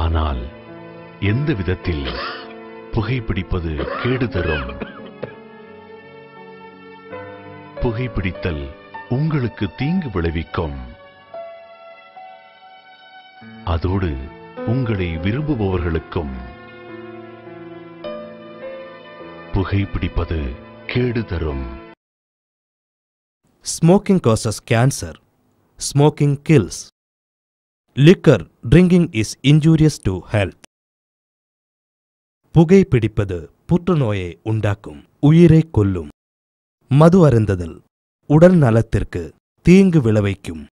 ஆனால் எந்த விதத்தில் புகைப்பிடிப்பது கேடு தரும்? புகைப்பிடித்தல் உங்களுக்கு தீங்கு விளைவிக்கும். அதோடு உங்களை விரும்புபவர்களுக்கும். புகைப்பிடிப்பது கேடு தரும். Smoking causes cancer smoking kills liquor drinking is injurious to health புகைப்பிடிப்பது புற்றுநோயை உண்டாக்கும் உயிரை கொல்லும். மது அருந்துதல் உடல் நலத்திற்கு தீங்கு விளைவிக்கும்.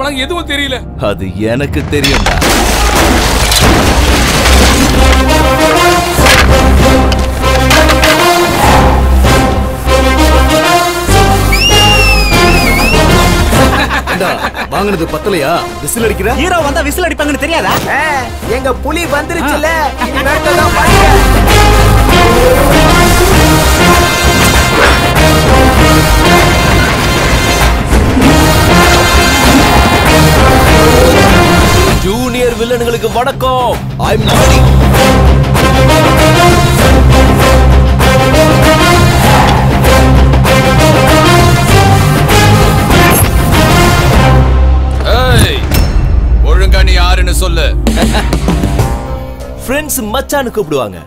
போனாங்க எதுவும் தெரியல. அது எனக்கு தெரியும் வாங்கினது பத்தலையா? விசில் அடிக்கிறா? ஹீரோ வந்தா விசில் அடிப்பாங்கன்னு தெரியாதா? எங்க புலி வந்துருச்சுல. இனி வில்லன்களுக்கு வணக்கம். ஐம் நாடி ஒழுங்கா நீ யாருன்னு சொல்லு. ஃப்ரெண்ட்ஸ் மச்சான்னு கூப்பிடுவாங்க.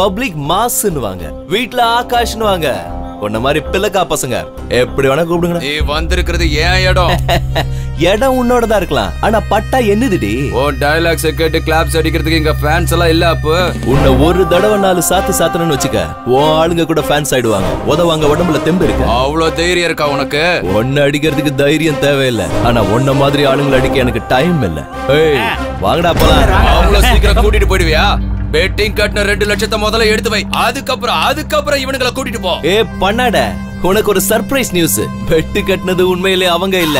பப்ளிக் மாஸ்ன்னுவாங்க வீட்ல ஆகாஷ்னுவாங்க. உன்ன மாதிரி பிள்ளைக்கா பசங்க. எப்படி வேணா கூப்பிடுங்க நீ வந்திருக்கிறது ஏன் இடம்? இடம் உன்னோட தான் இருக்கலாம். ஆனா பட்டா என்னதுடி? உன் டயலாக்ஸ கேட்டு கிளாப்ஸ் அடிக்கிறதுக்கு இங்க ஃபேன்ஸ் எல்லாம் இல்ல அப்போ? உன்னை ஒரு தடவை நாலு சாத்து சாத்தணும்னு வச்சுக்க. உன் ஆளுங்க கூட ஃபேன்ஸ் ஆயிடுவாங்க. உதவாங்க உடம்புல தெம்பு இருக்கு. அவ்வளவு தைரியம் இருக்கா உனக்கு? ஒன்ன அடிக்கிறதுக்கு தைரியம் தேவையில்லை. ஆனா உன்ன மாதிரி ஆளுங்களை அடிக்க எனக்கு டைம் இல்ல. ஏய். வாங்கடா போலாம். அவ்வளவு சீக்கிரம் கூட்டிட்டு போயிடுவியா? பெட்டிங் கட்டின ரெண்டு லட்சத்தை முதல்ல எடுத்து வை. அதுக்கப்புறம் அதுக்கப்புறம் இவனுங்களை கூட்டிட்டு போ. ஏ பண்ணாட உனக்கு ஒரு சர்ப்ரைஸ் நியூஸ் பெட்டு கட்டினது உண்மையிலே அவங்க இல்ல.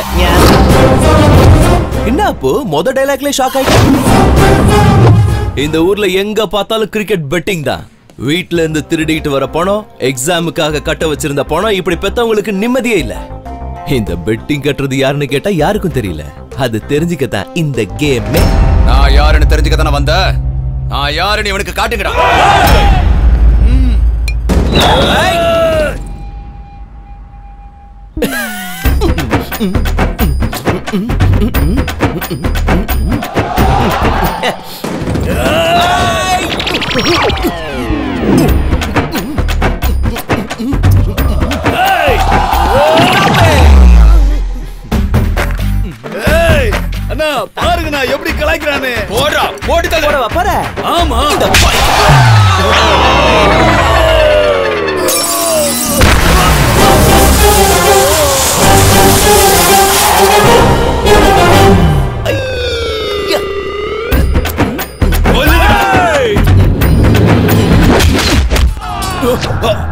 என்ன அப்போ? மொத டைலாக்ல ஷாக் ஆயிட்ட? இந்த ஊர்ல எங்க பார்த்தாலும் கிரிக்கெட் பெட்டிங் தான். வீட்ல இருந்து திருடிட்டு வர பணம் எக்ஸாமுக்காக கட்ட வச்சிருந்த பணம் இப்படி பெத்தவங்களுக்கு நிம்மதியே இல்ல. இந்த பெட்டிங் கட்டுறது யாருன்னு கேட்டா யாருக்கும் தெரியல. அது தெரிஞ்சுக்கத்தான் இந்த கேமே நான் யாருன்னு தெரிஞ்சுக்க தானே வந்த? நான் யாருன்னு இவனுக்கு காட்டுங்கடா. பாருங்க நான் எப்படி கலாய்க்கிறானே. போடுறா போட்டு தள்ளு. போறவா போற ஆமா. Oh!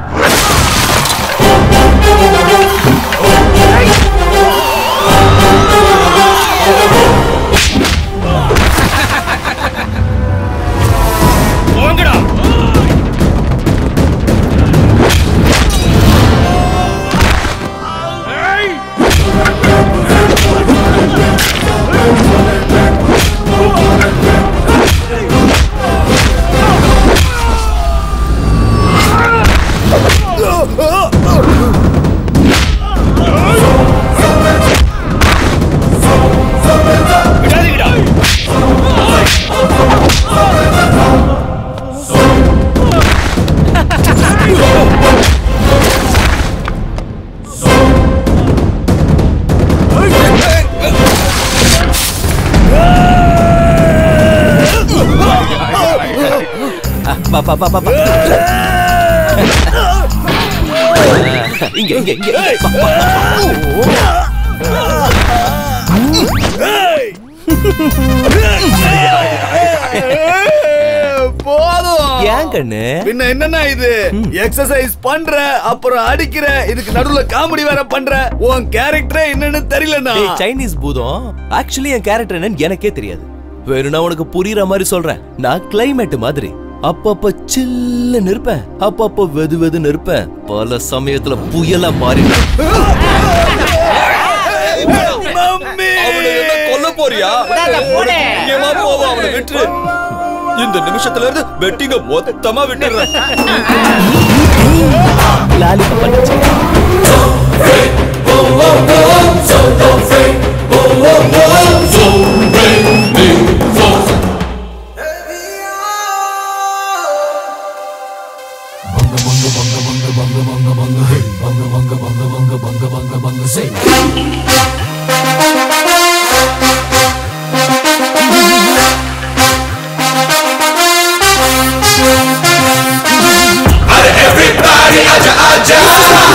பா பா பா. இங்க இங்க இங்க. போதும் ஏன் கண்ணு? பின்ன என்னன்னா இது? எக்ஸசைஸ் பண்ற அப்புறம் அடிக்கிற இதுக்கு நடுவுல காமெடி வேற பண்ற. உன் கேரக்டரே என்னன்னு தெரியலண்ணா. சைனீஸ் பூதம் ஆக்சுவலி என் கேரக்டர் என்னன்னு எனக்கே தெரியாது. வேணும்னா உனக்கு புரியுற மாதிரி சொல்றேன். நான் கிளைமேட் மாதிரி. அப்பப்ப சில்லுன்னு இருப்பேன் அப்பப்ப வெது வெதுன்னு இருப்பேன் பல சமயத்துல புயலா என்ன கொல்ல போறியா போவோம் அவனை விட்டுரு இந்த நிமிஷத்துல இருந்து பெட்டிங்க மொத்தமா விட்டுறேன் Banga banga banga hey. Banga banga banga banga banga banga banga say. Hadi everybody aja aja.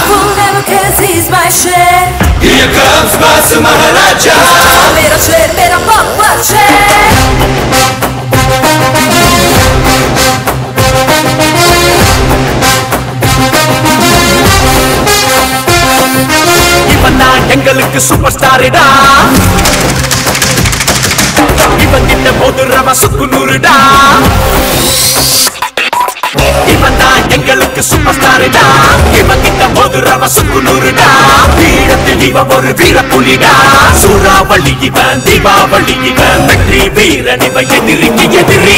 People never can my share Here comes Basu Maharaja. Mera share mera bamba share இவன் தான் எங்களுக்கு சூப்பர் ஸ்டாருடா இவன் கிட்ட போதுறவ சுக்கு நூறுடா. இவன் தான் எங்களுக்கு super ஸ்டாருடா இவன் கிட்ட போதுறவ சுக்கு நூறுடா. வீரத்தில் இவன் ஒரு வீர புலிடா. சூறாவளி இவன் தீபாவளி இவன் வெற்றி வீரன் இவன் எதிரிக்கு எதிரி.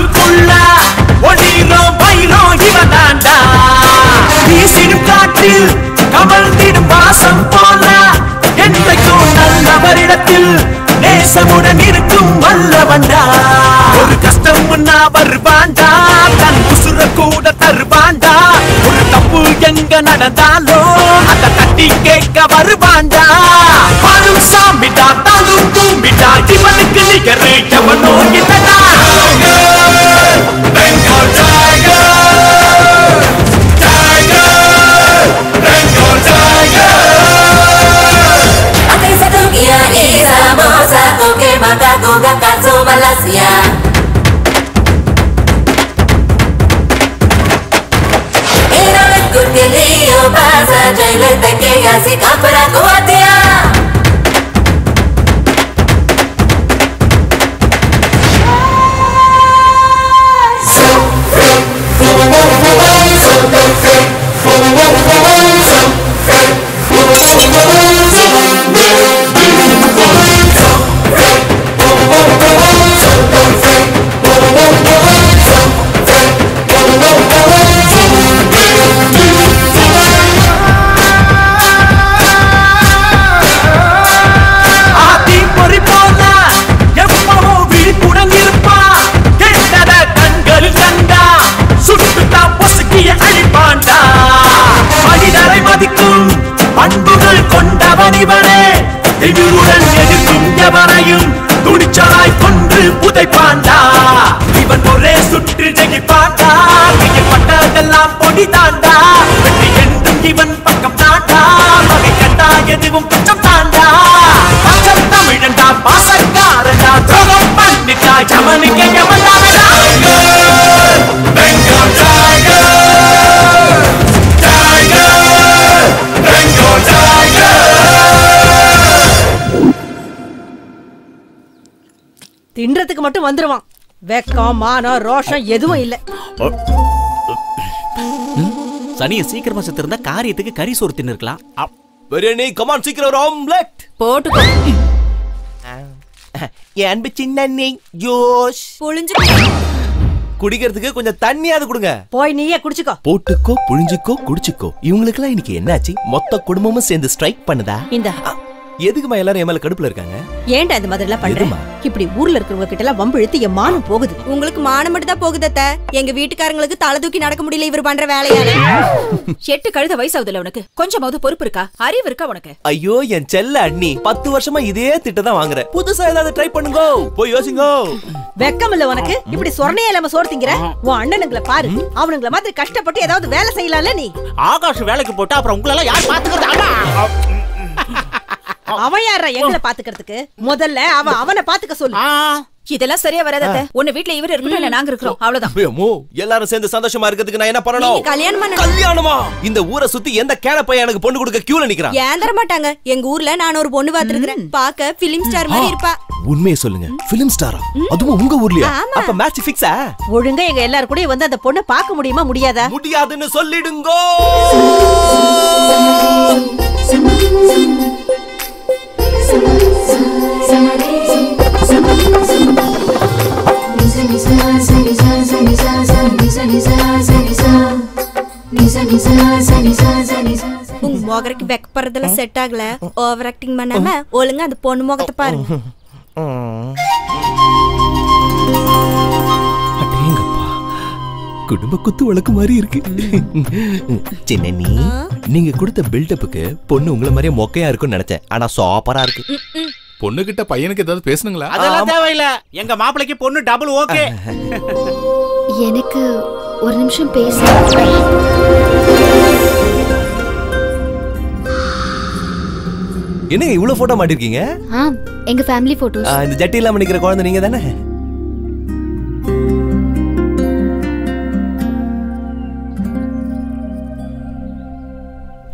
வீசிடும் கமழ்ந்திடும் பாசம் போல என்றைக்கும் நல்லவரிடத்தில் நேசமுடன் இருக்கும் வல்லவண்டா ஒரு கஷ்டம் முன்னா வருவாண்டா தன் உசுர கூட தருவாண்டா ஒரு தப்பு எங்க நடந்தாலோ அதை தட்டி கேட்க வருவாண்டா பாலும் சாமிடா தாலும் பூமிடா இவனுக்கு நிகரு எவனோ இல்லடா. Agatazo Malasia. Quiero pasar, yo le te que así, pero தின்றதுக்கு மட்டும் வந்துருவான். வெக்கம் மானம் ரோஷம் எதுவும் இல்ல. சனியை சீக்கிரமா செத்துருந்தா காரியத்துக்கு கறி சோறு தின்னு இருக்கலாம் பிரியாணி கமான் சீக்கிரம் ஒரு ஆம்லெட் போட்டுக்கோ. என் அன்பு சின்ன ஜோஷ். புழிஞ்சு குடிக்கிறதுக்கு கொஞ்சம் தண்ணியாவது கொடுங்க. போய் நீயே குடிச்சுக்கோ. போட்டுக்கோ புழிஞ்சுக்கோ குடிச்சுக்கோ. இவங்களுக்கெல்லாம் இன்னைக்கு என்னாச்சு? மொத்த குடும்பமும் சேர்ந்து ஸ்ட்ரைக் பண்ணுதா? இந்த. எதுக்குமா எல்லாரும் என் மேல கடுப்புல இருக்காங்க? ஏன்டா இந்த மாதிரி எல்லாம் பண்ற? எதுமா? இப்படி ஊர்ல இருக்கிறவங்க கிட்ட எல்லாம் வம்பு இழுத்து என் மானம் போகுது. உங்களுக்கு மானம் மட்டும் தான் போகுது அத்தை. எங்க வீட்டுக்காரங்களுக்கு தலை தூக்கி நடக்க முடியல இவர் பண்ற வேலையால. எட்டு கழுத வயசாகுதுல உனக்கு. கொஞ்சமாவது பொறுப்பு இருக்கா? அறிவு இருக்கா உனக்கு? ஐயோ என் செல்ல அண்ணி. பத்து வருஷமா இதே திட்டம் தான் வாங்குறேன் புதுசா ஏதாவது ட்ரை பண்ணுங்க. போய் யோசிங்க. வெக்கம் இல்ல உனக்கு? இப்படி சொரணையே இல்லாம சோறு திங்கிற? உன் அண்ணனுங்களை பாரு. அவனுங்கள மாதிரி கஷ்டப்பட்டு ஏதாவது வேலை செய்யலாம்ல நீ? ஆகாஷ் வேலைக்கு போட்டா அப்புறம் உங்களெல்லாம் யார் பாத்துக்கிறது. அவன் யாரா எங்களை பாத்துக்கிறதுக்கு? முதல்ல அவன் அவனை பாத்துக்க சொல்லு. இதெல்லாம் சரியா வராத. உன்னை வீட்ல இவர் இருக்கட்டும் இல்ல நாங்க இருக்கிறோம். அவ்வளவுதான். எல்லாரும் சேர்ந்து சந்தோஷமா இருக்கிறதுக்கு நான் என்ன பண்ணணும்? கல்யாணம். கல்யாணமா? இந்த ஊரை சுத்தி எந்த கேன பையன் எனக்கு பொண்ணு கொடுக்க கியூல நிக்கிறான் ஏன் தர மாட்டாங்க? எங்க ஊர்ல நான் ஒரு பொண்ணு பாத்துருக்கேன் பாக்க பிலிம் ஸ்டார் மாதிரி இருப்பா. உண்மையை சொல்லுங்க. பிலிம் ஸ்டாரா அதுவும் உங்க ஊர்லயா. அப்ப மேட்ச் ஃபிக்ஸா ஒழுங்கா எங்க எல்லாரும் கூட வந்து அந்த பொண்ணை பார்க்க முடியுமா முடியாதா? முடியாதுன்னு சொல்லிடுங்கோ. உங்க முகரைக்கு வெக்கப்படுறதுல செட் ஆகல. ஓவர் ஆக்டிங் பண்ணாம ஒழுங்கா அந்த பொண்ணு முகத்தை பாருங்க அடேங்கப்பா. குடும்ப குத்து வழக்கு மாதிரி இருக்கு. சின்ன நீங்க கொடுத்த பில்டப்புக்கு பொண்ணு உங்களை மாதிரியே மொக்கையா இருக்கும்னு நினைச்சேன். ஆனா சூப்பரா இருக்கு. பொண்ணுகிட்ட பையனுக்கு ஏதாவது பேசுனுங்களா அதெல்லாம் தேவையில்ல. எங்க மாப்பிளைக்கு பொண்ணு டபுள் ஓகே எனக்கு ஒரு நிமிஷம் பேச. என்னங்க இவ்வளவு போட்டோ மாட்டிருக்கீங்க? எங்க ஃபேமிலி போட்டோஸ் இந்த ஜட்டி இல்லாம நிக்கிற குழந்தை நீங்க தானே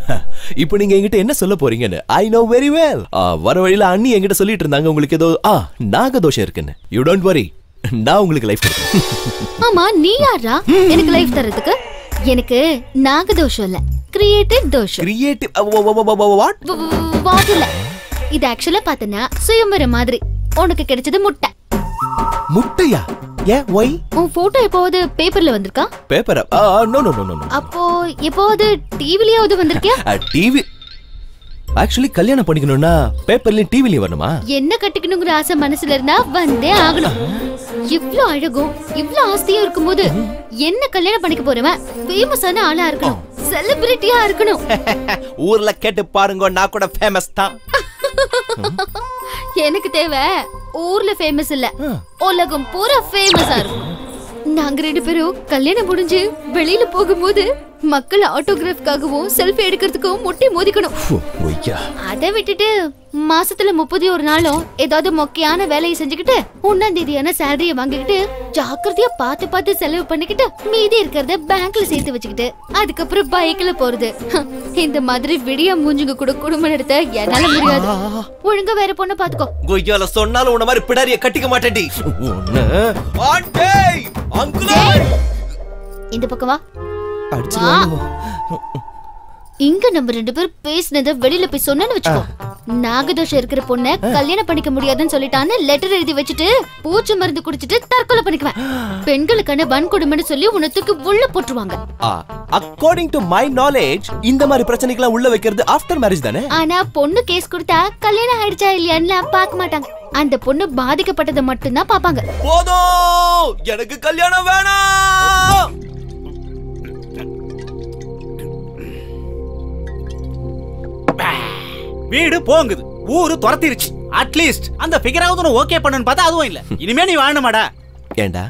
இப்போ நீங்க என்கிட்ட என்ன சொல்ல போறீங்கன்னு? ஐ நோ வெரி வெல் வர வழியில அண்ணி என்கிட்ட சொல்லிட்டு இருந்தாங்க உங்களுக்கு ஏதோ ஆ நாகதோஷம் இருக்குன்னு. யூ டோன்ட் வரி நான் உங்களுக்கு லைஃப் கொடுத்தேன் ஆமா நீ யாரா எனக்கு லைஃப் தரதுக்கு எனக்கு நாகதோஷம் இல்ல. கிரியேட்டிவ் தோஷம். கிரியேட்டிவ் வாட் வாட் இல்ல இது ஆக்சுவலா பார்த்தனா சுயம்பரம் மாதிரி. உனக்கு கிடைச்சது முட்டை. முட்டையா? ஏன் ஒய் உன் போட்டோ எப்போவது பேப்பர்ல வந்திருக்கா? Paper no no no no அப்போ எப்போவது டிவிலயாவது வந்திருக்கியா? டிவி ஆக்சுவலி கல்யாணம் பண்ணிக்கணும்னா பேப்பர்லயும் டிவிலயும் வரணுமா? என்ன கட்டிக்கணுங்கிற ஆசை மனசுல இருந்தா வந்தே ஆகணும். இவ்ளோ அழகும் இவ்ளோ ஆஸ்தியும் இருக்கும்போது என்ன கல்யாணம் பண்ணிக்க போறவன்? ஃபேமஸான ஆளா இருக்கணும். செலிபிரிட்டியா இருக்கணும். ஊர்ல கேட்டு பாருங்க நான் கூட ஃபேமஸ் தான். எனக்கு தேவை. ஊர்ல ஃபேமஸ் இல்ல. உலகம் பூரா ஃபேமஸா இருக்கும். நாங்க ரெண்டு பேரும் கல்யாணம் முடிஞ்சு வெளியில போகும்போது மக்கள் ஆட்டோகிராஃப்காகவும் செல்ஃபி எடுக்கிறதுக்கும் முட்டி மோதிக்கணும். ஒய்யா அதை விட்டுட்டு மாசத்துல முப்பது ஒரு நாளும் ஏதாவது மொக்கையான வேலையை செஞ்சுக்கிட்டு ஒன்னாம் தேதியான சேலரிய வாங்கிக்கிட்டு ஜாக்கிரதையா பார்த்து பார்த்து செலவு பண்ணிக்கிட்டு மீதி இருக்கிறத பேங்க்ல சேர்த்து வச்சுக்கிட்டு அதுக்கப்புறம் பைக்ல போறது. இந்த மாதிரி விடியா மூஞ்சுங்க கூட குடும்பம் நடத்த என்னால முடியாது. ஒழுங்கா வேற பொண்ணை பாத்துக்கோ கொய்யால சொன்னாலும் உன்ன மாதிரி பிடாரிய கட்டிக்க அங்குலா! இந்த பக்கம் வா. அடிச்சு வா. இங்க நம்ம ரெண்டு பேரும் பேசினத வெளியில போய் சொன்னேன்னு வச்சுக்கோ. நாகதோஷம் இருக்கிற பொண்ண கல்யாணம் பண்ணிக்க முடியாதுன்னு சொல்லிட்டான்னு லெட்டர் எழுதி வச்சுட்டு பூச்சி மருந்து குடிச்சிட்டு தற்கொலை பண்ணிக்குவேன். பெண்களுக்கான வன்கொடுமைன்னு சொல்லி உன்னை தூக்கி உள்ள போட்டுருவாங்க. அக்கார்டிங் டு மை நாலேஜ் இந்த மாதிரி பிரச்சனைக்கெல்லாம் உள்ள வைக்கிறது ஆஃப்டர் மேரேஜ் தானே? ஆனா பொண்ணு கேஸ் கொடுத்தா கல்யாணம் ஆயிடுச்சா இல்லையான்னு பார்க்க மாட்டாங்க. அந்த பொண்ணு பாதிக்கப்பட்டதை மட்டும்தான் பாப்பாங்க போதும்! எனக்கு கல்யாணம் வேணாம்! வீடு போங்குது. ஊரு துரத்திருச்சு. அட்லீஸ்ட் அந்த ஃபிகராவது ஓகே பண்ணுன்னு பார்த்தா அதுவும் இல்ல. இனிமே நீ வாழணுமாடா. ஏண்டா?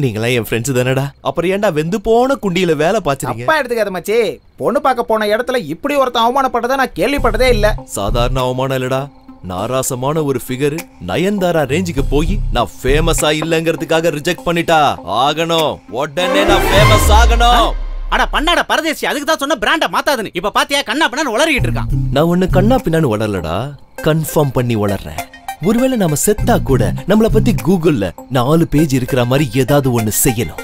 நீங்களாம் என் ஃப்ரெண்ட்ஸ் தானடா. அப்புறம் ஏன்டா வெந்து போன குண்டியில வேலை பாத்துறீங்க அப்பா எடுத்துக்காத மச்சி. பொண்ணு பார்க்க போன இடத்துல இப்படி ஒருத்தன் அவமானப்பட்டதை நான் கேள்விப்பட்டதே இல்ல. சாதாரண அவமானம் இல்லடா. நாராசமான ஒரு ஃபிகர் நயன்தாரா ரேஞ்சுக்கு போய் நான் ஃபேமஸா இல்லங்கிறதுக்காக ரிஜெக்ட் பண்ணிட்டா. ஆகணும். உடனே நான் ஃபேமஸ் ஆகணும். அட பண்ணாட பரதேசி அதுக்கு தான் சொன்ன பிராண்ட மாத்தாதுன்னு. இப்ப பாத்தியா கண்ணா பண்ணு உளறிட்டு இருக்கான். நான் ஒண்ணு கண்ணா பின்னான்னு வளரலடா கன்ஃபார்ம் பண்ணி வளர்றேன் ஒருவேளை நாம செத்தா கூட நம்மள பத்தி கூகுள்ல நாலு பேஜ் இருக்கிற மாதிரி ஏதாவது ஒண்ணு செய்யணும்.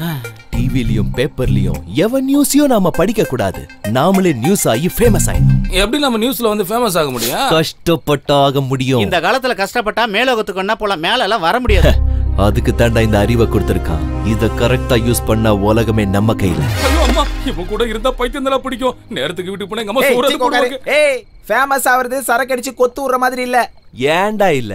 டிவிலயும் பேப்பர்லயும் எவன் நியூஸையும் நாம படிக்க கூடாது நாமளே நியூஸ் ஆகி ஃபேமஸ் ஆயிடும் எப்படி நம்ம நியூஸ்ல வந்து ஃபேமஸ் ஆக முடியும்? கஷ்டப்பட்டு ஆக முடியும். இந்த காலத்துல கஷ்டப்பட்டா மேலோகத்துக்கு ஒன்னா போல மேல எல்லாம் வர முடியாது. அதுக்கு தாண்டா இந்த அறிவை கொடுத்திருக்கான். இத கரெக்டா யூஸ் பண்ணா உலகமே நம்ம கையில. அம்மா இவன் கூட இருந்தா பைத்தியம் தான் பிடிக்கும். நேரத்துக்கு வீட்டுக்கு போனா எங்க அம்மா ஏய், சோறு சீ, உக்காரு. போடுவாங்க. ஏய் ஃபேமஸ் ஆவறது சரக்கு அடிச்சு கொத்து விடுற மாதிரி இல்ல. ஏன்டா இல்ல?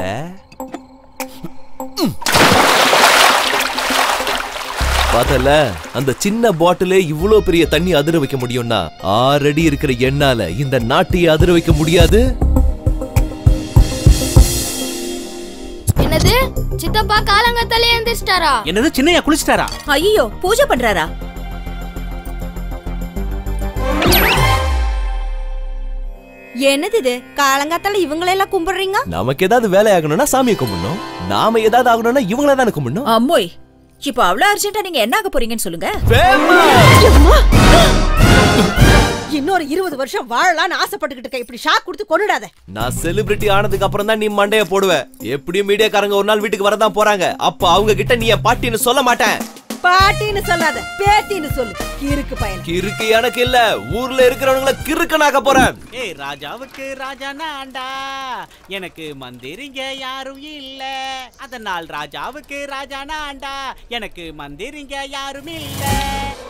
பார்த்தல அந்த சின்ன பாட்டிலே இவ்ளோ பெரிய தண்ணி அதிர வைக்க முடியும்னா ஆறடி இருக்கிற எண்ணால இந்த நாட்டையே அதிர வைக்க முடியாது? என்னது? சித்தப்பா காலங்கத்தாலே எந்திரிச்சிட்டாரா என்னது சின்னையா குளிச்சிட்டாரா? ஐயோ பூஜை பண்றாரா? என்னது இது? காலங்காத்தால இவங்களெல்லாம் கும்பிடுறீங்க? நமக்கு ஏதாவது வேலை ஆகணும்னா சாமியை கும்பிடணும். நாம ஏதாவது ஆகணும்னா இவங்கள தானே கும்பிடணும். அம்மோய் இப்ப அவ்வளவு அர்ஜென்ட்டா நீங்க என்ன ஆக போறீங்கன்னு சொல்லுங்க. இன்னொரு இருபது வருஷம் வாழலாம்னு ஆசைப்பட்டுக்கிட்டு இருக்க. இப்படி ஷாக் கொடுத்து கொண்டுடாத நான் செலிபிரிட்டி ஆனதுக்கு அப்புறம் தான் நீ மண்டைய போடுவ. எப்படியும் மீடியாக்காரங்க ஒரு நாள் வீட்டுக்கு வரதான் போறாங்க. அப்ப அவங்க கிட்ட நீ என் பாட்டின்னு சொல்ல மாட்டேன். பாட்டின்னு சொல்லாத பேத்தின்னு சொல்லு. கிறுக்கு பையன் கிறுக்கு எனக்கு இல்ல. ஊர்ல இருக்கிறவங்கள கிறுக்கனாக்க போறேன். ஏய் ராஜாவுக்கு ராஜா நான்டா எனக்கு மந்திரிங்க யாரும் இல்ல. அதனால் ராஜாவுக்கு ராஜா நான்டா எனக்கு மந்திரிங்க யாரும் இல்ல.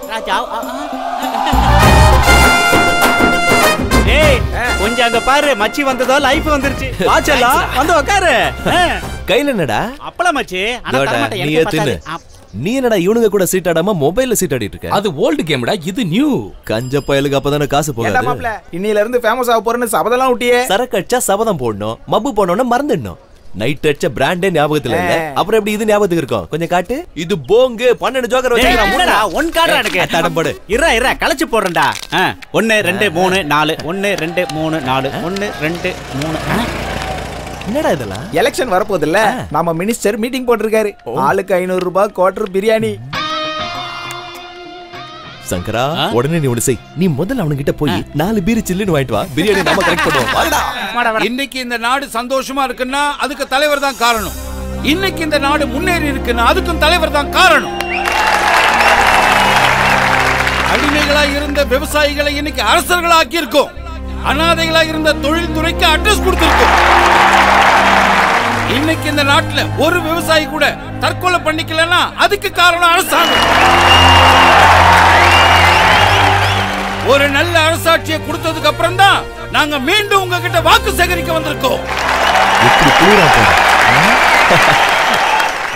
ராஜா ஆ, ஆ. டேய் கொஞ்சம் அங்க பாரு. மச்சி வந்ததோ லைஃப் வந்துருச்சு. வாச்சலாம் வந்து உட்காரு கையில என்னடா? அப்பளம் மச்சி. ஆனா தர மாட்டேன் நீ எனக்கு பத்தாது. நீ என்னடா இவனுங்க கூட சீட் ஆடாம மொபைல்ல சீட் ஆடிட்டு இருக்க? அது ஓல்டு கேம்டா இது நியூ கஞ்ச பயலுக்கு அப்பதானே காசு போகாது? மாப்ள இன்னில இருந்து ஃபேமஸ் ஆக போறேன்னு சபதெல்லாம் விட்டியே சரக்கு அடிச்சா சபதம் போடணும் மப்பு போனோம்னா மறந்துடணும். நைட் அடிச்ச பிராண்டே ஞாபகத்துல இல்ல? அப்புறம் எப்படி இது ஞாபகத்துக்கு இருக்கும்? கொஞ்சம் காட்டு. இது போங்கு பன்னெண்டு ஜோக்கர் என்னடா, ஒன் கார்டா எனக்கு? தடம்படு இருடா இருடா களைச்சு போடுறேன்டா. ஒண்ணு ரெண்டு மூணு நாலு. ஒண்ணு ரெண்டு மூணு நாலு. ஒண்ணு ரெண்டு மூணு. என்னடா இதெல்லாம்? எலெக்ஷன் வரப்போகுது இல்ல நம்ம மினிஸ்டர் மீட்டிங் போட்டிருக்காரு. ஆளுக்கு ஐநூறு ரூபாய் குவார்டர் பிரியாணி. சங்கரா உடனே நீ ஒண்ணு செய். நீ முதல்ல அவனுங்கிட்ட போய் நாலு பீர் சில்லுன்னு வாங்கிட்டு வா. பிரியாணி நாம கரெக்ட் பண்ணுவோம். வாடா. இன்னைக்கு இந்த நாடு சந்தோஷமா இருக்குன்னா அதுக்கு தலைவர் தான் காரணம். இன்னைக்கு இந்த நாடு முன்னேறி இருக்குன்னா அதுக்கும் தலைவர் தான் காரணம். அடிமைகளா இருந்த விவசாயிகளை இன்னைக்கு அரசர்களா ஆக்கியிருக்கோம் அனாதைகளா இருந்த தொழில்துறைக்கு அட்ரஸ் கொடுத்திருக்கோம். இன்னைக்கு இந்த நாட்டுல ஒரு விவசாயி கூட தற்கொலை பண்ணிக்கலன்னா அதுக்கு காரணம் அரசாங்கம். ஒரு நல்ல அரசாட்சியை கொடுத்ததுக்கு அப்புறம் தான் நாங்க மீண்டும் உங்ககிட்ட வாக்கு சேகரிக்க வந்திருக்கோம்.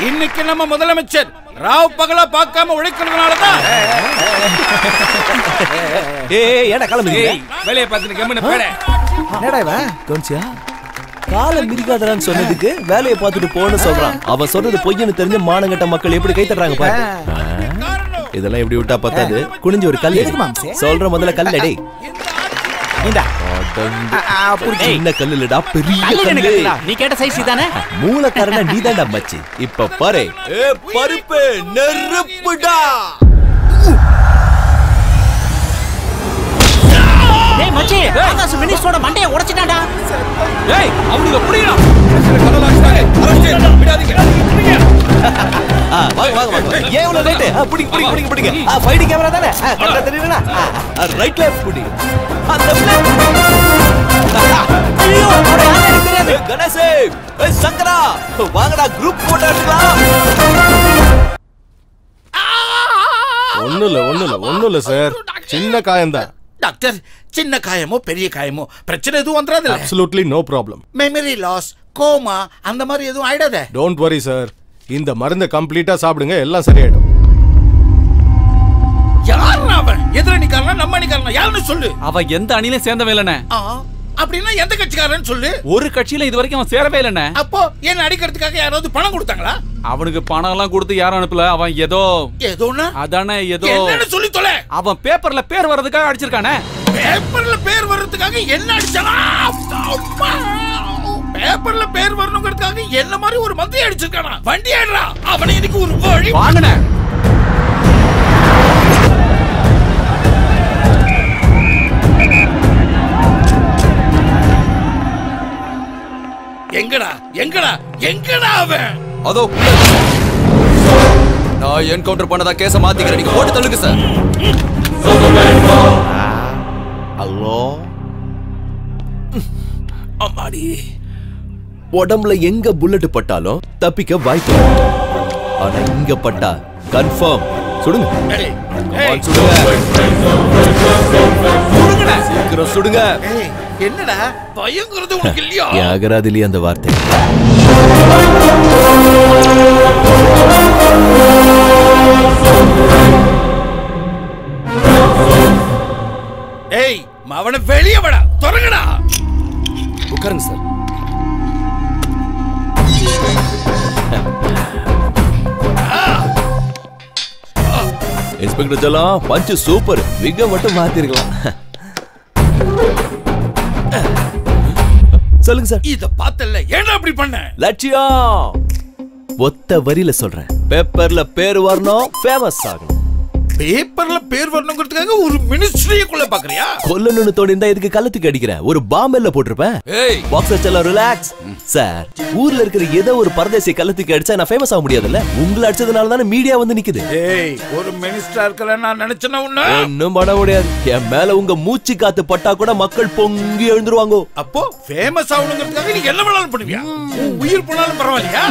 இன்னைக்கு நம்ம முதலமைச்சர் ராவ் பகலா பார்க்காம உழைக்கிறதுனால தான் ஏய் ஏடா கிளம்புறீங்க ஏய், வேலையை பார்த்துட்டு போடே. என்னடா இவன்? கவனிச்சியா காலை மிரிக்காதடான்னு சொன்னதுக்கு வேலையை பார்த்துட்டு போன்னு சொல்றான். அவன் சொல்றது பொய்யன்னு தெரிஞ்ச மானங்கட்ட மக்கள் எப்படி கை தட்டுறாங்க பாரு. இதெல்லாம் எப்படி விட்டா பத்தாது? குனிஞ்சு ஒரு கல்? சொல்ற முதல்ல கல் அடே இந்தா சின்ன கல் இல்லடா பெரிய கல்லு. நீ கேட்ட சைஸ் தானே மூலக்காரனா நீதான்டா மச்சி. இப்ப பாரு. ஏ பருப்பு நெருப்புடா. டேய் மச்சி ஆகாஷ் மினிஸ்டரோட மண்டைய உடைச்சிட்டான்டா. ஏய் அவனுக்கு வாங்க வாங்க வாங்க. ஏன் இவ்வளவு லேட் பிடிங்க பிடிங்க பிடிங்க பிடிங்க. ஆ ஃபைட்டிங் கேமரா தானே? ஆ, கரெக்டா தெரியுதுடா ரைட் லெஃப்ட் பிடி. அந்த ஐயோ யாரு எனக்கு தெரியாது? கணேஷ் ஏய் சங்கரா வாங்கடா குரூப் போட்டோ எடுக்கலாம். ஒண்ணும் இல்ல ஒண்ணும் இல்ல ஒண்ணும் இல்ல சார் சின்ன காயம்தான். டாக்டர் சின்ன காயமோ பெரிய காயமோ பிரச்சனை எதுவும் வந்துடாது absolutely no problem memory loss coma அந்த மாதிரி எதுவும் ஆயிடாத? டோன்ட் வரி சார் இந்த மருந்தை கம்ப்ளீட்டா சாப்பிடுங்க எல்லாம் சரியாயிடும். யார் அவன்? எதிரணிக்காரனா நம்ம அணிக்காரனா யாருன்னு சொல்லு. அவன் எந்த அணிலையும் சேர்ந்தவே இல்லைண்ணே. ஆ, அப்படின்னா எந்த கட்சிக்காரன்னு சொல்லு. ஒரு கட்சியில இது வரைக்கும் அவன் சேரவே இல்லைண்ணே. அப்போ என்ன அடிக்கிறதுக்காக யாராவது பணம் கொடுத்தாங்களா? அவனுக்கு பணம் எல்லாம் கொடுத்து யாரும் அனுப்பல அவன் ஏதோ ஏதோன்னா அதானே ஏதோ என்னன்னு சொல்லி தொலை. அவன் பேப்பர்ல பேர் வர்றதுக்காக அடிச்சிருக்கானே. பேப்பர்ல பேர் வர்றதுக்காக என்ன அடிச்சானா! பேப்பர்ல பேர் வரணுங்கிறதுக்காக என்ன மாதிரி ஒரு மந்திரி அடிச்சிருக்கானா? வண்டி ஆடுறா அவனை இன்னைக்கு ஒரு வழி வாங்கின. எங்கடா? எங்கடா? எங்கடா அவன்? அதோ நான் என்கவுண்டர் பண்ணதா கேஸ மாத்திக்கிறேன். நீங்க போட்டு தள்ளுங்க சார் ஹலோ அம்மாடி. உடம்புல எங்க புல்லட் பட்டாலும் தப்பிக்க வாய்ப்பு. ஆனா இங்க பட்டா கன்ஃபார்ம் சுடுங்க. சீக்கிரம் சுடுங்க. என்னடா? பயங்கிறது உனக்கு இல்லையா? என் அகராதிலேயே அந்த வார்த்தை? ஏய் அவனை வெளியே விடா. தொடங்கடா. உட்காருங்க சார். இன்ஸ்பெக்டர் செல்லம் பஞ்சு சூப்பர் விக்க மட்டும் மாத்திருக்கலாம் சொல்லுங்க சார் இத பார்த்தல ஏன்டா அப்படி பண்ண? லட்சியம் ஒத்த வரியில சொல்றேன். பேப்பர்ல பேர் வரணும் ஃபேமஸ் ஆகணும். பேப்பர்ல பேர் வரணுங்கிறதுக்காக ஒரு மினிஸ்ட்ரிக்குள்ள பாக்குறியா? கொல்லணும்னு தோணிருந்தா இதுக்கு கள்ளத்துக்கு அடிக்கிறேன் ஒரு பாம்பெல்ல போட்டிருப்பேன் ஏய். பாக்ஸர் செல்லம் ரிலாக்ஸ் சார் ஊர்ல இருக்கிற ஏதோ ஒரு பரதேசி கள்ளத்துக்கு அடிச்சா நான் ஃபேமஸ் ஆக முடியாதுல்ல? உங்களை அடிச்சதுனால தானே மீடியா வந்து நிக்குது. ஏய் ஒரு மினிஸ்டரா இருக்கல நான் நினைச்சேன உன்ன? ஒண்ணும் பண்ண முடியாது. என் மேல உங்க மூச்சு காத்து பட்டா கூட மக்கள் பொங்கி எழுந்துருவாங்க. அப்போ ஃபேமஸ் ஆகணுங்கிறதுக்காக நீ என்ன வேணாலும் பண்ணுவியா? உயிர் போனாலும் பரவாயில்லையா?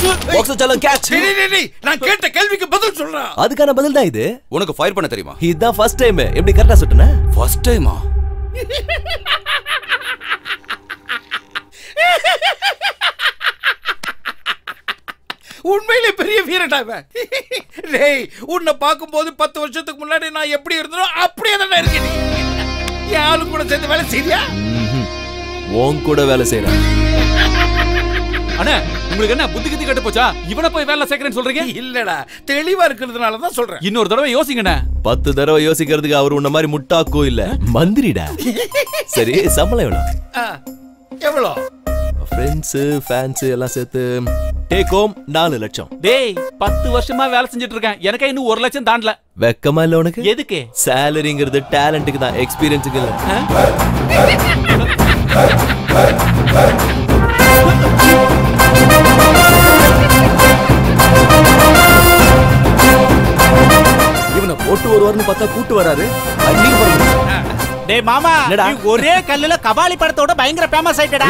பாக்ஸர் சலம் கேட்ச் டேய், டேய், டேய், நான் கேட்ட கேள்விக்கு பதில் சொல்றேன் அதுக்கான பதில் தான் இது? உனக்கு ஃபயர் பண்ண தெரியுமா? இதுதான் ஃபர்ஸ்ட் டைம் எப்படி கரெக்டா சுட்டுன? ஃபர்ஸ்ட் டைமா உண்மையிலே பெரிய வீரடா டேய் உன்னை பார்க்கும்போது பத்து வருஷத்துக்கு முன்னாடி நான் எப்படி இருந்தனோ அப்படியே தானே இருக்க நீ. கூட சேர்ந்து வேலை செய்யா உன் கூட வேலை செய்யறேன் அண்ணா உங்களுக்கு என்ன புத்தி கித்தி கட்டு போச்சா? இவனை போய் வேலை சேர்க்கறேன்னு சொல்றீங்க? இல்லடா தெளிவா இருக்கிறதுனால தான் சொல்றேன். இன்னொரு தடவை யோசிங்கண்ணே பத்து தடவை யோசிக்கிறதுக்கு அவர் உன்ன மாதிரி முட்டாக்கோ இல்ல. மந்திரிடா. சரி சம்பளம் எவ்வளவு ஆ, எவ்வளோ? ஃப்ரெண்ட்ஸ் ஃபேன்ஸ் எல்லாம் சேர்த்து டேக் ஹோம் நாலு லட்சம். டேய் பத்து வருஷமா வேலை செஞ்சுட்டு இருக்கேன். எனக்கு இன்னும் ஒரு லட்சம் தாண்டல. வெக்கமா இல்ல உனக்கு? எதுக்கு? சேலரிங்கிறது டேலண்ட்டுக்கு தான் எக்ஸ்பீரியன்ஸுக்கு இல்ல. இவனை போட்டு வருவார்னு பார்த்தா கூட்டு வராரு. டேய் மாமா ஒரே கல்லுல கபாலி படத்தோட பயங்கர ஃபேமஸ் ஆயிட்டடா.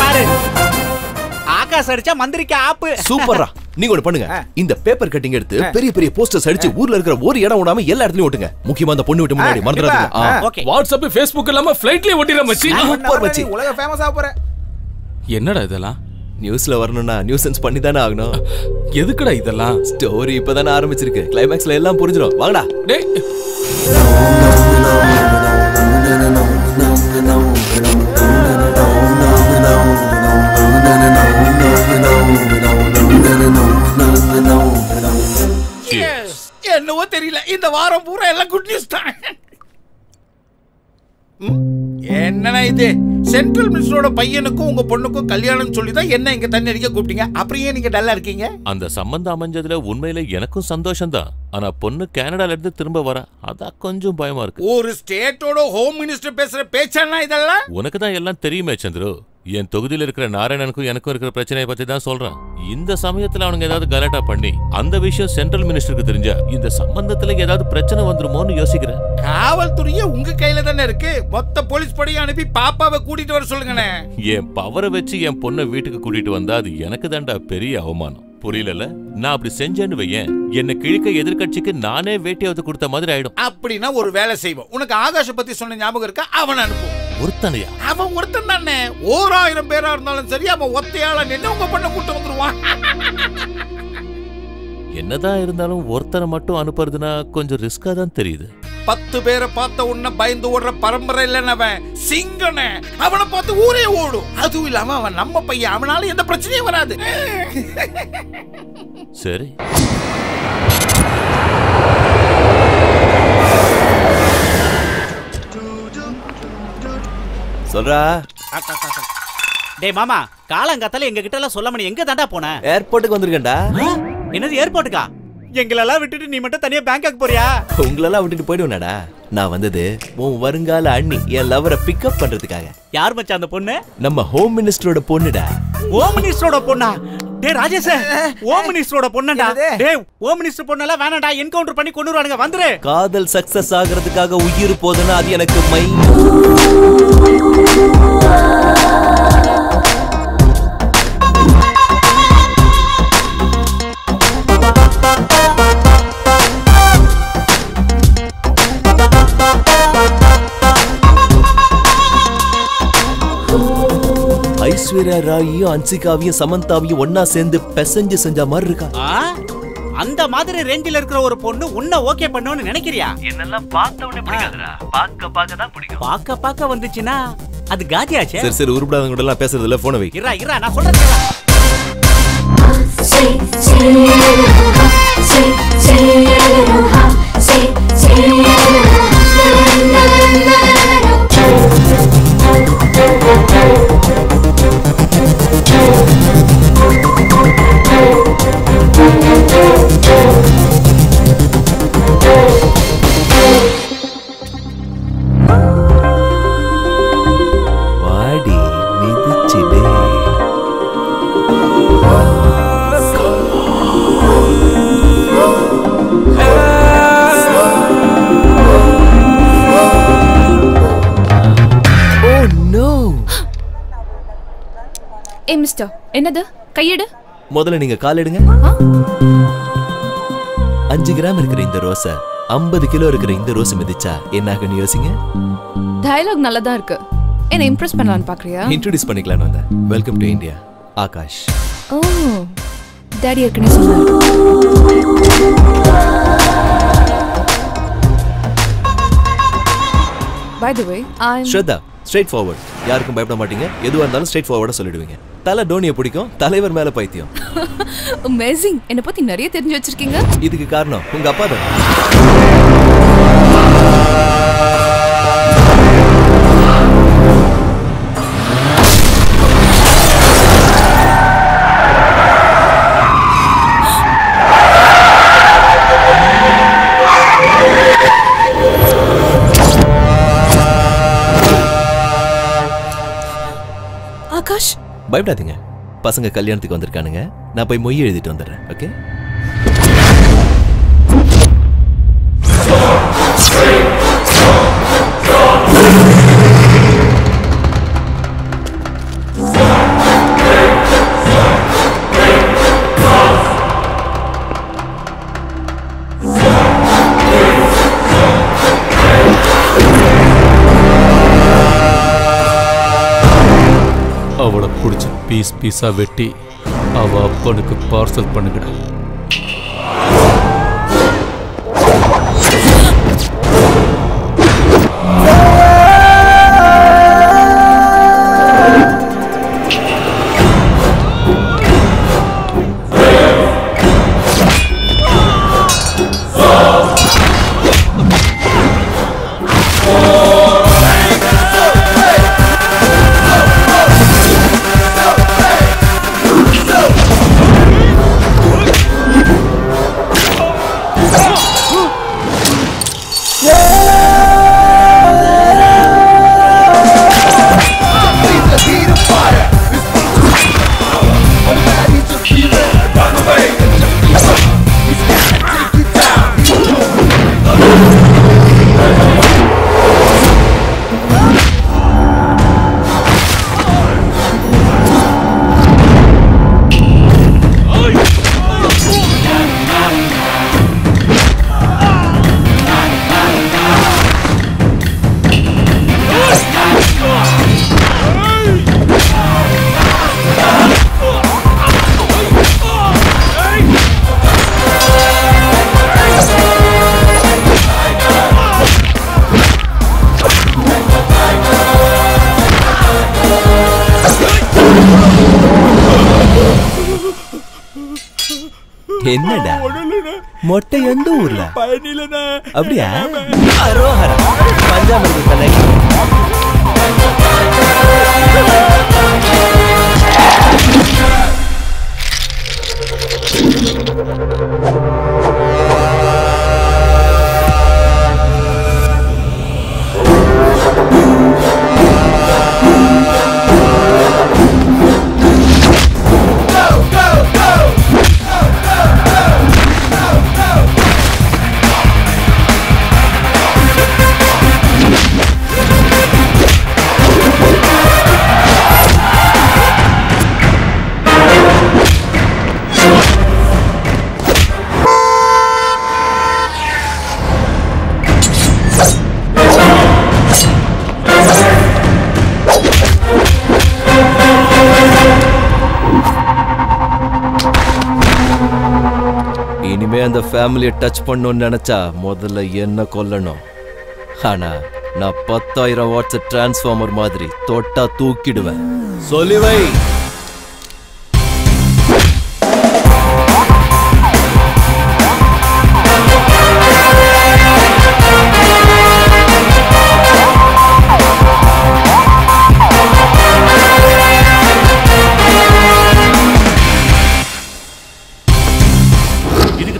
பாரு. ஆகாஷ் அடிச்சா மந்திரிக்கு ஆப்பு. சூப்பர்ரா. நீங்க ஒண்ணு பண்ணுங்க. இந்த பேப்பர் கட்டிங் எடுத்து பெரிய பெரிய போஸ்டர்ஸ் அடிச்சு ஊர்ல இருக்கிற ஒரு இடம் விடாம எல்லா இடத்துலயும் ஓட்டுங்க. முக்கியமா அந்த பொண்ணு விட்டு முன்னாடி. மறந்துடாதீங்க. ஆ. வாட்ஸ்அப் ஃபேஸ்புக் இல்லாம ஃபிளைட்லயே ஒட்டிர மச்சி. சூப்பர் மச்சி. உலக ஃபேமஸ் ஆக போறேன் என்னடா இதெல்லாம்? நியூஸ்ல வரணும்னா நியூசன்ஸ் பண்ணி தானே ஆகணும். எதுக்குடா இதெல்லாம்? ஸ்டோரி இப்பதானே ஆரம்பிச்சிருக்கு. கிளைமேக்ஸ்ல எல்லாம் புரிஞ்சிடும் வாங்கடா. டேய். என்னவோ தெரியல. இந்த வாரம் பூரா எல்லாம் குட் நியூஸ் தான். என்னண்ணா இது? சென்ட்ரல் மினிஸ்டரோட பையனுக்கும் உங்க பொண்ணுக்கும் கல்யாணம் சொல்லி தான் என்ன இங்க தண்ணி அடிக்க கூப்பிட்டீங்க? அப்புறம் ஏன் நீங்க டல்லா இருக்கீங்க? அந்த சம்பந்தம் அமைஞ்சதுல உண்மையில எனக்கும் சந்தோஷம்தான். ஆனா பொண்ணு கனடால இருந்து திரும்ப வர அதான் கொஞ்சம் பயமா இருக்கு. ஒரு ஸ்டேட்டோட ஹோம் மினிஸ்டர் பேசுற பேச்சானா இதெல்லாம்? உனக்கு தான் எல்லாம் தெரியுமே சந்துரு. என் தொகுதியில இருக்கிற நாராயணனுக்கும் எனக்கும் இருக்கிற பிரச்சனையை பத்தி தான் சொல்றேன். இந்த சமயத்துல அவனுங்க ஏதாவது கலாட்டா பண்ணி அந்த விஷயம் சென்ட்ரல் மினிஸ்டருக்கு தெரிஞ்சா இந்த சம்பந்தத்துல ஏதாவது பிரச்சனை வந்துருமோன்னு யோசிக்கிறேன். காவல்துறையே உங்க கையில தானே இருக்கு. மொத்த போலீஸ் படையும் அனுப்பி பாப்பாவை கூட்டிட்டு வர சொல்லுங்கண்ணே. என் பவரை வச்சு என் பொண்ணை வீட்டுக்கு கூட்டிட்டு வந்தா அது எனக்கு தான்டா பெரிய அவமானம். புரியலல நான் அப்படி செஞ்சேன்னு வையேன். என்ன கிழக்க எதிர்க்கட்சிக்கு நானே வேட்டியாவது கொடுத்த மாதிரி ஆயிடும். அப்படின்னா ஒரு வேலை செய்வோம். உனக்கு ஆகாஷ பத்தி சொன்ன ஞாபகம் இருக்கா? அவன் அனுப்புவோம். ஒருத்தனையா? அவன் ஒருத்தன் தானே. ஓராயிரம் பேரா இருந்தாலும் சரி அவன் ஒத்தையாள நின்று உங்க பண்ண கூட்டு வந்துருவான். என்னதான் இருந்தாலும் ஒருத்தரை மட்டும் அனுப்புறதுனா கொஞ்சம் ரிஸ்கா தான் தெரியுது. பத்து பேரை பார்த்த உன்ன பயந்து ஓடுற பரம்பரை இல்லைன்னு அவன் சிங்கனே. அவனை பார்த்து ஊரே ஓடும். அதுவும் இல்லாம அவன் நம்ம பையன் அவனால எந்த பிரச்சனையும் வராது. சரி. சொல்றா? டேய் மாமா காலங்காத்தால எங்க கிட்ட எல்லாம் சொல்லாம நீ எங்க தாண்டா போன? ஏர்போர்ட்டுக்கு வந்திருக்கேன்டா. என்னது ஏர்போர்ட்டுக்கா எங்களெல்லாம் விட்டுட்டு நீ மட்டும் தனியா பேங்காக் போறியா? உங்களெல்லாம் விட்டுட்டு போயிடுவேனடா. நான் வந்தது உன் வருங்கால அண்ணி என் லவரை பிக்கப் பண்றதுக்காக. யார் மச்சான் அந்த பொண்ணு? நம்ம ஹோம் மினிஸ்டரோட பொண்ணுடா. ஹோம் மினிஸ்டரோட பொண்ணா? டேய் ராஜேஷ் ஹோம் மினிஸ்டரோட பொண்ணடா டேய் ஹோம் மினிஸ்டர் பொண்ணெல்லாம் வேணாம்டா என்கவுண்டர் பண்ணி கொண்டு வருவானுங்க வந்துரு. காதல் சக்சஸ் ஆகிறதுக்காக உயிர் போதுன்னா அது எனக்கு மை ஐஸ்வர்யா ராயும் அன்சிகாவையும் சமந்தாவையும் ஒன்னா சேர்ந்து பெசஞ்சு செஞ்ச மாதிரி இருக்கா? அந்த மாதிரி ரேஞ்சில இருக்கிற ஒரு பொண்ணு உன்ன ஓகே பண்ணுன்னு நினைக்கிறியா? என்னெல்லாம் பார்த்த உடனே பிடிக்காதுடா. பார்க்க பார்க்க தான் பிடிக்கும். பாக்க பாக்க வந்துச்சுன்னா அது காஜியாச்சே சரி சரி உருப்படாதவங்க கூட எல்லாம் பேசுறது இல்ல போன வை. இரா இரா நான் சொல்றேன் கேளா. ஏ மிஸ்டர் என்னது? கையெடு. முதல்ல நீங்க கால் எடுங்க. அஞ்சு கிராம் இருக்கிற இந்த ரோஸை ஐம்பது கிலோ இருக்கிற இந்த ரோஸ் மிதிச்சா என்ன ஆகும்னு யோசிங்க. டயலாக் நல்லா தான் இருக்கு. என்ன இம்ப்ரெஸ் பண்ணலாம்னு பாக்குறியா? இன்ட்ரோடியூஸ் பண்ணிக்கலாம்னு வந்தேன். Welcome to India Akash oh daddy ஏற்கனவே சொன்னாரு. By the way I Shraddha straightforward யாருக்கும் பயப்பட மாட்டீங்க. எதுவா இருந்தாலும் ஸ்ட்ரைட் ஃபார்வர்டா சொல்லிடுவீங்க. தலை டோனியை பிடிக்கும் தலைவர் மேல பைத்தியம். அமேசிங் என்ன பத்தி நிறைய தெரிஞ்சு வச்சிருக்கீங்க. இதுக்கு காரணம் உங்க அப்பா தான். பயப்படாதீங்க. பசங்க கல்யாணத்துக்கு வந்திருக்கானுங்க. நான் போய் மொய் எழுதிட்டு வந்துடுறேன் ஓகே? அவளை பிடிச்சி பீஸ் பீஸாக வெட்டி அவள் அப்பனுக்கு பார்சல் பண்ணுகிறேன் அப்படியா? ஃபேமிலியை டச் பண்ணணும்னு நினைச்சா முதல்ல என்ன கொல்லணும்? ஆனா நான் பத்தாயிரம் வாட்ஸ் டிரான்ஸ்ஃபார்மர் மாதிரி தொட்டா தூக்கிடுவேன். சொல்லி வை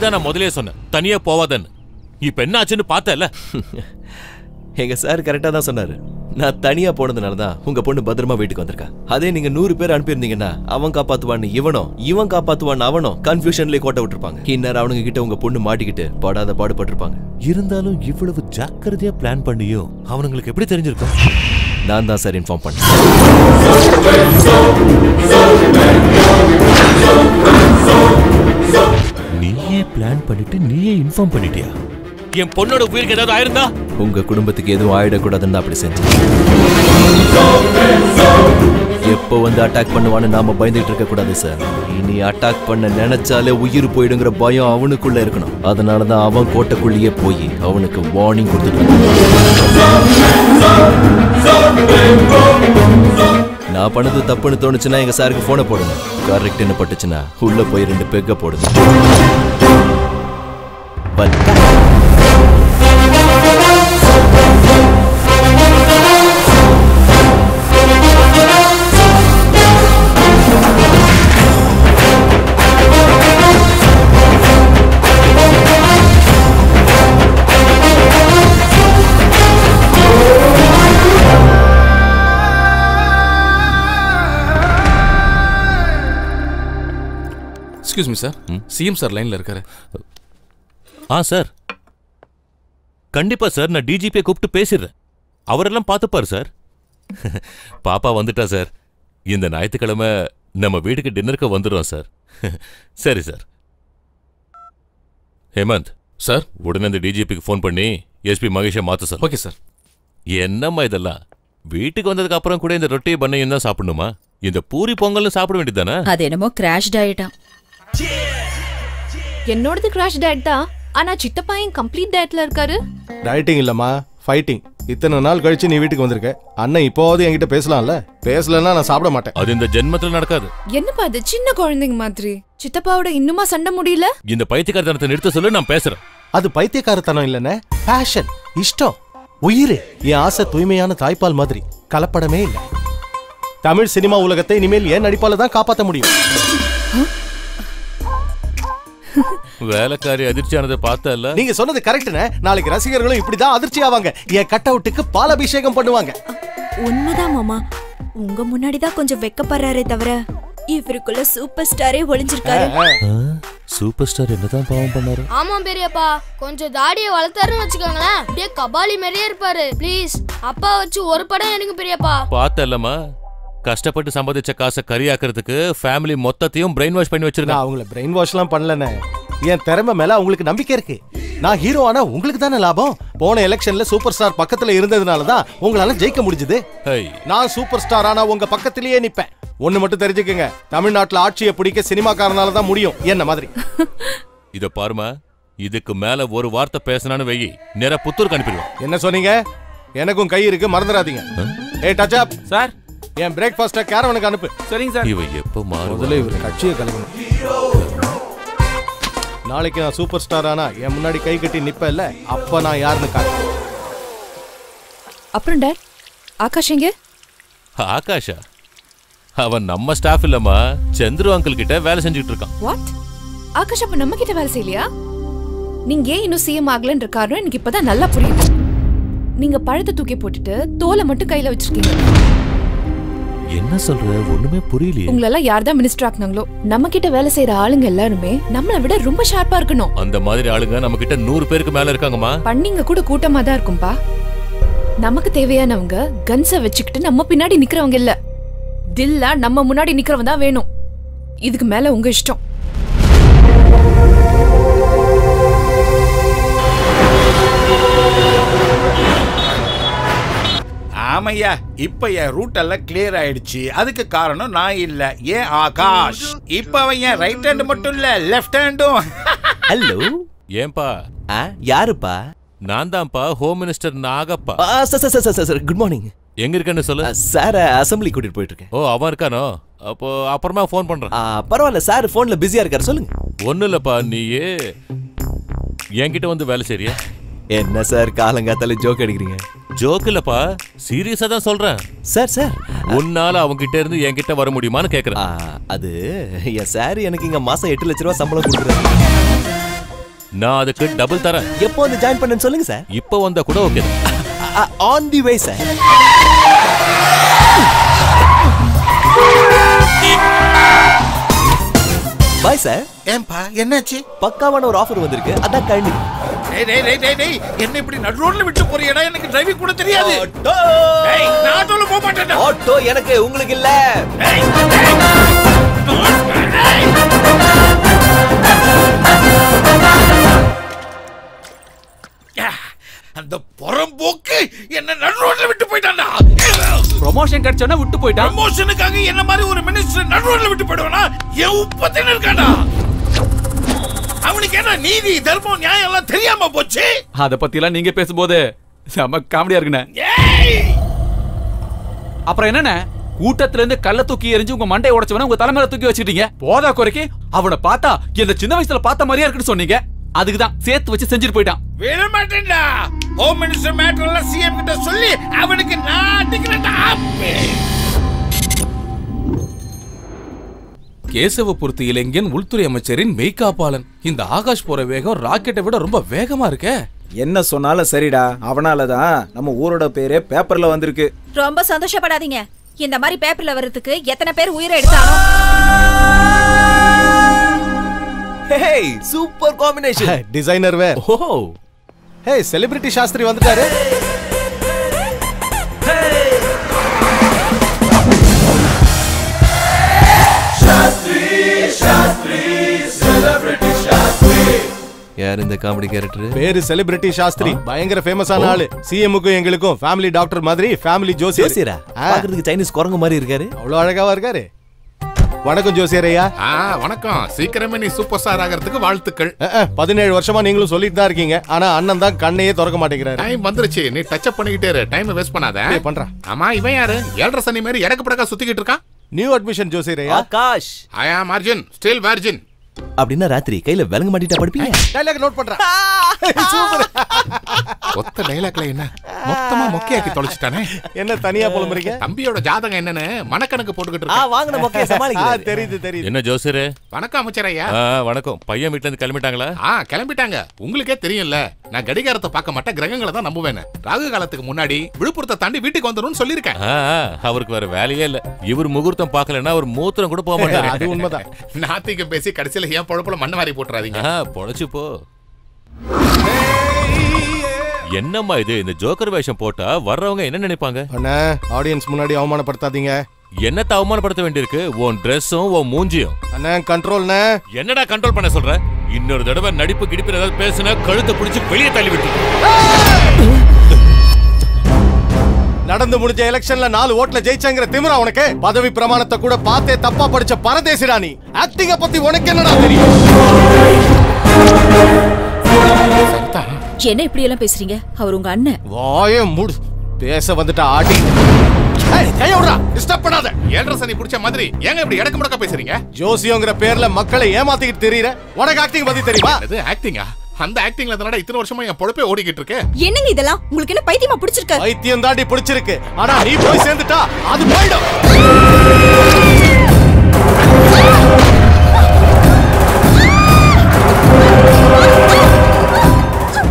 தான் நான் முதலே சொன்னேன் தனியா போவாதன்னு இப்ப என்ன ஆச்சுன்னு பார்த்தல எங்க சார் கரெக்டா தான் சொன்னாரு நான் தனியா போனதுனால தான் உங்க பொண்ணு பத்திரமா வீட்டுக்கு வந்திருக்கா அதே நீங்க நூறு பேர் அனுப்பியிருந்தீங்கன்னா அவன் காப்பாத்துவான்னு இவனும் இவன் காப்பாத்துவான்னு அவனும் கன்ஃபியூஷன்லயே கோட்டை விட்டுருப்பாங்க இந்நேரம் அவனுங்க கிட்ட உங்க பொண்ணு மாட்டிக்கிட்டு படாத பாடுபட்டிருப்பாங்க இருந்தாலும் இவ்வளவு ஜாக்கிரதையா பிளான் பண்ணியும் அவனுங்களுக்கு எப்படி தெரிஞ்சிருக்கும் நான் தான் சார் இன்ஃபார்ம் பண்ணேன் நீயே பிளான் பண்ணிட்டு நீயே இன்ஃபார்ம் பண்ணிட்டியா? என் பொண்ணோட உயிருக்கு ஏதாவது ஆயிருந்தா? உங்க குடும்பத்துக்கு எதுவும் ஆயிடக்கூடாதுன்னு தான் அப்படி செஞ்சேன். எப்போ வந்து அட்டாக் பண்ணுவான்னு நாம பயந்துட்டு இருக்க கூடாது சார் இனி அட்டாக் பண்ண நினைச்சாலே உயிர் போயிடுங்கிற பயம் அவனுக்குள்ள இருக்கணும். அதனால தான் அவன் கோட்டைக்குள்ளேயே போய் அவனுக்கு வார்னிங் கொடுத்துட்டான் நான் பண்ணது தப்புன்னு தோணுச்சுன்னா எங்க சாருக்கு போனை போடுங்க. கரெக்ட்னு பட்டுச்சுன்னா உள்ள போய் ரெண்டு பெக்க போடுங்க. Excuse me sir CM sir லைன்ல இருக்காரு. ஆ சார் கண்டிப்பா சார் நான் டிஜிபியை கூப்பிட்டு பேசிடுறேன். அவரெல்லாம் பார்த்துப்பாரு சார் பாப்பா வந்துட்டா சார் இந்த ஞாயிற்றுக்கிழமை நம்ம வீட்டுக்கு டின்னருக்கு வந்துடுறோம் சார் சரி சார் ஹேமந்த். சார் உடனே இந்த டிஜிபிக்கு ஃபோன் பண்ணி எஸ்பி மகேஷை மாத்த சார் ஓகே சார் என்னம்மா இதெல்லாம்? வீட்டுக்கு வந்ததுக்கு அப்புறம் கூட இந்த ரொட்டி பண்ணையும் தான் சாப்பிடணுமா? இந்த பூரி பொங்கல்னு சாப்பிட வேண்டியதானே அது என்னமோ கிராஷ் ஆயிட்டான் என்னோடது கிராஷ் டயட் தான். ஆனா சித்தப்பாயும் கம்ப்ளீட் டயட்ல இருக்காரு. டயட்டிங் இல்லம்மா ஃபைட்டிங் இத்தனை நாள் கழிச்சு நீ வீட்டுக்கு வந்திருக்க. அண்ணன் இப்போவாது என்கிட்ட பேசலாம்ல? பேசலன்னா நான் சாப்பிட மாட்டேன். அது இந்த ஜென்மத்தில் நடக்காது. என்னப்பா அது? சின்ன குழந்தைங்க மாதிரி. சித்தப்பாவோட இன்னுமா சண்டை முடியல? இந்த பைத்தியக்காரத்தனத்தை நிறுத்த சொல்லு நான் பேசுறேன். அது பைத்தியக்காரத்தனம் இல்லைன்னு பேஷன் இஷ்டம் உயிர். என் ஆசை தூய்மையான தாய்ப்பால் மாதிரி. கலப்படமே இல்லை. தமிழ் சினிமா உலகத்தை இனிமேல் என் நடிப்பால தான் காப்பாற்ற முடியும். வேலைக்காரி அதிர்ச்சியானதை பார்த்தல நீங்க சொன்னது கரெக்ட்னே. நாளைக்கு ரசிகர்களும் இப்படிதான் அதிர்ச்சி ஆவாங்க என் கட் அவுட்டுக்கு பாலபிஷேகம் பண்ணுவாங்க. உண்மைதான் மாமா. உங்க முன்னாடி தான் கொஞ்சம் வெக்கப்படுறாரே தவிர இவருக்குள்ள சூப்பர் ஸ்டாரே ஒளிஞ்சிருக்காரு. சூப்பர் ஸ்டார் என்னதான் பாவம் பண்ணாரு? ஆமா பெரியப்பா. கொஞ்சம் தாடியை வளர்த்தாருன்னு வச்சுக்கோங்களேன். அப்படியே கபாலி மாதிரியே இருப்பாரு. ப்ளீஸ் அப்பா வச்சு ஒரு படம் எடுங்க பெரியப்பா. பார்த்தல்லம்மா. கஷ்டப்பட்டு சம்பாதிச்ச காசை கரியாக்குறதுக்கு ஃபேமிலி மொத்தத்தையும் பிரெயின் வாஷ் பண்ணி வச்சிருக்கேன் நான் அவங்கள பிரெயின் வாஷ்லாம் பண்ணலனே என் திறமை மேல அவங்களுக்கு நம்பிக்கை இருக்கு. நான் ஹீரோ ஆனா உங்களுக்கு தானே லாபம்? போன எலெக்ஷன்ல சூப்பர் ஸ்டார் பக்கத்துல இருந்ததுனால தான் உங்களால ஜெயிக்க முடிஞ்சது. நான் சூப்பர் ஸ்டார் ஆனா உங்க பக்கத்திலேயே நிப்பேன். ஒண்ணு மட்டும் தெரிஞ்சுக்கங்க. தமிழ்நாட்டுல ஆட்சியை பிடிக்க சினிமாக்காரனால தான் முடியும். என்ன மாதிரி? இத பாருமா. இதுக்கு மேல ஒரு வார்த்தை பேசினான்னு வெயி. நேரா புத்தூருக்கு அனுப்பிடுவேன் என்ன சொன்னீங்க? எனக்கும் கை இருக்கு. மறந்துடாதீங்க. ஏய் டச் அப் சார் என் பிரேக்ஃபாஸ்ட கேரவனுக்கு அனுப்பு. சரிங்க சார். இவ எப்ப மாறும் முதல்ல இவர் கட்சியை கலக்கணும். நாளைக்கு நான் சூப்பர் ஸ்டார் ஆனா என் முன்னாடி கை கட்டி நிப்ப இல்ல அப்ப நான் யாருன்னு காட்டு. அப்புறம் டேட் ஆகாஷ் எங்க? ஆகாஷா? அவன் நம்ம ஸ்டாஃப் இல்லம்மா. சந்திரு அங்கிள் கிட்ட வேலை செஞ்சுட்டு இருக்கான். வாட் ஆகாஷ் அப்ப நம்ம கிட்ட வேலை செய்யலையா? நீங்க ஏன் இன்னும் சிஎம் ஆகலன்ற காரணம் எனக்கு இப்பதான் நல்லா புரியுது. நீங்க பழத்தை தூக்கி போட்டுட்டு தோலை மட்டும் கையில வச்சிருக்கீங்க. என்ன சொல்ற? ஒண்ணுமே புரியலையே. உங்களெல்லாம் யார் தான் மினிஸ்டர் ஆக்குனாங்களோ நம்ம கிட்ட வேலை செய்யற ஆளுங்க எல்லாருமே நம்மளை விட ரொம்ப ஷார்ப்பா இருக்கணும். அந்த மாதிரி ஆளுங்க நம்ம கிட்ட நூறு பேருக்கு மேல இருக்காங்கம்மா. பண்ணிங்க கூட கூட்டமா தான் இருக்கும்பா. நமக்கு தேவையானவங்க கன்ஸ வச்சுக்கிட்டு நம்ம பின்னாடி நிக்கிறவங்க இல்ல. தில்லா நம்ம முன்னாடி நிக்கிறவன் தான் வேணும். இதுக்கு மேல உங்க இஷ்டம். ஆமையா இப்ப என் ரூட் எல்லாம் கிளியர் ஆயிடுச்சு. அதுக்கு காரணம் நான் இல்ல. ஏன் ஆகாஷ். இப்ப அவன் என் ரைட் ஹேண்ட் மட்டும் இல்ல லெஃப்ட் ஹேண்டும் ஹலோ ஏன்பா? யாருப்பா? நான் தான்ப்பா home minister Nagappa sir sir sir sir sir good morning எங்க இருக்கேன்னு சொல்லு. சார் அசம்பிளி கூட்டிட்டு போயிட்டு இருக்கேன் ஓ அவன் இருக்கானோ? அப்போ அப்புறமா ஃபோன் பண்றேன். பரவாயில்ல சார் போன்ல பிஸியா இருக்காரு சொல்லுங்க. ஒண்ணு இல்லப்பா நீயே. என்கிட்ட வந்து வேலை செய்றியா? என்ன சார் காலங்காத்தால ஜோக் அடிக்கிறீங்க? ஜோக் இல்லப்பா. சீரியஸா தான் சொல்றேன். Sir sir. உன்னால அவங்க கிட்ட இருந்து என்கிட்ட வர முடியுமான்னு கேக்குறேன். அது என் சார் எனக்கு இங்க மாசம் எட்டு லட்ச ரூபாய் சம்பளம் கொடுக்குறாரு. நான் அதுக்கு டபுள் தரேன். எப்போ வந்து ஜாயின் பண்ணேன்னு சொல்லுங்க சார். இப்போ வந்தா கூட okay on the way sir. Bye sir. ஏன்பா என்னாச்சு? பக்காவான ஒரு ஆஃபர் வந்திருக்கு. அதான் கழனி. டேய் டேய் டேய் டேய் டேய் என்ன இப்படி நடு ரோட்ல விட்டு போறியடா? எனக்கு டிரைவிங் கூட தெரியாது. டேய் நான் ஆட்டோல போக மாட்டேன்டா. ஆட்டோ எனக்கு உங்களுக்கு இல்ல. அந்த புறம்போக்கு என்ன நடு ரோட்ல விட்டு போயிட்டான்டா. ப்ரொமோஷன் கிடைச்சோன்னா விட்டு போயிட்டான் ப்ரமோஷனுக்காக என்ன மாதிரி ஒரு மினிஸ்டர் நடு ரோட்ல விட்டு போயிடுவானா? என் உப்பத்தின இருக்காண்டா அவனுக்கு என்ன நீதி தர்மம் நியாயம் எல்லாம் தெரியாம போச்சு? அத பத்தி எல்லாம் நீங்க பேசும்போது செம காமெடியா இருக்குண்ணே. அப்புறம் என்னண்ணே? கூட்டத்துல இருந்து கல்ல தூக்கி எறிஞ்சு உங்க மண்டையை உடைச்சவன உங்க தலைமையில தூக்கி வச்சுட்டீங்க. போதா குறைக்கு அவனை பார்த்தா என்ன சின்ன வயசுல பார்த்த மாதிரியா இருக்குன்னு சொன்னீங்க. அதுக்கு தான் சேர்த்து வச்சு செஞ்சுட்டு போயிட்டான். விட மாட்டேன்டா ஹோம் மினிஸ்டர் மேட்டர் எல்லாம் சிஎம் கிட்ட சொல்லி அவனுக்கு நான் அடிக்கிறேன்டா கேசவபுரத்து இளைஞன் உள்துறை அமைச்சரின் மெய்காப்பாளன். இந்த ஆகாஷ் போற வேகம் ராக்கெட்டை விட ரொம்ப வேகமா இருக்கே. என்ன சொன்னாலும் சரிடா. அவனால தான் நம்ம ஊரோட பேரே பேப்பர்ல வந்திருக்கு. ரொம்ப சந்தோஷப்படாதீங்க. இந்த மாதிரி பேப்பர்ல வர்றதுக்கு எத்தனை பேர் உயிரை எடுத்தாலும். Hey super combination. Designer way. Oh hey celebrity Shastri வந்துட்டாரு. யார் இந்த காமெடி கேரக்டர் பேரு செலிபிரிட்டி சாஸ்திரி. பயங்கர ஃபேமஸான ஆளு. சிஎம்முக்கும் எங்களுக்கும் ஃபேமிலி டாக்டர் மாதிரி ஃபேமிலி ஜோசியர். பாக்குறதுக்கு சைனீஸ் குரங்கு மாதிரி இருக்காரு. அவ்வளவு அழகாவா இருக்காரு. வணக்கம் ஜோசியர் ஐயா. ஆ வணக்கம். சீக்கிரமே நீ சூப்பர் ஸ்டார் ஆகிறதுக்கு வாழ்த்துக்கள். பதினேழு வருஷமா நீங்களும் சொல்லிட்டு தான் இருக்கீங்க. ஆனா அண்ணன் தான் கண்ணையே திறக்க மாட்டேங்கிறாரு. டைம் வந்துருச்சு. நீ டச் அப் பண்ணிக்கிட்டே இரு. டைம் வேஸ்ட் பண்ணாத. பண்றேன். ஆமா இவன் யாரு? ஏழரை சனி மாதிரி எடக்கு படக்கா சுத்திக்கிட்டு இருக்கான். நியூ அட்மிஷன் ஜோசியர் ஐயா. ஆகாஷ். ஐ ஆம் அர்ஜுன் ஸ்டில் வர்ஜின் அப்படின்னா ராத்திரி கையில விலங்கு மாட்டிட்டா படுப்பீங்க? நோட் பண்றேன். ஒத்த டைலாக்ல என்ன? மொத்தமா மொக்கையாக்கி தொலைச்சிட்டானே? என்ன தனியா புலம்புறீங்க? தம்பியோட ஜாதகம் என்னன்னு மனக்கணக்கு போட்டுக்கிட்டு ஆ, இருக்கேன். வாங்கின மொக்கைய சமாளிக்கிறாரு. ஆ, தெரியுது தெரியுது. என்ன ஜோசியரே? வணக்கம் அமைச்சர் ஐயா. வணக்கம். பையன் வீட்ல இருந்து கிளம்பிட்டாங்களா? ஆ கிளம்பிட்டாங்க. உங்களுக்கே தெரியும்ல. நான் கடிகாரத்தை பார்க்க மாட்டேன். கிரகங்களை தான் நம்புவேன் ராகு காலத்துக்கு முன்னாடி விழுப்புரத்தை தாண்டி வீட்டுக்கு வந்துரும்னு சொல்லியிருக்கேன். அவருக்கு வேற வேலையே இல்ல. இவர் முகூர்த்தம் பார்க்கலன்னா அவர் மூத்திரம் கூட போக மாட்டாரு. அது உண்மைதான். நாத்திக்கு பேசி கடைசியில ஏன் பொழப்புல மண்ணு வாரி போட்டுறாதீங்க. பொழைச்சு போ. என்னம்மா இது? இந்த ஜோக்கர் வேஷம் போட்டா வர்றவங்க என்ன நினைப்பாங்க? அண்ணா ஆடியன்ஸ் முன்னாடி அவமானப்படுத்தாதீங்க. என்னத்த அவமானப்படுத்த வேண்டியிருக்கு? உன் ட்ரெஸ்ஸும் உன் மூஞ்சியும். அண்ணா கண்ட்ரோல்ண்ணே என்னடா கண்ட்ரோல் பண்ண சொல்ற? இன்னொரு தடவை நடிப்பு கிடிப்பு ஏதாவது பேசுனா கழுத்தை பிடிச்சு வெளியே தள்ளி விட்டு நடந்து முடிஞ்ச எலெக்ஷன்ல நாலு ஓட்ல ஜெயிச்சங்கிற திமிரா உனக்கு? பதவி பிரமாணத்தை கூட பார்த்தே தப்பா படிச்ச பரதேசிடா நீ ஆக்டிங்க பத்தி உனக்கு என்னடா தெரியும்? என்ன இப்படி எல்லாம் பேசுறீங்க? அவர் உங்க அண்ணன். வாய மூடு. பேச வந்துட்ட ஆடி டிஸ்டர்ப் பண்ணாத. ஏழரை சனி பிடிச்ச மாதிரி ஏங்க இப்படி இடக்கு முடக்க பேசுறீங்க? ஜோசியோங்கிற பேர்ல மக்களை ஏமாத்திக்கிட்டு தெரியற? உனக்கு ஆக்டிங் பத்தி தெரியுமா? இது ஆக்டிங்கா அந்த ஆக்டிங்ல தானடா இத்தனை வருஷமா என் பொழப்பே ஓடிக்கிட்டு இருக்கு? என்னங்க இதெல்லாம்? உங்களுக்கு என்ன பைத்தியமா பிடிச்சிருக்கு? பைத்தியம் தாண்டி பிடிச்சிருக்கு. ஆனா நீ போய் சேர்ந்துட்டா அது போயிடும்.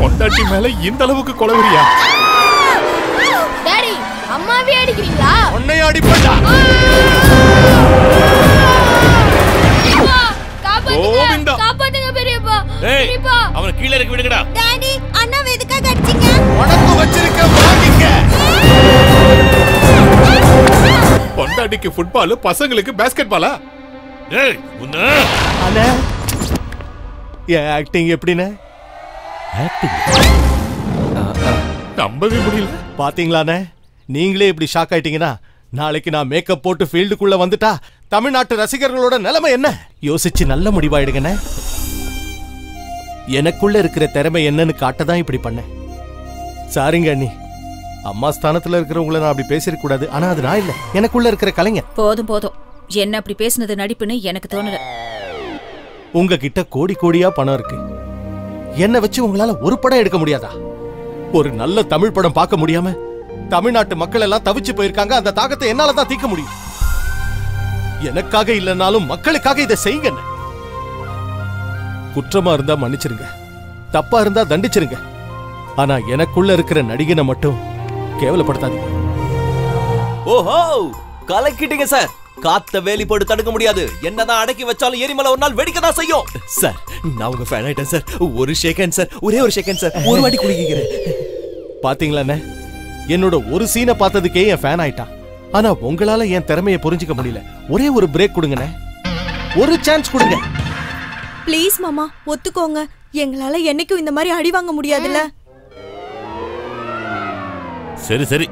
பொண்டாட்டி மேல இந்த அளவுக்கு கொலவரியா டாடி அம்மாவே அடிக்கிறீங்களா? உன்னைய அடிப்பட்டா? காப்பாத்துங்க காப்பாத்துங்க பெரியப்பா பெரியப்பா. அவனை கீழே இறக்கி விடுங்கடா. டாடி அண்ணா எதுக்காக அடிச்சீங்க? உனக்கு வச்சிருக்க வாங்கிக்க. பொண்டாட்டிக்கு ஃபுட்பால் பசங்களுக்கு பாஸ்கெட் பாலா ஏய் உன்ன. அண்ணே ஏன் ஆக்டிங் எப்படின்னு நம்பவே முடியல. பாத்தீங்களாண்ணே? நீங்களே இப்படி ஷாக் ஆயிட்டீங்கன்னா நாளைக்கு நான் மேக்கப் போட்டு ஃபீல்டுக்குள்ள வந்துட்டா தமிழ்நாட்டு ரசிகர்களோட நிலைமை என்ன? யோசிச்சு நல்ல முடிவாயிடுங்கண்ணே. எனக்குள்ள இருக்கிற திறமை என்னன்னு காட்ட தான் இப்படி பண்ணேன். சாரிங்க அண்ணி. அம்மா ஸ்தானத்துல இருக்கிறவங்கள நான் அப்படி பேசிருக்க கூடாது ஆனா அது நான் இல்ல. எனக்குள்ள இருக்கிற கலைஞர். போதும் போதும். என்ன அப்படி பேசுனது நடிப்புன்னு எனக்கு தோணல. உங்ககிட்ட கோடி கோடியா பணம் இருக்கு. என்ன வச்சு உங்களால ஒரு படம் எடுக்க முடியாதா? ஒரு நல்ல தமிழ் படம் பார்க்க முடியாம தமிழ்நாட்டு மக்கள் எல்லாம் தவிச்சு போயிருக்காங்க. அந்த தாக்கத்தை என்னால தான் தீர்க்க முடியும். எனக்காக இல்லைனாலும் மக்களுக்காக இதை செய்யுங்க குற்றமா இருந்தா மன்னிச்சிருங்க. தப்பா இருந்தா தண்டிச்சிருங்க. ஆனா எனக்குள்ள இருக்கிற நடிகனை மட்டும் கேவலப்படுத்தாதீங்க. ஓஹோ! கலக்கிட்டீங்க சார். காத்த வேலி போட்டு தடுக்க முடியாது. என்னதான் அடக்கி வச்சாலும் எரிமலை ஒரு நாள் வெடிக்க தான் செய்யும். சார் நான் உங்க ஃபேன் ஆயிட்டேன் சார். ஒரு செகண்ட் சார். ஒரே ஒரு செகண்ட் சார். ஒரு வாட்டி குளிக்கிறேன் பாத்தீங்களா என்னோட ஒரு சீனை பார்த்ததுக்கே என் ஃபேன் ஆயிட்டான் ஆனா உங்களால என் திறமையை புரிஞ்சுக்க முடியல. ஒரே ஒரு பிரேக் கொடுங்கண்ணே ஒரு சான்ஸ் கொடுங்க. ப்ளீஸ் மாமா ஒத்துக்கோங்க. எங்களால என்னைக்கும் இந்த மாதிரி அடி வாங்க முடியாதுல்ல. சரி சரி.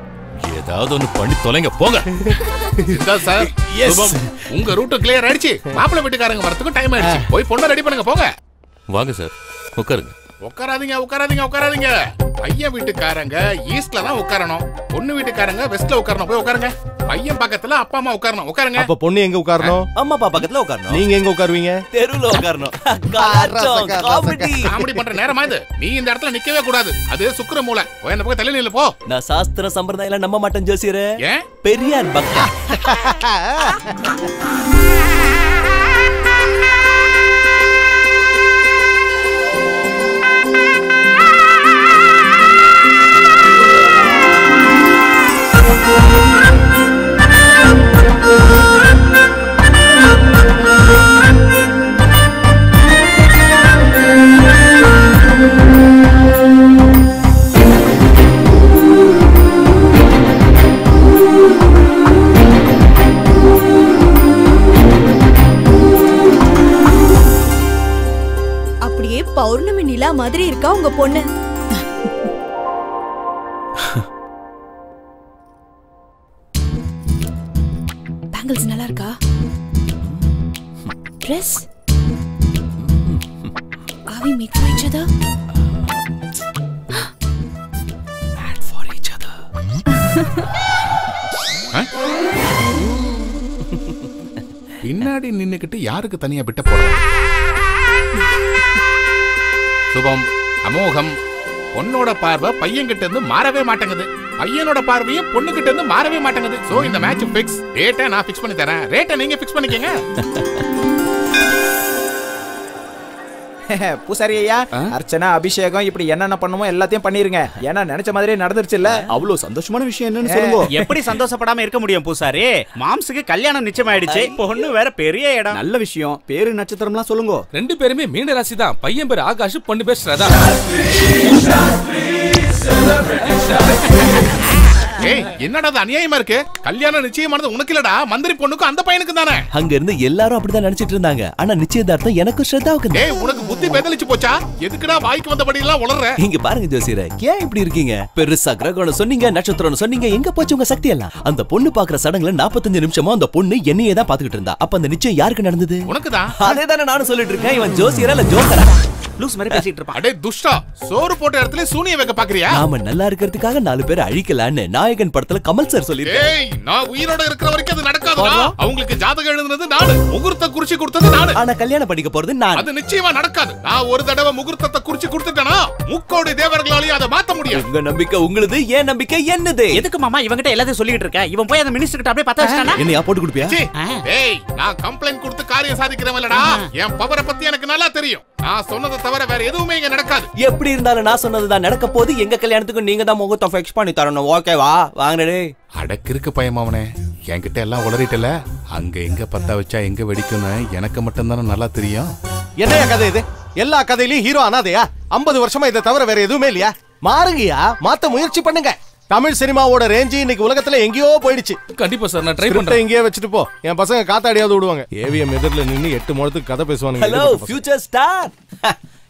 ஏதாவது ஒண்ணு பண்ணி தொலைங்க. போங்க. சார் சுபம், உங்க ரூட் கிளியர் ஆயிடுச்சு. மாப்பிள்ளை வீட்டுக்காரங்க வரதுக்கு டைம் ஆயிடுச்சு. போய் பொண்ணை ரெடி பண்ணுங்க போங்க. வாங்க சார் உட்காருங்க. உட்காராதீங்க உட்காராதீங்க உட்காராதீங்க பையன் வீட்டுக்காரங்க ஈஸ்ட்ல தான் உட்காரணும் பொண்ணு வீட்டுக்காரங்க வெஸ்ட்ல உட்காரணும் போய் உட்காருங்க பையன் பக்கத்துல அப்பா அம்மா உட்காரணும் உட்காருங்க அப்ப பொண்ணு எங்க உட்காரணும் அம்மா அப்பா பக்கத்துல உட்காரணும் நீங்க எங்க உட்காருவீங்க தெருவுல உட்காரணும் காமெடி. காமெடி பண்ற நேரமா இது? நீ இந்த இடத்துல நிக்கவே கூடாது. அது சுக்கிர மூளை. போய் அந்த பக்கம் தள்ளி நில்லு போ. நான் சாஸ்திர சம்பிரதாயம் நம்ப மாட்டேன் ஜோசியரே. ஏன்? பெரியார் பக்தா அப்படியே பௌர்ணமி நிலா மாதிரி இருக்கா உங்க பொண்ணு? பேங்கிள்ஸ் நல்லா இருக்கா? Dress Are we made for each other? பின்னாடி நின்னுக்கிட்டு யாருக்கு தனியா விட்ட போடுற சுபம் அமோகம் பொண்ணோட பார்வை பையன் கிட்ட இருந்து மாறவே மாட்டேங்குது. பையனோட பார்வையும் பொண்ணு கிட்ட இருந்து மாறவே மாட்டேங்குது. சோ இந்த மேட்ச் ஃபிக்ஸ் ரேட்டை நான் ஃபிக்ஸ் பண்ணி தரேன். ரேட்டை நீங்க ஃபிக்ஸ் பண்ணிக்கங்க. பூசாரி ஐயா அர்ச்சனா அபிஷேகம் இப்படி என்னென்ன பண்ணுமோ எல்லாத்தையும் பண்ணிருங்க. ஏன்னா நினைச்ச மாதிரியே நடந்துருச்சு இல்ல அவ்வளவு சந்தோஷமான விஷயம் என்னன்னு சொல்லுங்க. எப்படி சந்தோஷப்படாம இருக்க முடியும் பூசாரி? மாம்ஸுக்கு கல்யாணம் நிச்சயமாயிடுச்சு. பொண்ணு வேற பெரிய இடம். நல்ல விஷயம். பேரு நட்சத்திரம்லாம் சொல்லுங்க. ரெண்டு பேருமே மீன ராசி தான் பையன் பேர் ஆகாஷ் பொண்ணு பேர் ஸ்ரதா. ஏய் என்னடா அது அநியாயமா இருக்கு? கல்யாணம் நிச்சயமானது உனக்கு இல்லடா. மந்திரி பொண்ணுக்கும் அந்த பையனுக்கு தானே? அங்க இருந்து எல்லாரும் அப்படிதான் நினைச்சிட்டு இருந்தாங்க. ஆனா நிச்சயதார்த்தம் எனக்கும் ஸ்ரத்தாவுக்கு ஏய் உனக்கு புத்தி பெதலிச்சு போச்சா? எதுக்குடா வாய்க்கு வந்தபடி எல்லாம் உளற இங்க பாருங்க ஜோசியர. ஏன் இப்படி இருக்கீங்க? பெருசா கிரகணம் சொன்னீங்க நட்சத்திரம் சொன்னீங்க. எங்க போச்சு உங்க சக்தி எல்லாம்? அந்த பொண்ணு பாக்குற சடங்குல 45 நிமிஷமா அந்த பொண்ணு என்னையே தான் பாத்துக்கிட்டு இருந்தா. அப்ப அந்த நிச்சயம் யாருக்கு நடந்தது? உனக்கு தான் அதே தானே நானும் சொல்லிட்டு இருக்கேன். இவன் ஜோசியரா இல்ல ஜோக்கரா? லூஸ் மாதிரி பேசிட்டு இருப்பான். அடே துஷ்டா. சோறு போட்ட இடத்துல சூனிய வைக்க பாக்குறியா? நாம நல்லா இருக்கிறதுக்காக நாலு பேரை அழிக்கலான்னு நாயகன் படத்துல கமல் சார் சொல்லிருக்காரு ஏய் நான் உயிரோட இருக்கிற வரைக்கும் அது நடக்காதுடா. அவங்களுக்கு ஜாதகம் எழுதுனது நானு முகூர்த்த குறிச்சு கொடுத்தது நானு ஆனா கல்யாணம் பண்ணிக்க போறது நான். அது நிச்சயமா நடக்காது. நான் ஒரு தடவை முகூர்த்தத்தை குறிச்சு கொடுத்துட்டேனா முக்கோடி தேவர்களாலையும் அதை மாத்த முடியாது. உங்க நம்பிக்கை உங்களுது ஏன் நம்பிக்கை என்னது? எதுக்கு மாமா இவங்கிட்ட எல்லாத்தையும் சொல்லிட்டு இருக்க? இவன் போய் அந்த மினிஸ்டர் கிட்ட அப்படியே பத்த என்னையா போட்டு கொடுப்பியா? ஏய் நான் கம்ப்ளைண்ட் கொடுத்து காரியம் சாதிக்கிறவன் இல்லடா. என் பவரை பத்தி எனக்கு நல்லா தெரியும். நான் சொன்னதை தவிர வேற எதுவுமே இங்க நடக்காது. எப்படி இருந்தாலும் நான் சொன்னதுதான் நடக்க போது எங்க கல்யாணத்துக்கு நீங்க தான் முகூர்த்தம் ஃபிக்ஸ் பண்ணி தரணும். ஓகேவா வாங்கடே அடக்கிருக்கு பயமாவனே. என்கிட்ட எல்லாம் உளறிட்டல. அங்க எங்க பத்த வச்சா எங்க வெடிக்கும்னு எனக்கு மட்டும் தானே நல்லா தெரியும். என்னையா கதை இது? எல்லா கதையிலயும் ஹீரோ அனாதையா? 50 வருஷமா இதை தவிர வேற எதுவுமே இல்லையா? மாறுங்கயா மாத்த முயற்சி பண்ணுங்க. தமிழ் சினிமாவோட ரேஞ்சு இன்னைக்கு உலகத்துல எங்கேயோ போயிடுச்சு. கண்டிப்பா சார் நான் ட்ரை பண்றேன். இங்கேயே வச்சுட்டு போ. என் பசங்க காத்தாடியாவது விடுவாங்க. ஏவிஎம் எதிரில் நின்னு எட்டு முழத்துக்கு கதை பேசுவானுங்க. ஹலோ ஃபியூச்சர் ஸ்டார்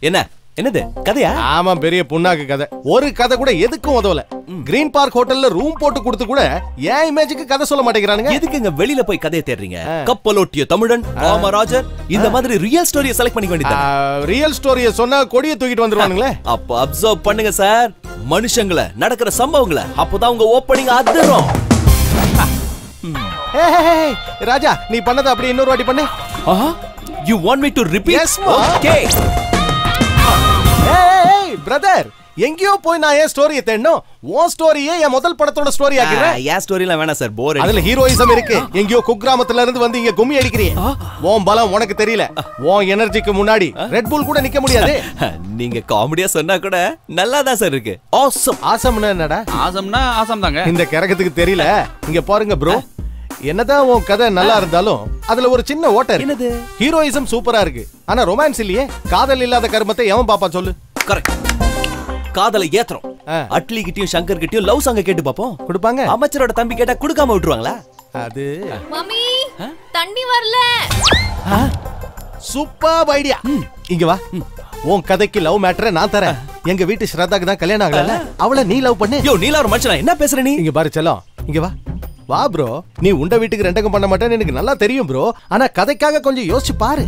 என்ன? என்னது கதையா? ஆமா பெரிய புண்ணாக்கு கதை. ஒரு கதை கூட எதுக்கும் உதவல. கிரீன் பார்க் ஹோட்டல்ல ரூம் போட்டு கொடுத்து கூட ஏன் இமேஜுக்கு கதை சொல்ல மாட்டேங்கிறானுங்க? எதுக்குங்க வெளியில போய் கதையை தேடுறீங்க? கப்பலோட்டிய தமிழன் காமராஜர் இந்த மாதிரி ரியல் ஸ்டோரியை செலக்ட் பண்ணிக்க வேண்டியது ரியல் ஸ்டோரிய சொன்னா கொடியை தூக்கிட்டு வந்துருவானுங்களே? அப்ப அப்சர்வ் பண்ணுங்க சார் மனுஷங்களை நடக்கிற சம்பவங்களை. அப்பதான் உங்க ஓப்பனிங் அதிரும். ராஜா நீ பண்ணதை அப்படியே இன்னொரு வாட்டி பண்ணு. You want me to repeat Yes, okay brother எங்கேயோ போய் நான் ஏன் ஸ்டோரியை தேடணும்? உன் ஸ்டோரியே என் முதல் படத்தோட ஸ்டோரி ஆக்கிறேன் ஏன் ஸ்டோரிலாம் வேணாம் சார் போர் அதுல ஹீரோயிசம் இருக்கு. எங்கேயோ குக்கிராமத்துல இருந்து வந்து இங்க கும்மி அடிக்கிறீங்க. உன் பலம் உனக்கு தெரியல. உன் எனர்ஜிக்கு முன்னாடி ரெட் புல் கூட நிக்க முடியாது. நீங்க காமெடியா சொன்னா கூட நல்லா தான் சார் இருக்கு. ஆசம் ஆசம்னா என்னடா? ஆசம்னா ஆசம் தாங்க இந்த கிரகத்துக்கு தெரியல. இங்க பாருங்க ப்ரோ என்னதான் உன் கதை நல்லா இருந்தாலும் அதுல ஒரு சின்ன ஓட்டை இருக்கு. ஹீரோயிசம் சூப்பரா இருக்கு. ஆனா ரொமான்ஸ் இல்லையே? காதல் இல்லாத கர்மத்தை எவன் பாப்பா சொல்லு? கரெக்ட் காதலை ஏத்துறோம். அட்லி கிட்டயும் சங்கர் கிட்டயும் லவ் சாங்க கேட்டு பாப்போம். கொடுப்பாங்க. அமைச்சரோட தம்பி கேட்டா கொடுக்காம விட்டுருவாங்களா? அது. மம்மி தண்ணி வரல. சூப்பர் ஐடியா இங்க வா. உன் கதைக்கு லவ் மேட்டரை நான் தரேன். எங்க வீட்டு ஸ்ரத்தாக்கு தான் கல்யாணம் ஆகல அவளை நீ லவ் பண்ணு. யோ நீலா ஒரு மனுஷனா? என்ன பேசுற நீ? இங்க பாரு செல்லம். இங்க வா. வா ப்ரோ நீ உண்ட வீட்டுக்கு ரெண்டகம் பண்ண மாட்டேன்னு எனக்கு நல்லா தெரியும் ப்ரோ ஆனா கதைக்காக கொஞ்சம் யோசிச்சு பாரு.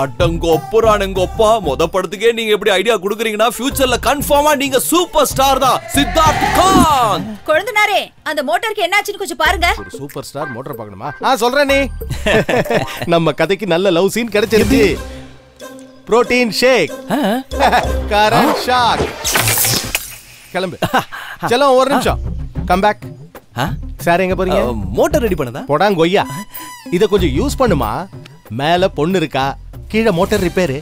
ஆட்டங்கொப்புறானுங்கொப்பா மொத படத்துக்கே நீங்க எப்படி ஐடியா குடுக்குறீங்கன்னா ஃபியூச்சர்ல கன்ஃபார்மா நீங்க சூப்பர் ஸ்டார் தான். சித்தார்த் கான்! கொழுந்தனாரே அந்த மோட்டாருக்கு என்னாச்சுன்னு கொஞ்சம் பாருங்க. ஒரு சூப்பர் ஸ்டார் மோட்டர் பார்க்கணுமா? ஆ சொல்றேன் நீ. நம்ம கதைக்கு நல்ல லவ் சீன் கிடைச்சிருச்சு. புரோட்டீன் ஷேக் கரண் ஷாக் கிளம்பு. செல்லம் ஒரு நிமிஷம். கம் பேக் சார் எங்க போறீங்க? மோட்டார் ரெடி பண்ணதா? போடாங்க கொய்யா. இத கொஞ்சம் யூஸ் பண்ணுமா? மேல பொண்ணு இருக்கா? கீழே மோட்டார் ரிப்பேர்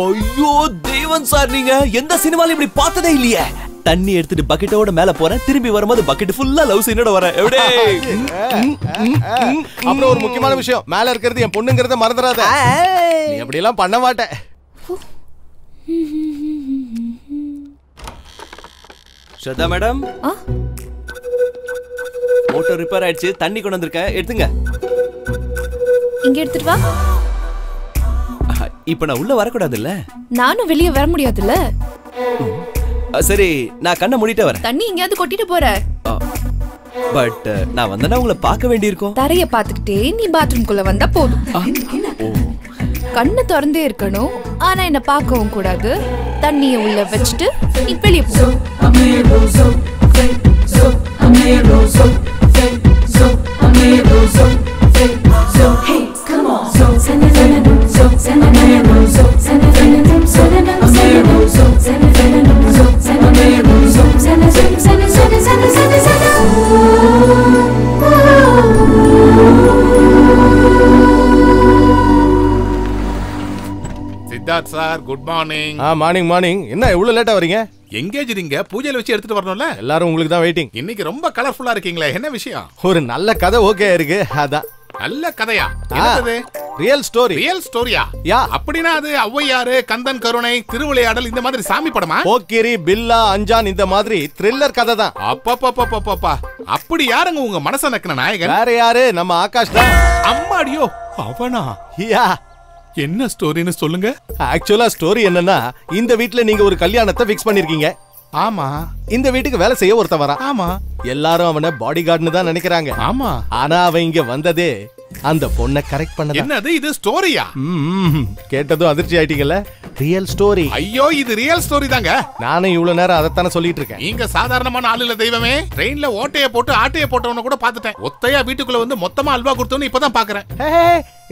ஐயோ தேவன் சார் நீங்க. எந்த சினிமால இப்படி பார்த்ததே இல்லையே. தண்ணி எடுத்துட்டு பக்கெட்டோட மேல போறேன். திரும்பி வரும்போது பக்கெட் ஃபுல்லா லவ் சீனோட வரேன். எப்படி அப்புறம் ஒரு முக்கியமான விஷயம். மேல இருக்கிறது என் பொண்ணுங்கிறத மறந்துடாத. நீ அப்படி எல்லாம் பண்ண மாட்டேன் ஸ்ரதா மேடம்? மோட்டார் ரிப்பேர் ஆயிடுச்சு. தண்ணி கொண்டு வந்திருக்கேன். எடுத்துங்க. இங்க எடுத்துட்டு வா. இப்ப நான் உள்ள வரக்கூடாது இல்ல நானும் வெளியே வர முடியாதுல்ல? சரி நான் கண்ணை மூடிட்டே வரேன். தண்ணி எங்கேயாவது கொட்டிட்டு போற. பட் நான் வந்தேன்னா உங்களை பார்க்க வேண்டியிருக்கும். தரைய பாத்துக்கிட்டே நீ பாத்ரூம்குள்ள வந்தா போதும். கண்ணு திறந்தே இருக்கணும். ஆனா என்ன பார்க்கவும் கூடாது. தண்ணிய உள்ள வச்சுட்டு நீ வெளியே போ. Siddharth sir good morning ah morning morning என்ன இவ்வளோ லேட்டாக வரீங்க? எங்கேஜ் நீங்க பூஜையில வச்சு எடுத்துட்டு வரணும்ல? எல்லாரும் உங்களுக்கு தான் வெயிட்டிங் இன்னைக்கு ரொம்ப கலர்ஃபுல்லா இருக்கீங்களே. என்ன விஷயம்? ஒரு நல்ல கதை ஓகே இருக்கு. அதான். நல்ல கதையா? என்னது ரியல் ஸ்டோரி ரியல் ஸ்டோரியா யா. அப்படின்னா அது ஔவையாரு கந்தன் கருணை திருவிளையாடல் இந்த மாதிரி சாமி படமா? போக்கிரி பில்லா அஞ்சான் இந்த மாதிரி த்ரில்லர் கதை தான். அப்பப்பப்பப்பப்பா அப்படி யாருங்க உங்க மனச நக்கின நாயகன்? வேற யாரு? நம்ம ஆகாஷ் தான். அம்மாடியோ அவனா? யா. என்ன ஸ்டோரின்னு சொல்லுங்க? ஆக்சுவலா ஸ்டோரி என்னன்னா இந்த வீட்ல நீங்க ஒரு கல்யாணத்தை ஃபிக்ஸ் பண்ணிருக்கீங்க. ஆமா. இந்த வீட்டுக்கு வேலை செய்ய ஒருத்தன் வரான். ஆமா. எல்லாரும் அவனை பாடி கார்டுன்னு தான் நினைக்கிறாங்க. ஆமா. ஆனா அவன் இங்க வந்ததே அந்த பொண்ணை கரெக்ட் பண்ணதான். என்னது இது ஸ்டோரியா கேட்டதும் அதிர்ச்சி ஆயிட்டீங்கல்ல? ரியல் ஸ்டோரி ஐயோ இது ரியல் ஸ்டோரி தாங்க. நானும் இவ்வளவு நேரம் அதைத்தானே சொல்லிட்டு இருக்கேன். நீங்க சாதாரணமான ஆள் இல்ல தெய்வமே. ட்ரெயின்ல ஓட்டைய போட்டு ஆட்டைய போட்டவன கூட பாத்துட்டேன் ஒத்தையா வீட்டுக்குள்ள வந்து மொத்தமா அல்வா கொடுத்தவனு இப்பதான் பாக்குறேன்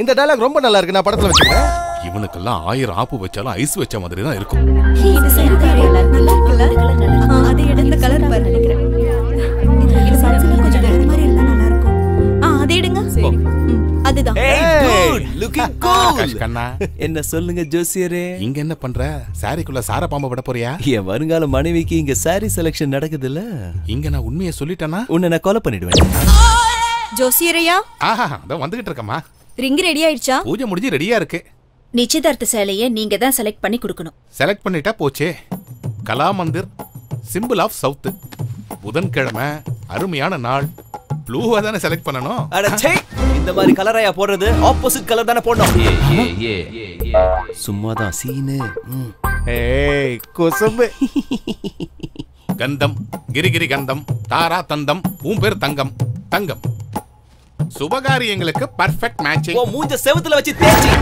இந்த டயலாக் ரொம்ப நல்லா இருக்கு. நான் படத்துல வச்சுக்கிறேன் இவனுக்கெல்லாம் ஆயிரம் ஆப்பு வச்சாலும் ஐஸ் வச்ச மாதிரி தான் இருக்கும் அது எடுத்த கலர் பாரு நினைக்கிறேன். இது சன்ஸ்ல கொஞ்சம் வேற மாதிரி இருந்தா நல்லா இருக்கும் ஆ அதை எடுங்க. அதுதான். லுக்கிங் கண்ணா. என்ன சொல்லுங்க ஜோசியரே? இங்க என்ன பண்ற? சாரிக்குள்ள சார பாம்பு விட போறியா? என் வருங்கால மனைவிக்கு இங்க சாரி செலக்ஷன் நடக்குதுல்ல? இங்க நான் உண்மையை சொல்லிட்டேனா? உன்னை நான் கொலை பண்ணிடுவேன். ஜோசியரையா? ஆஹா அதான் வந்துகிட்டு இருக்கமா ரிங் ரெடி ஆயிடுச்சா? பூஜை முடிஞ்சு ரெடியா இருக்கு. நிச்சயதார்த்த சேலையை நீங்க தான் செலக்ட் பண்ணி கொடுக்கணும். செலக்ட் பண்ணிட்டா போச்சே. Kala Mandir simple of south புதன்கிழமை அருமையான நாள். ப்ளூவா தானே செலக்ட் பண்ணணும்? அட ச்சே! இந்த மாதிரி கலரையா போடுறது? ஆப்போசிட் கலர் தானே போடணும். சும்மாதான் சீனு. ம். ஏய் குசும்பு. கந்தம் கிரிகிரி கந்தம் தாரா தந்தம் உன் பேர் தங்கம் தங்கம். சுபகாரியங்களுக்கு பர்ஃபெக்ட் மேட்சிங் ஓ மூஞ்ச செவுத்துல வச்சு தேய்ச்சி.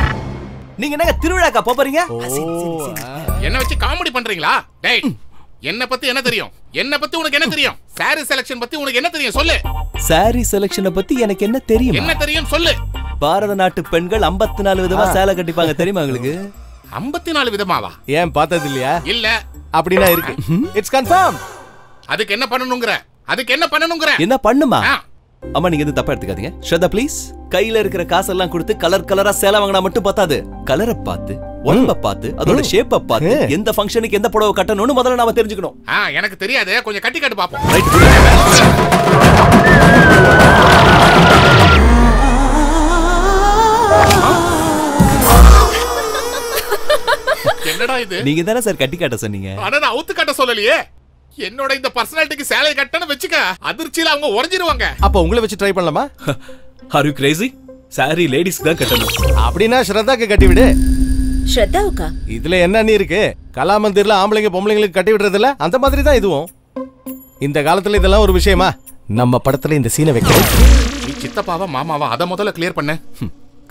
நீங்க என்னங்க திருவிழாக்கா போறீங்க? என்ன வச்சு காமெடி பண்றீங்களா? டேய் என்ன பத்தி என்ன தெரியும்? என்ன பத்தி உனக்கு என்ன தெரியும்? சாரி செலக்ஷன் பத்தி உனக்கு என்ன தெரியும்? சொல்லு. சாரி செலக்ஷனை பத்தி எனக்கு என்ன தெரியும்? என்ன தெரியும் சொல்லு. பாரத நாட்டு பெண்கள் 54 நாலு விதமா. சேலை கட்டிப்பாங்க தெரியுமா உங்களுக்கு? ஐம்பத்தி நாலு விதமாவா? ஏன் பார்த்தது இல்லையா? இல்ல. அப்படின்னா இருக்கு. இட்ஸ் கன்ஃபார்ம் அதுக்கு என்ன பண்ணணுங்கிற? அதுக்கு என்ன பண்ணணுங்கிற? என்ன பண்ணுமா? அம்மா நீங்க எதுவும் தப்பா எடுத்துக்காதீங்க. ஸ்ரதா ப்ளீஸ் கையில இருக்கிற காசெல்லாம் கொடுத்து கலர் கலரா சேலை வாங்கினா மட்டும் பத்தாது கலரை பார்த்து. உடம்ப பார்த்து அதோட ஷேப்பை பார்த்து எந்த ஃபங்க்ஷனுக்கு எந்த புடவை கட்டணும்னு முதல்ல நாம தெரிஞ்சுக்கணும். எனக்கு தெரியாது. கொஞ்சம் கட்டி கட்டு பாப்போம் என்னடா இது? நீங்க தானே சார் கட்டி காட்ட சொன்னீங்க? ஆனா நான் அவுத்து கட்ட சொல்லலையே. என்னோட இந்த பர்சனாலிட்டிக்கு சேலை கட்டணும் வச்சுக்க அதிர்ச்சியில அவங்க உறைஞ்சிருவாங்க. அப்ப உங்களை வச்சு ட்ரை பண்ணலாமா? ஆர் யூ கிரேசி சாரி லேடிஸ்க்கு தான் கட்டணும். அப்படின்னா ஸ்ரத்தாக்கு கட்டி விடு. ஸ்ரத்தாவுக்கா? இதுல என்ன அண்ணி இருக்கு? கலாமந்திர்ல ஆம்பளைங்க பொம்பளைங்களுக்கு கட்டி விடுறதுல அந்த மாதிரி தான் இதுவும். இந்த காலத்துல இதெல்லாம் ஒரு விஷயமா? நம்ம படத்துல இந்த சீனை வைக்கணும் நீ சித்தப்பாவா மாமாவா? அத முதல்ல கிளியர் பண்ண.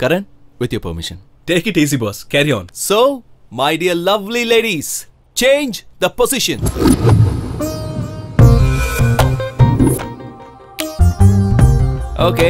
Karan with your permission take it easy boss carry on so my dear lovely ladies change the position okay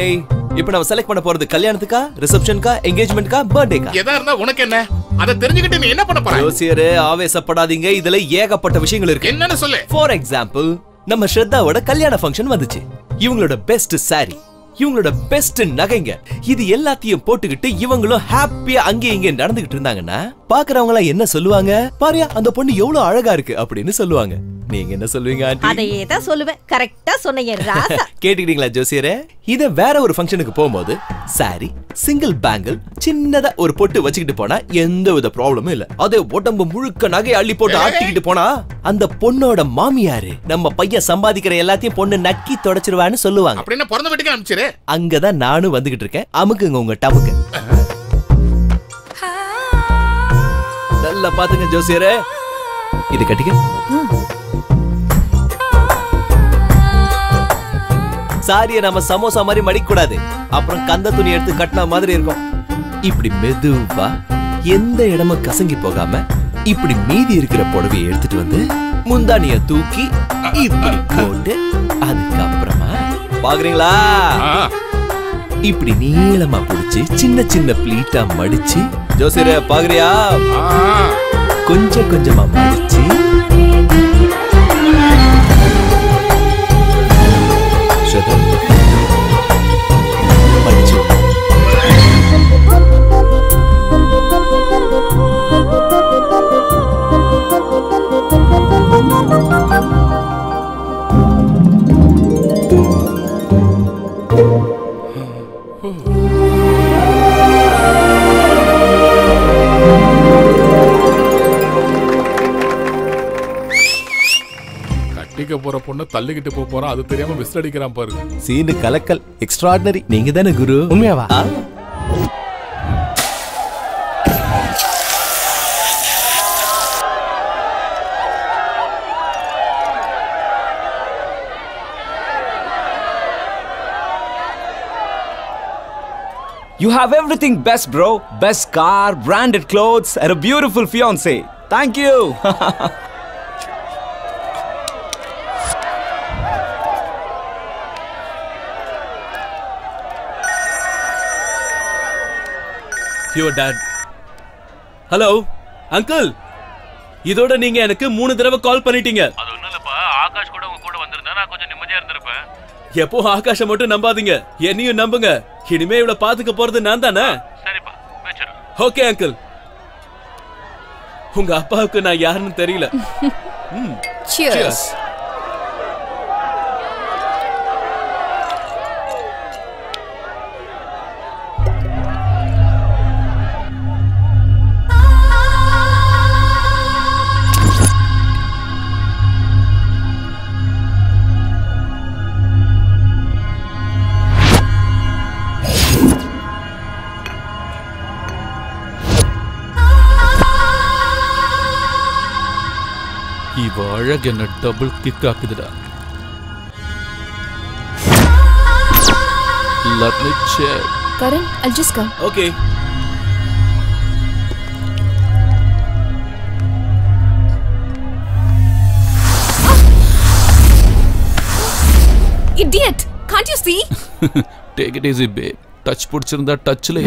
இப்போ நம்ம செலக்ட் பண்ண போறது கல்யாணத்துக்கா ரிசப்ஷனுக்கா என்கேஜ்மெண்ட்க்கா பர்த்டேக்கா எதா இருந்தா உனக்கு என்ன? அத தெரிஞ்சுக்கிட்டு நீ என்ன பண்ண போற? ஜோசியரே ஆவேசப்படாதீங்க. இதுல ஏகப்பட்ட விஷயங்கள் இருக்கு. என்னன்னு சொல்லு. ஃபார் எக்ஸாம்பிள் நம்ம ஸ்ரத்தாவோட கல்யாண ஃபங்க்ஷன் வந்துச்சு. இவங்களோட பெஸ்ட் சாரி இவங்களோட பெஸ்ட் நகைங்க இது எல்லாத்தையும் போட்டுக்கிட்டு இவங்களும் ஹாப்பியா அங்கே இங்கே நடந்துகிட்டு இருந்தாங்கன்னா பாக்குறவங்க எல்லாம் என்ன சொல்லுவாங்க? பாரியா அந்த பொண்ணு எவ்வளவு அழகா இருக்கு அப்படின்னு சொல்லுவாங்க. நீங்க என்ன சொல்லுவீங்க ஆண்டி? அதையே தான் சொல்லுவேன். கரெக்டா சொன்னீங்க ராசா. கேட்டுக்கிட்டீங்களா ஜோசியரே? இத வேற ஒரு ஃபங்க்ஷனுக்கு போகும்போது சாரி சிங்கிள் பேங்கிள் சின்னதா ஒரு பொட்டு வச்சுக்கிட்டு போனா எந்த வித ப்ராப்ளமும் இல்ல. அதே உடம்பு முழுக்க நகை அள்ளி போட்டு ஆட்டிக்கிட்டு போனா அந்த பொண்ணோட மாமியாரு நம்ம பையன் சம்பாதிக்கிற எல்லாத்தையும் பொண்ணு நக்கி தொடச்சிருவான்னு சொல்லுவாங்க. அப்படின்னு பிறந்த வீட்டுக்கு அனுப்பிச்சிரு. அங்கதான் நானும் வந்துகிட்டு இருக்கேன். அமுக்குங்க உங்க டமுக்கு நல்லா பாத்துங்க ஜோசியரே. இது கட்டிக்க. சாரிய நம்ம சமோசா மாதிரி மடிக்க கூடாது அப்புறம் கந்த துணி எடுத்து கட்டின மாதிரி இருக்கும். இப்படி மெதுவா எந்த இடமும் கசங்கி போகாம இப்படி மீதி இருக்கிற புடவையை எடுத்துட்டு வந்து முந்தானிய தூக்கி இப்படி போட்டு அதுக்கப்புறமா பாக்குறீங்களா? இப்படி நீளமா புடிச்சு சின்ன சின்ன பிளீட்டா மடிச்சு ஜோசியர பாக்குறியா? கொஞ்சம் கொஞ்சமா மடிச்சு கட்டிக்க போற பொண்ணு தள்ளிக்கிட்டு போக போறான் அது தெரியாம விசில் அடிக்கிறான் பாரு சீனு கலக்கல் எக்ஸ்ட்ராடினரி நீங்க தானே குரு உண்மையாவா You have everything best, bro. Best car, branded clothes, and a beautiful fiance. Thank you. Your dad hello uncle இதோட நீங்க எனக்கு மூணு தடவை கால் பண்ணிட்டீங்க. அது ஒண்ணும் இல்லப்பா ஆகாஷ் கூட உங்க கூட வந்திருந்தா நான் கொஞ்சம் நிம்மதியா இருந்திருப்பேன். எப்போ ஆகாஷை மட்டும் நம்பாதீங்க. என்னையும் நம்புங்க. இனிமே இவளை பாத்துக்க போறது நான் தானே? சரிப்பா ஓகே அங்கிள் உங்க அப்பாவுக்கு நான் யாருன்னு தெரியல. ம். Cheers. அழகு என்ன டபுள் கிக் ஆக்குதுடா Let me check. Karan, I'll just come. Okay. Idiot! Can't you see? Take it easy, babe. Touch பிடிச்சிருந்தா டச்ல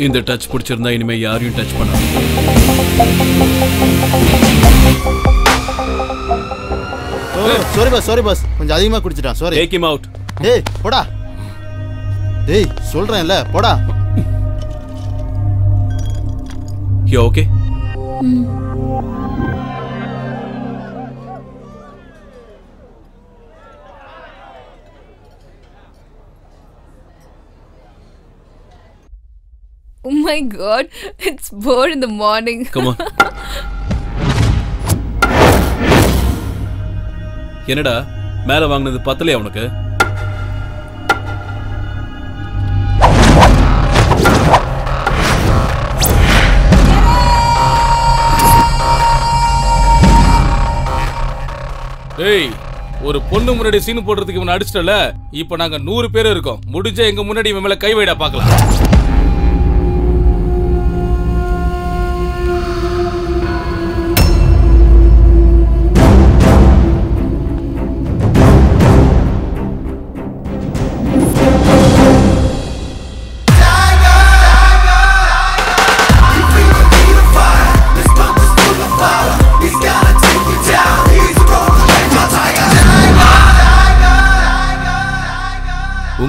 இந்த டச் பிடிச்சிருந்தா இனிமே யாரையும் டச் பண்ண சாரி பாஸ் சாரி பாஸ் கொஞ்சம் அதிகமா குடிச்சிட்டான் சாரி டேக் him அவுட் டேய் போடா. டேய் சொல்றேன்ல போடா. You okay Oh my god, it's four in the morning. Come on. என்னடா மேல வாங்கினது பத்தலையா உனக்கு டேய் ஒரு பொண்ணு முன்னாடி சீன் போடுறதுக்கு இவனை அடிச்சிட்டல இப்ப நாங்க நூறு பேர் இருக்கோம் முடிஞ்ச எங்க முன்னாடி இவன் மேல கை வைடா பார்க்கலாம்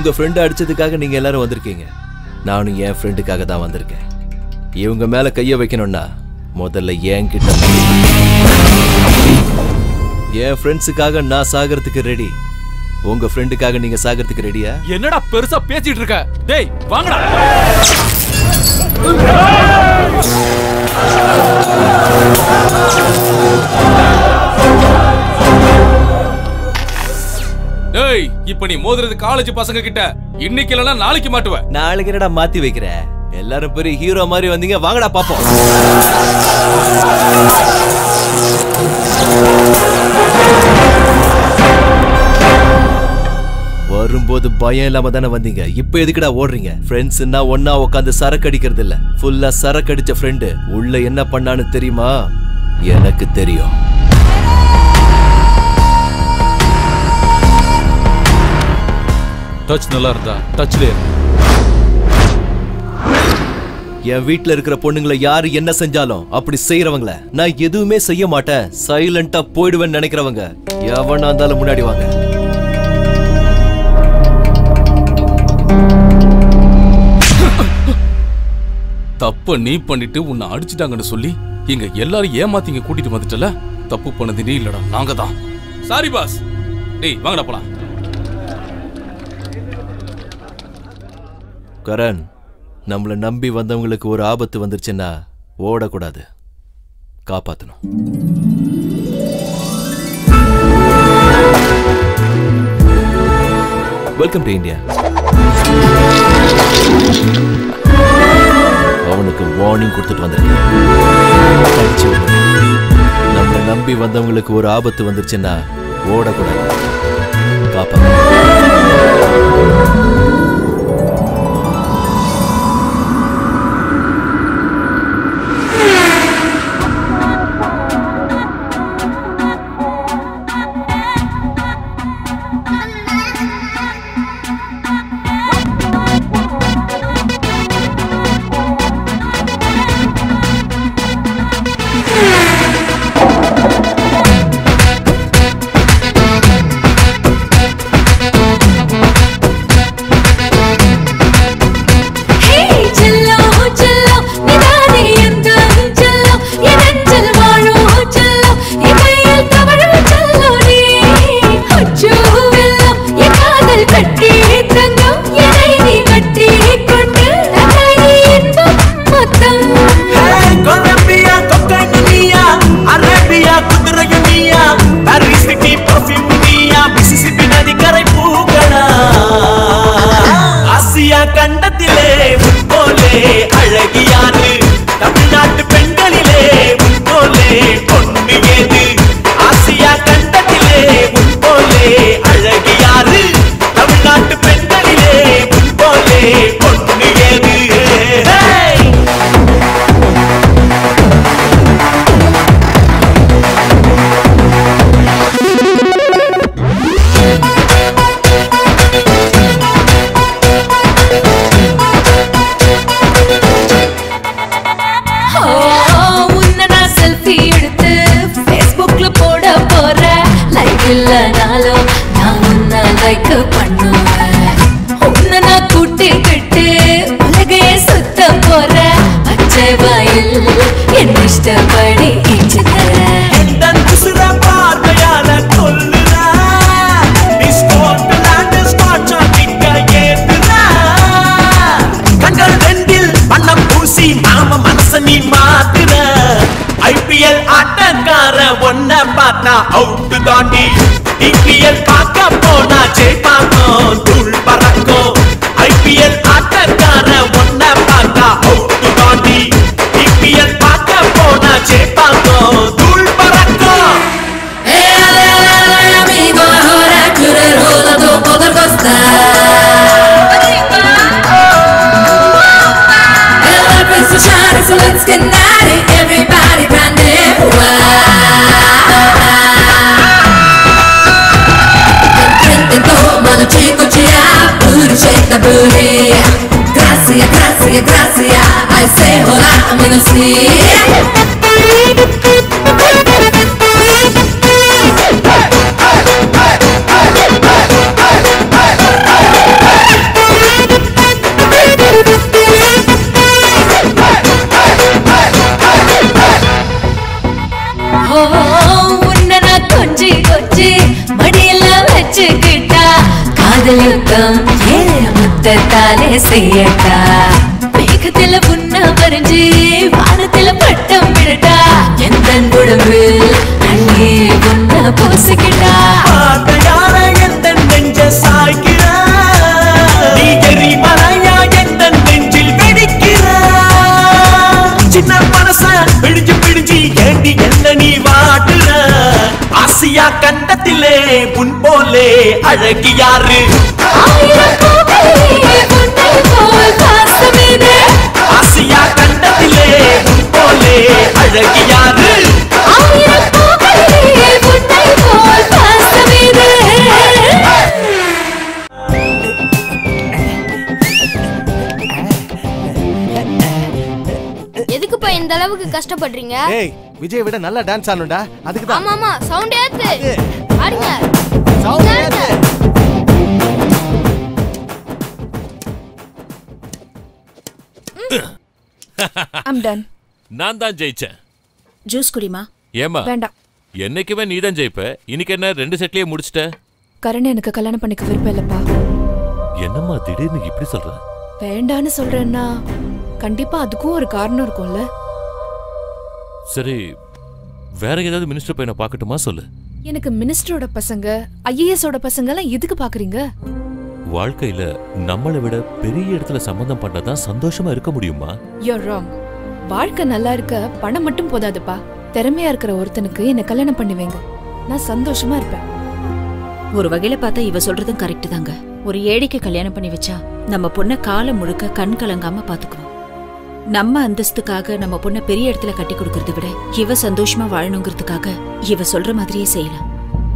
உங்க ஃப்ரெண்ட் அடிச்சதுக்காக நீங்க எல்லாரும் வந்திருக்கீங்க. நானும் என் ஃப்ரெண்டுக்காக தான் வந்திருக்கேன். இவங்க மேல கைய வைக்கணும்னா முதல்ல என்கிட்ட என் ஃப்ரெண்ட்ஸுக்காக நான் சாகிறதுக்கு ரெடி உங்க ஃப்ரெண்டுக்காக நீங்க சாகிறதுக்கு ரெடியா என்னடா பெருசா பேசிட்டு இருக்க? டேய் வாங்கடா. டேய் இப்ப நீ மோதுறது காலேஜ் பசங்க கிட்ட இன்னைக்கு இல்லனா நாளைக்கு மாட்டுவ. நாளைக்கு என்னடா மாத்தி வைக்கிற? எல்லாரும் பெரிய ஹீரோ மாதிரி வந்தீங்க வாங்கடா பாப்போம். வரும்போது பயம் இல்லாம தானே வந்தீங்க? இப்போ எதுக்குடா ஓடுறீங்க? ஃப்ரெண்ட்ஸ்னா ஒன்னா உட்காந்து சரக்கு அடிக்கிறது இல்ல. ஃபுல்லா சரக்கு அடிச்ச ஃப்ரெண்டு உள்ள என்ன பண்ணான்னு தெரியுமா? எனக்கு தெரியும். டச் நல்லா இருந்தா டச்ல என் வீட்ல இருக்கிற பொண்ணுங்களை யாரு என்ன செஞ்சாலும் அப்படி செய்யறவங்கள நான் எதுவுமே செய்ய மாட்டேன். சைலண்டா போயிடுவேன்னு நினைக்கிறவங்க எவனா இருந்தாலும் முன்னாடி வாங்க. தப்ப நீ பண்ணிட்டு உன்னை அடிச்சிட்டாங்கன்னு சொல்லி இங்க எல்லாரும் ஏமாத்தி இங்க கூட்டிட்டு வந்துட்டல? தப்பு பண்ணது நீ இல்லடா நாங்க தான் சாரி பாஸ் டேய் வாங்கடா போலாம். கரண் நம்மளை நம்பி வந்தவங்களுக்கு ஒரு ஆபத்து வந்துருச்சுன்னா ஓடக்கூடாது. காப்பாத்தணும். வெல்கம் டு இந்தியா அவனுக்கு வார்னிங் கொடுத்துட்டு வந்திருக்கேன். நம்மளை நம்பி வந்தவங்களுக்கு ஒரு ஆபத்து வந்துருச்சுன்னா ஓடக்கூடாது. காப்பாற்ற ஏன் முத்தத்தாலே செய்யட்டா. மேகத்துல புண்ணா பறிஞ்சு வானத்துல பட்டம் விடட்டா. எந்த உடம்பு அள்ளி உன்ன பூசிக்கிட்டா. பாட்டையார எந்த நெஞ்ச சாய்க்கிற. நீ எரிமலையா எந்த நெஞ்சில் வெடிக்கிற. சின்ன மனச பிடிச்சு பிடிச்சு ஏண்டி என்ன நீ வாட்டுற? ஆசியா கண்டத்திலே உன் போலே அழகி யாரு போலே எதுக்குப்பா இந்த அளவுக்கு கஷ்டப்படுறீங்க? ஏய் விஜய் விட நல்லா டான்ஸ் ஆடணும்டா. அதுக்கு தான் ஆமா ஆமா சவுண்ட் ஏத்து ஆடுங்க சவுண்ட் ஏத்து. ஐம் டன் நான் தான் ஜெயிச்சேன். ஜூஸ் குடிமா? ஏமா வேண்டாம். என்னைக்குமே நீ தான் ஜெயிப்ப? இன்னைக்கு என்ன ரெண்டு செட்லயே முடிச்சிட்ட? கரண் எனக்கு கல்யாணம் பண்ணிக்க விருப்பம் இல்லப்பா. என்னம்மா திடீர்னு இப்படி சொல்ற? வேண்டான்னு சொல்றேன்னா கண்டிப்பா அதுக்கும் ஒரு காரணம் இருக்கும்ல. சரி வேற ஏதாவது மினிஸ்டர் பையனை பார்க்கட்டுமா சொல்லு? எனக்கு மினிஸ்டரோட பசங்க ஐஏஎஸ் ஓட பசங்க எல்லாம் எதுக்கு பாக்குறீங்க வாழ்க்கையில நம்மளை விட பெரிய இடத்துல சம்பந்தம் பண்ணதான் சந்தோஷமா இருக்க முடியுமா? யூர் ராங் வாழ்க்கை நல்லா இருக்க பணம் மட்டும் போதாதுப்பா. திறமையா இருக்கிற ஒருத்தனுக்கு என்ன கல்யாணம் பண்ணி வைங்க. நான் சந்தோஷமா இருப்பேன். ஒரு வகையில பார்த்தா இவ சொல்றதும் கரெக்ட் தாங்க. ஒரு ஏழைக்கு கல்யாணம் பண்ணி வச்சா நம்ம பொண்ண காலம் முழுக்க கண் கலங்காம பாத்துக்குவோம் நம்ம அந்தஸ்துக்காக நம்ம பொண்ண பெரிய இடத்துல கட்டி கொடுக்கறத விட இவ சந்தோஷமா வாழணுங்கிறதுக்காக இவ சொல்ற மாதிரியே செய்யலாம்.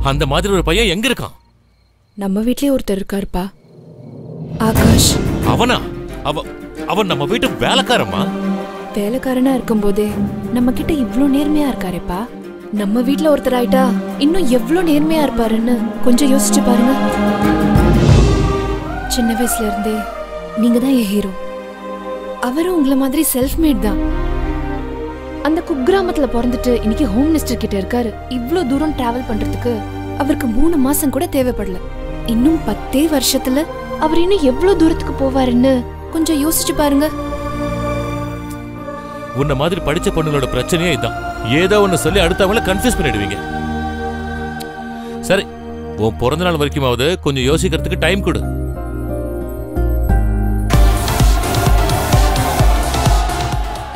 அந்த மாதிரி ஒரு பையன் எங்க இருக்கான்? நம்ம வீட்லயே ஒருத்தர் இருக்காருப்பா. ஆகாஷ். அவனா? அவ அவன் நம்ம வீட்டு வேலைக்காரமா வேலைக்காரனா இருக்கும்போதே நம்ம கிட்ட இவ்வளோ நேர்மையா இருக்காரேப்பா. நம்ம வீட்ல ஒருத்தர் ஆயிட்டா இன்னும் எவ்வளோ நேர்மையா இருப்பாருன்னு கொஞ்சம் யோசிச்சு பாருங்க. சின்ன வயசுல இருந்தே நீங்க தான் என் ஹீரோ அவரும் உங்களை மாதிரி செல்ஃப் மேட் தான். அந்த குக்கிராமத்துல பிறந்துட்டு இன்னைக்கு ஹோம் மினிஸ்டர் கிட்ட இருக்காரு. இவ்வளோ தூரம் டிராவல் பண்றதுக்கு அவருக்கு மூணு மாசம் கூட தேவைப்படல. இன்னும் பத்தே வருஷத்துல அவர் இன்னும் எவ்வளவு தூரத்துக்கு போவாருன்னு கொஞ்சம் யோசிச்சு பாருங்க. உன்ன மாதிரி படிச்ச பொண்ணுங்களோட பிரச்சனையே இதான். ஏதோ ஒண்ணு சொல்லி அடுத்தவங்கள கன்ஃபியூஸ் பண்ணிடுவீங்க. சரி உன் பிறந்த நாள் வரைக்குமாவது கொஞ்சம் யோசிக்கிறதுக்கு டைம் கொடு.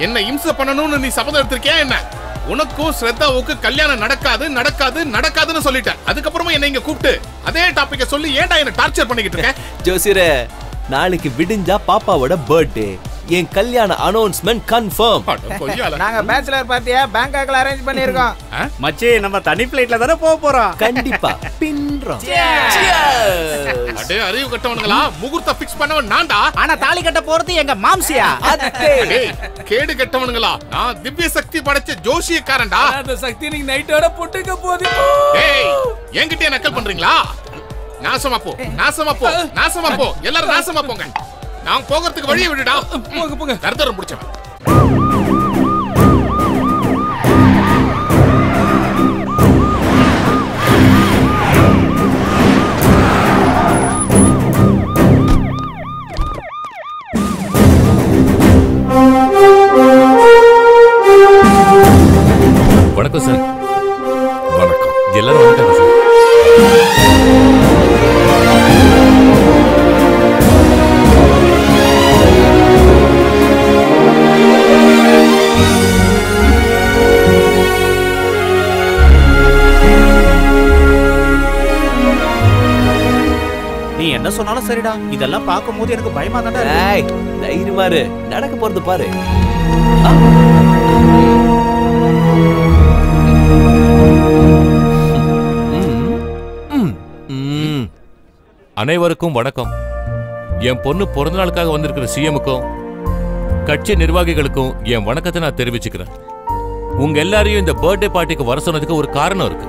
என்ன இம்சை பண்ணணும்னு நீ சபதம் எடுத்திருக்கியா என்ன? உனக்கும் ஸ்ரத்தாவுக்கும் கல்யாணம் நடக்காது நடக்காது நடக்காதுன்னு சொல்லிட்டேன். அதுக்கப்புறமா என்ன இங்க கூப்பிட்டு அதே டாபிக்க சொல்லி ஏன்டா என்ன டார்ச்சர் பண்ணிக்கிட்டு இருக்க? ஜோசியரே நாளைக்கு விடிஞ்சா பாப்பாவோட பர்த்டே என் கல்யாண அனௌன்ஸ்மெண்ட் கன்ஃபார்ம் நாங்க பேச்சுலர் பார்ட்டியா பேங்காக்ல அரேஞ்ச் பண்ணிருக்கோம் மச்சி நம்ம தனி பிளைட்ல தானே போக போறோம். கண்டிப்பா. பின்றோம். அடே அறிவு கட்டவனுங்களா? முகூர்த்த பிக்ஸ் பண்ணவன் நான்டா. ஆனா தாலி கட்ட போறது எங்க மாம்சியா? டேய், கேடு கெட்டவனுங்களா? நான் திவ்ய சக்தி படைச்ச ஜோசியக்காரன்டா. அந்த சக்தி நீங்க நைட்டோட பொட்டுக்க போது டேய் என்கிட்டயே நக்கல் பண்றீங்களா? நாசமா போ நாசமா போ நாசமா போ எல்லாரும் நாசமா போங்க நான் போகிறதுக்கு வழியை விடுடா. போங்க போங்க. கருத்தரம் பிடிச்சவன். பாரு நடக்க போறது பாரு. அனைவருக்கும் வணக்கம். என் பொண்ணு பிறந்த நாளுக்காக வந்திருக்கிற சிஎமுக்கும் கட்சி நிர்வாகிகளுக்கும் என் வணக்கத்தை நான் தெரிவிச்சுக்கிறேன். உங்க எல்லாரையும் இந்த பர்த்டே பார்ட்டிக்கு வர சொன்னதுக்கு ஒரு காரணம் இருக்கு.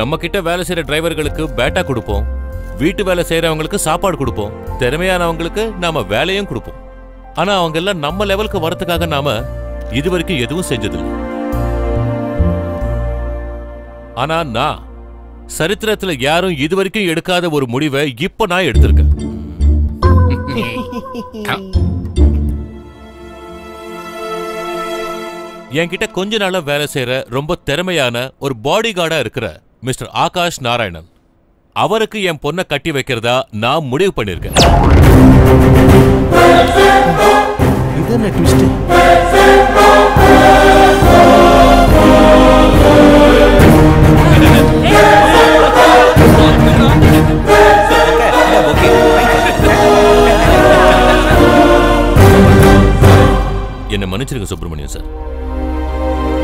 நம்ம கிட்ட வேலை செய்யற டிரைவர்களுக்கு பேட்டா கொடுப்போம் வீட்டு வேலை செய்யறவங்களுக்கு சாப்பாடு கொடுப்போம் திறமையானவங்களுக்கு நாம வேலையும் கொடுப்போம். ஆனா அவங்க எல்லாம் நம்ம லெவலுக்கு வரதுக்காக நாம இதுவரைக்கும் எதுவும் செஞ்சதில்லை. ஆனா நான் சரித்திரத்துல யாரும் இதுவரைக்கும் எடுக்காத ஒரு முடிவை இப்ப நான் எடுத்திருக்கேன். என்கிட்ட கொஞ்ச நாளா வேலை செய்யற ரொம்ப திறமையான ஒரு பாடி கார்டா இருக்கிற மிஸ்டர் ஆகாஷ் நாராயணன். அவருக்கு என் பொண்ணை கட்டி வைக்கிறதா நான் முடிவு பண்ணிருக்கேன் என்னை மன்னிச்சிருங்க சுப்பிரமணியம் சார்.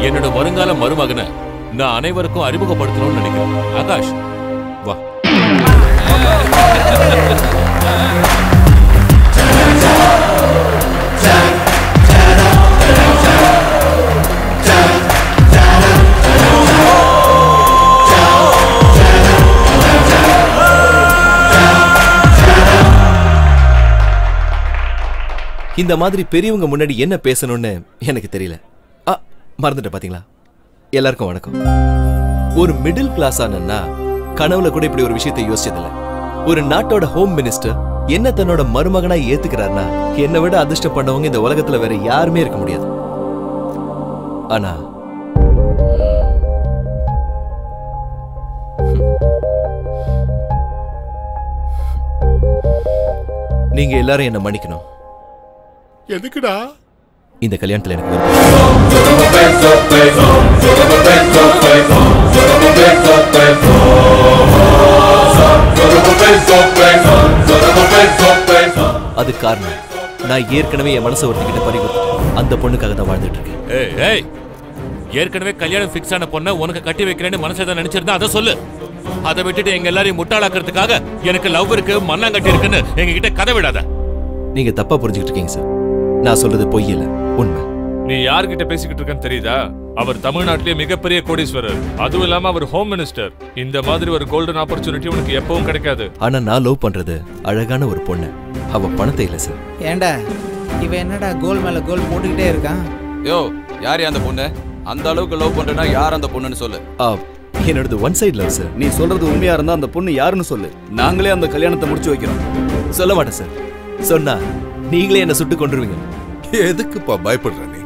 என்னோட வருங்கால மருமகனை நான் அனைவருக்கும் அறிமுகப்படுத்தணும்னு நினைக்கிறேன். ஆகாஷ் வா. இந்த மாதிரி பெரியவங்க முன்னாடி என்ன பேசணும்னு எனக்கு தெரியல. ஆ மறந்துட்டேன் பாத்தீங்களா? எல்லாருக்கும் வணக்கம். ஒரு மிடில் கிளாஸ் ஆனா கனவுல கூட இப்படி ஒரு விஷயத்தை யோசிச்சதில்லை. ஒரு நாட்டோட ஹோம் மினிஸ்டர் என்ன தன்னோட மருமகனா ஏத்துக்கிறாருன்னா என்னை விட அதிர்ஷ்டம் பண்ணவங்க இந்த உலகத்துல வேற யாருமே இருக்க முடியாது. ஆனா நீங்க எல்லாரும் என்ன மன்னிக்கணும். எதுக்குடா? இந்த கல்யாணத்துல எனக்கு அது காரணம் நான் ஏற்கனவே என் மனசை ஒருத்திக்கிட்ட பறி அந்த பொண்ணுக்காக தான் வாழ்ந்துட்டு இருக்கேன் ஏய் ஏய் ஏற்கனவே கல்யாணம் ஃபிக்ஸ் ஆன பொண்ணை உனக்கு கட்டி வைக்கிறேன்னு மனசை தான் நினைச்சிருந்தா அதை சொல்லு அதை விட்டுட்டு எங்க எல்லாரையும் முட்டாளாக்குறதுக்காக எனக்கு லவ் இருக்கு மண்ணாங்கட்டி இருக்குன்னு எங்ககிட்ட கதை விடாத நீங்க தப்பா புரிஞ்சுக்கிட்டு இருக்கீங்க சார் நான் சொல்றது பொய்யல உண்மை நீ யார்கிட்ட பேசிக்கிட்டு இருக்கன்னு தெரியுதா? அவர் தமிழ்நாட்டிலேயே மிகப்பெரிய கோடீஸ்வரர். அதுவும் இல்லாம அவர் ஹோம் மினிஸ்டர் இந்த மாதிரி ஒரு கோல்டன் ஆப்பர்ச்சுனிட்டி உனக்கு எப்பவும் கிடைக்காது. ஆனா நான் லவ் பண்றது அழகான ஒரு பொண்ணு. அவ பணத்தை இல்ல சார் ஏண்டா? இவன் என்னடா கோல் மேல கோல் போட்டுக்கிட்டே இருக்கான்? யோ யார் அந்த பொண்ணு? அந்த அளவுக்கு லவ் பண்றேன்னா யார் அந்த பொண்ணுன்னு சொல்லு. ஆ, என்னோடது ஒன் சைடு லவ் சார் நீ சொல்றது உண்மையா இருந்தா அந்த பொண்ணு யாருன்னு சொல்லு. நாங்களே அந்த கல்யாணத்தை முடிச்சு வைக்கிறோம். சொல்ல மாட்டேன் சார் சொன்னா நீங்களே என்ன சுட்டு கொண்டுருவீங்க எதுக்குப்பா பயப்படுற நீ?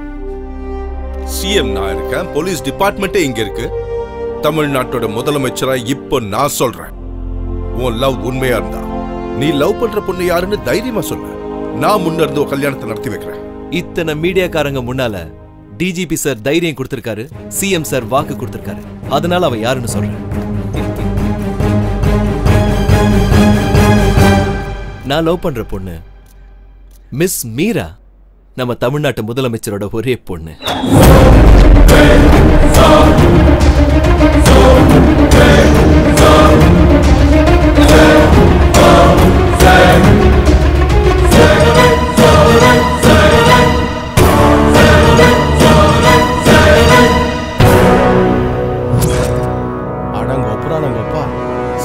சிஎம் நான் இருக்கேன் போலீஸ் டிபார்ட்மெண்ட்டே இங்க இருக்கு. தமிழ்நாட்டோட முதலமைச்சரா இப்போ நான் சொல்றேன். உன் லவ் உண்மையா இருந்தா நீ லவ் பண்ற பொண்ணு யாருன்னு தைரியமா சொல்லு. நான் முன்ன இருந்து கல்யாணத்தை நடத்தி வைக்கிறேன். இத்தனை மீடியாக்காரங்க முன்னால டிஜிபி சார் தைரியம் கொடுத்திருக்காரு சிஎம் சார் வாக்கு கொடுத்திருக்காரு. அதனால அவ யாருன்னு சொல்றேன். நான் லவ் பண்ற பொண்ணு மிஸ் மீரா. நம்ம தமிழ்நாட்டு முதலமைச்சரோட ஒரே பொண்ணு.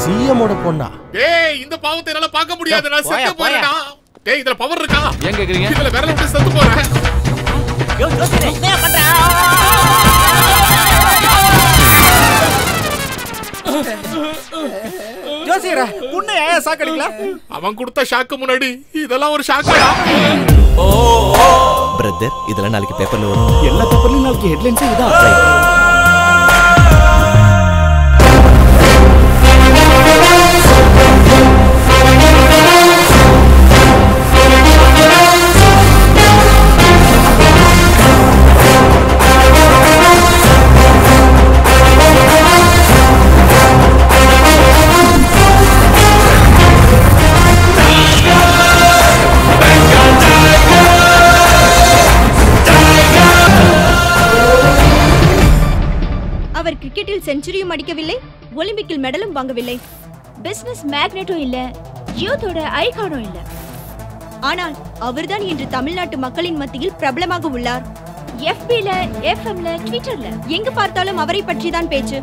சிஎம்மோட பொண்ணா? டேய் இந்த பாவத்தை என்னால பார்க்க முடியாது. நான் செத்து போறேன்டா டேய் இதுல பவர் இருக்கா? ஏன் கேக்குறீங்க? இதுல விரல விட்டு செத்து போறேன். ஜோசியரா புண்ணை ஏன் சாக்கடிக்கல அவன் கொடுத்த ஷாக்கு முன்னாடி இதெல்லாம் ஒரு ஷாக்கா பிரதர் இதெல்லாம் நாளைக்கு பேப்பர்ல வரும். எல்லா பேப்பர்லயும் நாளைக்கு ஹெட்லைன்ஸே இதான் செஞ்சுரியும் அடிக்கவில்லை ஒலிம்பிக்கில் மெடலும் வாங்கவில்லை. பிசினஸ் மேக்னெட்டும் இல்ல யூத்தோட ஐகானும் இல்ல. ஆனால் அவர்தான் இன்று தமிழ்நாட்டு மக்களின் மத்தியில் பிரபலமாக உள்ளார். எஃபில எஃப்எம்ல ட்விட்டர்ல எங்க பார்த்தாலும் அவரை பற்றி தான் பேச்சு.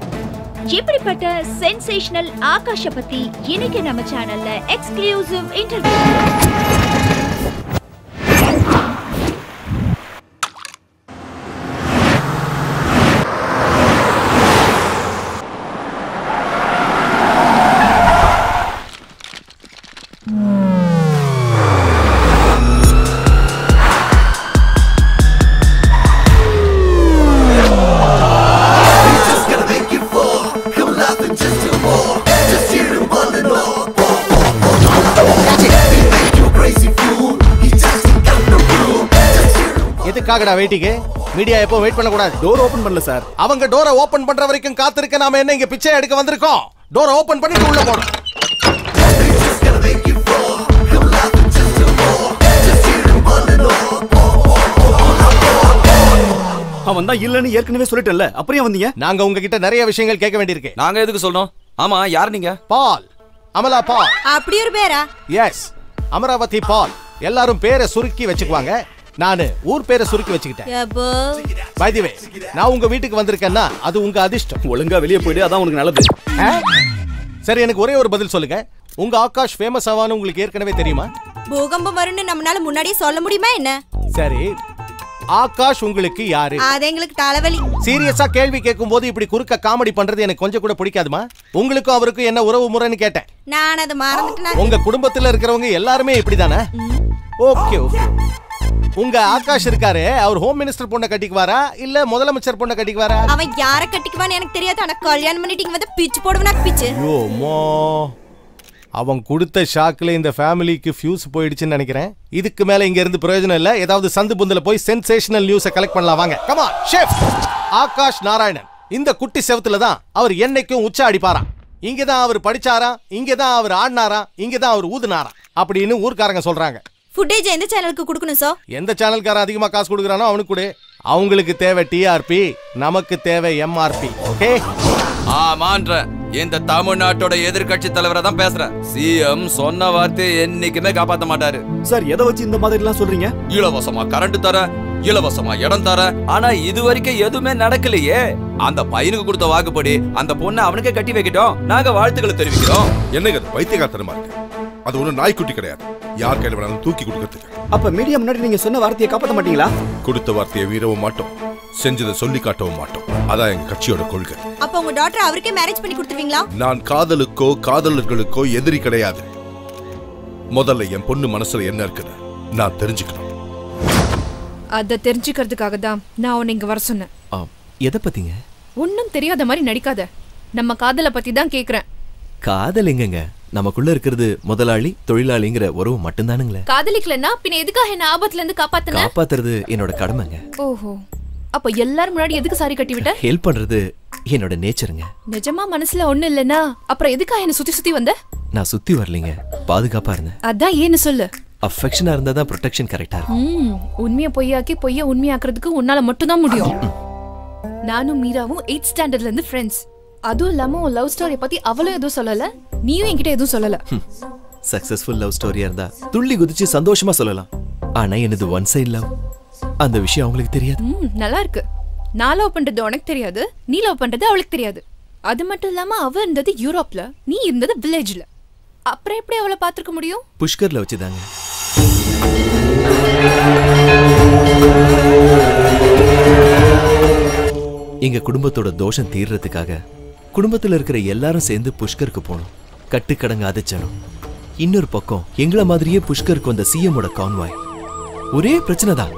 இப்படிப்பட்ட சென்சேஷனல் ஆகாஷ பத்தி இன்னைக்கு நம்ம சேனல்ல எக்ஸ்க்ளூசிவ் இன்டர்வியூ எதுக்காகடா வெயிட்டிங்க மீடியா எப்போ வெயிட் பண்ண கூடாது டோர் ஓபன் பண்ணல சார் அவங்க டோரை ஓபன் பண்ற வரைக்கும் காத்திருக்க நாம என்ன இங்க பிச்சை எடுக்க வந்திருக்கோம்? டோரை ஓபன் பண்ணிட்டு உள்ள போறோம் அவன் தான் இல்லன்னு ஏற்கனவே சொல்லிட்டேன்ல. அப்புறம் வந்தீங்க? நாங்க உங்ககிட்ட நிறைய விஷயங்கள் கேட்க வேண்டியிருக்கு. நாங்க எதுக்கு சொல்றோம்? ஆமா யார் நீங்க? பால். அமலா பால். அப்படி ஒரு பேரா? Yes Amaravathi Paul. எல்லாரும் பேரை சுருக்கி வச்சுக்குவாங்க. நானு ஊர் பேரை சுருக்கி வச்சுக்கிட்டேன். Way, நான் உங்க வீட்டுக்கு வந்திருக்கேன்னா அது உங்க அதிர்ஷ்டம். ஒழுங்கா வெளியே போயிடு அதான் உனக்கு நல்லது? சரி எனக்கு ஒரே ஒரு பதில் சொல்லுங்க. உங்க ஆகாஷ் ஃபேமஸ் ஆவான்னு உங்களுக்கு ஏற்கனவே தெரியுமா? பூகம்பம் வரும்னு நம்மளால முன்னாடியே சொல்ல முடியுமா என்ன? சரி ஆகாஷ் உங்களுக்கு யாரு? அது எங்களுக்கு தலைவலி. சீரியஸா கேள்வி கேட்கும் போது இப்படி குறுக்க காமெடி பண்றது எனக்கு கொஞ்சம் கூட பிடிக்காதுமா? உங்களுக்கும் அவருக்கும் என்ன உறவு முறைன்னு கேட்டேன். நான் அதை மறந்துட்டேன்? உங்க குடும்பத்துல இருக்கிறவங்க எல்லாருமே இப்படிதானே? ஓகே ஓகே உங்க ஆகாஷ் இருக்காரு. அவர் ஹோம் மினிஸ்டர் பொண்ணை கட்டிக்குவாரா? இல்ல முதலமைச்சர் பொண்ணை கட்டிக்குவாரா? அவன் யார கட்டிக்குவான்னு எனக்கு தெரியாது. ஆனா கல்யாணம் பண்ணிட்டு வந்து பிச்சு போடுவனா பிச்சு. அம்மா. அவன் கொடுத்த ஷாக்ல இந்த ஃபேமிலிக்கு ஃபியூஸ் போயிடுச்சுன்னு நினைக்கிறேன். இதுக்கு மேல இங்க இருந்து பிரயோஜனம் இல்ல. ஏதாவது சந்து புந்துல போய் சென்சேஷனல் நியூஸை கலெக்ட் பண்ணலாம். வாங்க. கமா ஷெஃப் ஆகாஷ் நாராயணன். இந்த குட்டி செவத்துல தான் அவர் என்னைக்கும் உச்ச அடிப்பாராம். இங்க தான் அவர் படிச்சாராம். இங்க தான் அவர் ஆடினாராம். இங்க தான் அவர் ஊதுனாராம். அப்படின்னு ஊர்க்காரங்க சொல்றாங்க. ஃபுட்டேஜ் எந்த சேனலுக்கு கொடுக்கணும் சோ எந்த சேனல்காரன் அதிகமா காசு கொடுக்குறானோ அவனுக்கு கொடு. அவங்களுக்கு தேவை டிஆர்பி நமக்கு தேவை எம்ஆர்பி ஓகே ஆமான்ற. இந்த தமிழ்நாட்டோட எதிர்க்கட்சி தலைவரை தான் பேசுறேன். சிஎம் சொன்ன வார்த்தையை என்னைக்குமே காப்பாத்த மாட்டாரு. சார் எதை வச்சு இந்த மாதிரி எல்லாம் சொல்றீங்க? இலவசமா கரண்ட் தர இலவசமா இடம் தர. ஆனா இது வரைக்கும் எதுவுமே நடக்கலையே. அந்த பையனுக்கு கொடுத்த வாக்குப்படி அந்த பொண்ணை அவனுக்கே கட்டி வைக்கட்டும். நாங்க வாழ்த்துக்களை தெரிவிக்கிறோம். என்னங்க பைத்தியகாரத்தனமா இருக்கு? அது ஒண்ணும் நாய்க்குட்டி கிடையாது. யார் கையில வேணாலும் தூக்கி கொடுக்கறதுக்கு. அப்ப மீடியா முன்னாடி நீங்க சொன்ன வார்த்தையை காப்பாத்த மாட்டீங்களா? கொடுத்த வார்த்தையை மீறவும் மாட்டோம். செஞ்சதை சொல்லி காட்டவும் மாட்டோம். அதான் எங்க கட்சியோட கொள்கை. அப்ப உங்க டாக்டர் அவருக்கே மேரேஜ் பண்ணி கொடுத்துருவீங்களா? நான் காதலுக்கோ காதலர்களுக்கோ எதிரி கிடையாது. முதல்ல என் பொண்ணு மனசுல என்ன இருக்குது? நான் தெரிஞ்சுக்கணும். அதை தெரிஞ்சுக்கிறதுக்காக தான் நான் உன்னை இங்க வர சொன்னேன். எதை பத்திங்க? ஒன்னும் தெரியாத மாதிரி நடிக்காத. நம்ம காதலை பத்தி தான் கேக்குறேன். காதல் எங்கங்க? நமக்குள்ள இருக்கிறது முதலாளி தொழிலாளிங்கிற உறவு மட்டும்தானுங்களே. காதலிக்கலன்னா பின்ன எதுக்காக என்ன ஆபத்துல இருந்து காப்பாத்துன? காப்பாத்துறது என்னோட கடமைங்க. ஓஹோ. அப்ப எல்லாரும் முன்னாடி எதுக்கு சாரி கட்டி விட்ட? ஹெல்ப் பண்றது என்னோட நேச்சருங்க. நிஜமா மனசுல ஒண்ணு இல்லனா அப்புறம் எதுக்காக என்ன சுத்தி சுத்தி வந்த? நான் சுத்தி வரலீங்க பாதுகாப்பா இருந்தேன். அதான் ஏன்னு சொல்லு. அஃபெக்ஷனா இருந்தா தான் ப்ரொடெக்ஷன் கரெக்டா இருக்கும். உண்மைய பொய்யாக்கி பொய்ய உண்மையாக்குறதுக்கு உன்னால மட்டும்தான் முடியும். நானும் மீராவும் எயிட் ஸ்டாண்டர்ட்ல இருந்து ஃப்ரெண்ட்ஸ் அதுவும் இல்லாம உன் லவ் ஸ்டோரி பத்தி அவளும் எதுவும் சொல்லல? நீயும் என்கிட்ட எதுவும் சொல்லல? சக்சஸ்ஃபுல் லவ் ஸ்டோரியா இருந்தா துள்ளி குதிச்சு சந்தோஷமா சொல்லலாம். ஆனா எனது ஒன் சைடு லவ் அந்த விஷயம் அவங்களுக்கு தெரியாது. நல்லா இருக்கு நான் லவ் பண்றது உனக்கு தெரியாது நீ லவ் பண்றது அவளுக்கு தெரியாது. அது மட்டும் இல்லாம அவ இருந்தது யூரோப்ல நீ இருந்தது வில்லேஜ்ல அப்புறம் எப்படி அவளை பாத்துக்க முடியும்? புஷ்கர்ல வச்சுதாங்க. எங்க குடும்பத்தோட தோஷம் தீர்றதுக்காக குடும்பத்துல இருக்கிற எல்லாரும் சேர்ந்து புஷ்கருக்கு போனோம். கட்டுக்கடங்க அதிச்சனும் இன்னொரு பக்கம் எங்களை மாதிரியே புஷ்கருக்கு வந்த சிஎமோட கான்வாய் ஒரே பிரச்சனை தான்.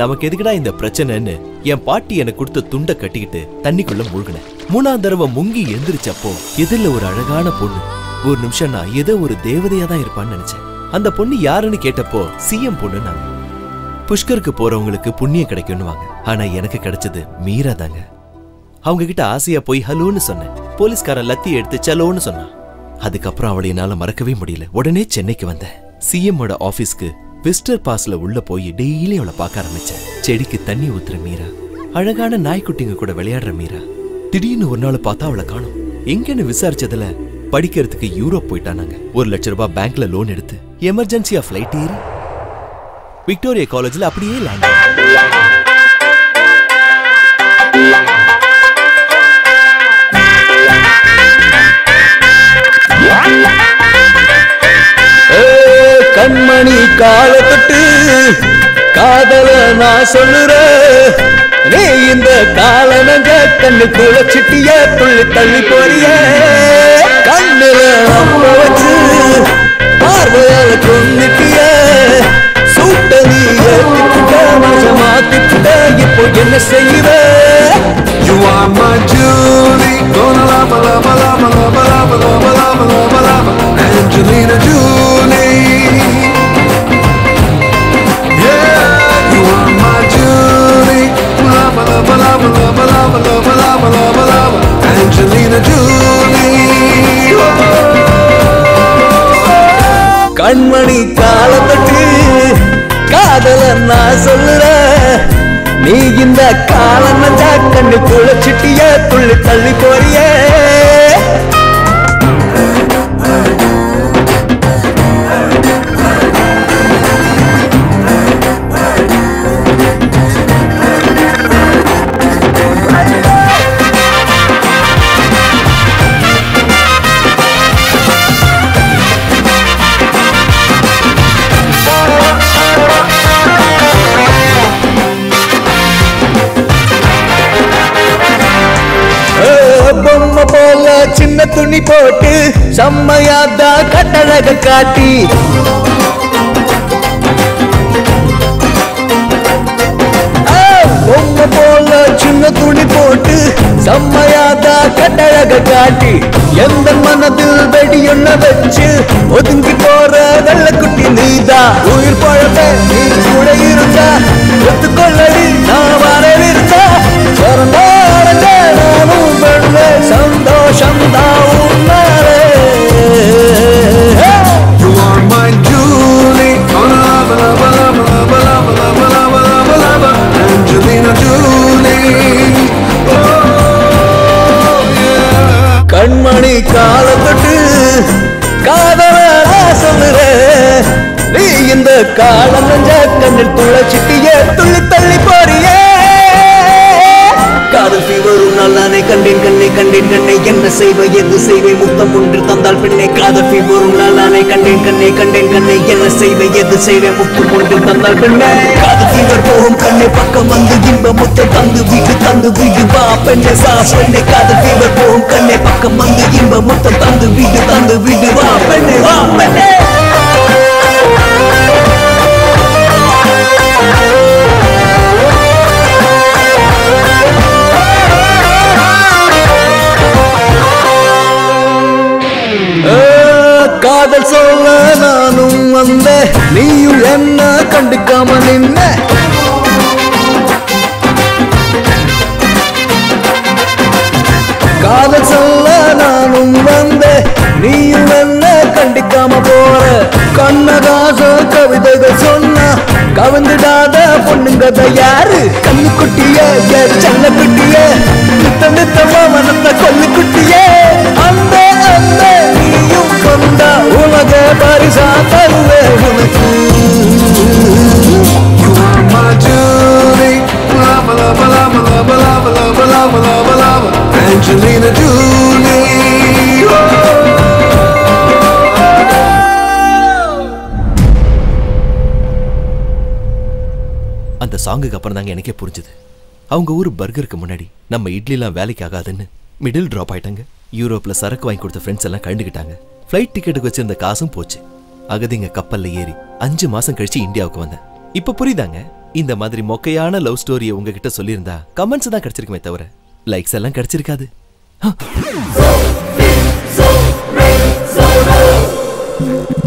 நமக்கு எதுக்குடா இந்த பிரச்சனைன்னு என் பாட்டி எனக்கு கொடுத்த துண்டை கட்டிக்கிட்டு தண்ணிக்குள்ள மூழ்கினேன். மூணாம் தடவை முங்கி எந்திரிச்சப்போ எதிரில் ஒரு அழகான பொண்ணு. ஒரு நிமிஷம் நான் ஏதோ ஒரு தேவதையா தான் இருப்பான்னு நினைச்சேன். அந்த பொண்ணு யாருன்னு கேட்டப்போ சிஎம் பொண்ணு நான் புஷ்கருக்கு போறவங்களுக்கு புண்ணியம் கிடைக்கும்னுவாங்க. ஆனா எனக்கு கிடைச்சது மீரா தாங்க அவங்க கிட்ட ஆசையா போய் ஹலோன்னு சொன்னேன். போலீஸ்காரன் லத்தி எடுத்து சலோன்னு சொன்னான். அதுக்கப்புறம் அவளை என்னால மறக்கவே முடியல. உடனே சென்னைக்கு வந்தேன். சிஎம்மோட ஆபீஸ்க்கு விஸ்டர் பாஸ்ல உள்ள போய் டெய்லி அவளை பார்க்க ஆரம்பிச்சேன். செடிக்கு தண்ணி ஊத்துற மீரா அழகான நாய்க்குட்டிங்க கூட விளையாடுற மீரா. திடீர்னு ஒரு நாள் பார்த்தா அவளை காணும். எங்கன்னு விசாரிச்சதுல படிக்கிறதுக்கு யூரோப் போயிட்டானாங்க ஒரு லட்ச ரூபாய் பேங்க்ல லோன் எடுத்து எமர்ஜென்சியா ஃபிளைட் ஏறி விக்டோரியா காலேஜ்ல அப்படியே லேண்ட் கண்மணி கால தொட்டு காதல நான் சொல்லுற நீ இந்த காலனங்க கண்ணு குளச்சிட்டிய துள்ளி தள்ளி போறிய. கண்ணுல அம்ப வச்சு பார்வையால கொண்டுட்டிய சூட்ட நீ ஏத்திக்கிட்ட மாத்திக்கிட்ட இப்போ என்ன செய்வ? You are my Julie, gonna love, love, love, love, lover, lover, lover, lover, lover, Angelina Julie. Yeah, you are my Julie, Lover, lover, lover, lover, lover, lover, lover, lover, lover, Angelina Julie. கண்மணி காலத்தட்டு காதல நான் சொல்லுறேன் நீ இந்த காலம் நஞ்சா கண்ணு குளச்சிட்டிய துள்ளி தள்ளி போறியே செம்மையாதா கட்டழக காட்டி. பொம்மை போல சின்ன துணி போட்டு செம்மையாதா கட்டழக காட்டி. எந்த மனதில் வெடியொன்ன வச்சு ஒதுங்கி போற வெள்ளக்குட்டி நீதா? உயிர் பழப்ப நீ கண்மணி காலத்தொட்டு காதல சொல்லுறேன் நீ இந்த காலம் நெஞ்ச கண்ணில் துளச்சிட்டிய துள்ளி தள்ளி போறியே. காதல் வரும் நல்லானே கண்டேன் கண்ணை கண்டேன் கண்ணை. என்ன செய்வ எது செய்வே? முத்தம் ஒன்று தந்தால் பெண்ணை காதல் வரும் நல்லானே கண்டேன் கண்ணை கண்டேன் கண்ணை. என்ன செய்வ எது செய்வே? முத்தம் ஒன்று தந்தால் பெண்ணை. காதல் ஃபீவர் போகும் கண்ணை. பக்கம் வந்து இன்ப முத்தம் தந்து வீடு தந்து வீடு வா பெண்ணை. சா பெண்ணை. காதல் ஃபீவர் போகும் கண்ணை. பக்கம் வந்து இன்ப முத்தம் தந்து வீடு தந்து வீடு வா பெண்ணை. வா பெண்ணை. காதல் சொல்ல நானும் வந்த. நீயும் என்ன கண்டுக்காம நின்ன? காதல் சொல்ல நானும் வந்த. நீயும் என்ன கண்டிக்காம போற? கண்ணதாச கவிதைகள் சொன்னா கவிழ்ந்துடாத பொண்ணுங்கத யாரு? கண்ணு குட்டிய செல்ல குட்டிய நித்த நித்தமா மனத்த கொல்லு குட்டியே பரிசா lava, உனக்கு Angelina Jolie அந்த சாங்குக்கு அப்புறம் தாங்க எனக்கே புரிஞ்சுது. அவங்க ஊர் பர்கருக்கு முன்னாடி நம்ம இட்லிலாம் வேலைக்கு ஆகாதுன்னு மிடில் ட்ராப் ஆயிட்டாங்க. யூரோப்ல சரக்கு வாங்கி கொடுத்த ஃப்ரெண்ட்ஸ் எல்லாம் கண்டுக்கிட்டாங்க ஃப்ளைட் டிக்கெட்டுக்கு வச்சிருந்த காசும் போச்சு. அகதிங்க கப்பல்ல ஏறி அஞ்சு மாசம் கழிச்சு இந்தியாவுக்கு வந்தேன். இப்போ புரியுதாங்க? இந்த மாதிரி மொக்கையான லவ் ஸ்டோரியை உங்ககிட்ட சொல்லியிருந்தா கமெண்ட்ஸ் தான் கிடைச்சிருக்குமே தவிர லைக்ஸ் எல்லாம் கிடைச்சிருக்காது. என்ன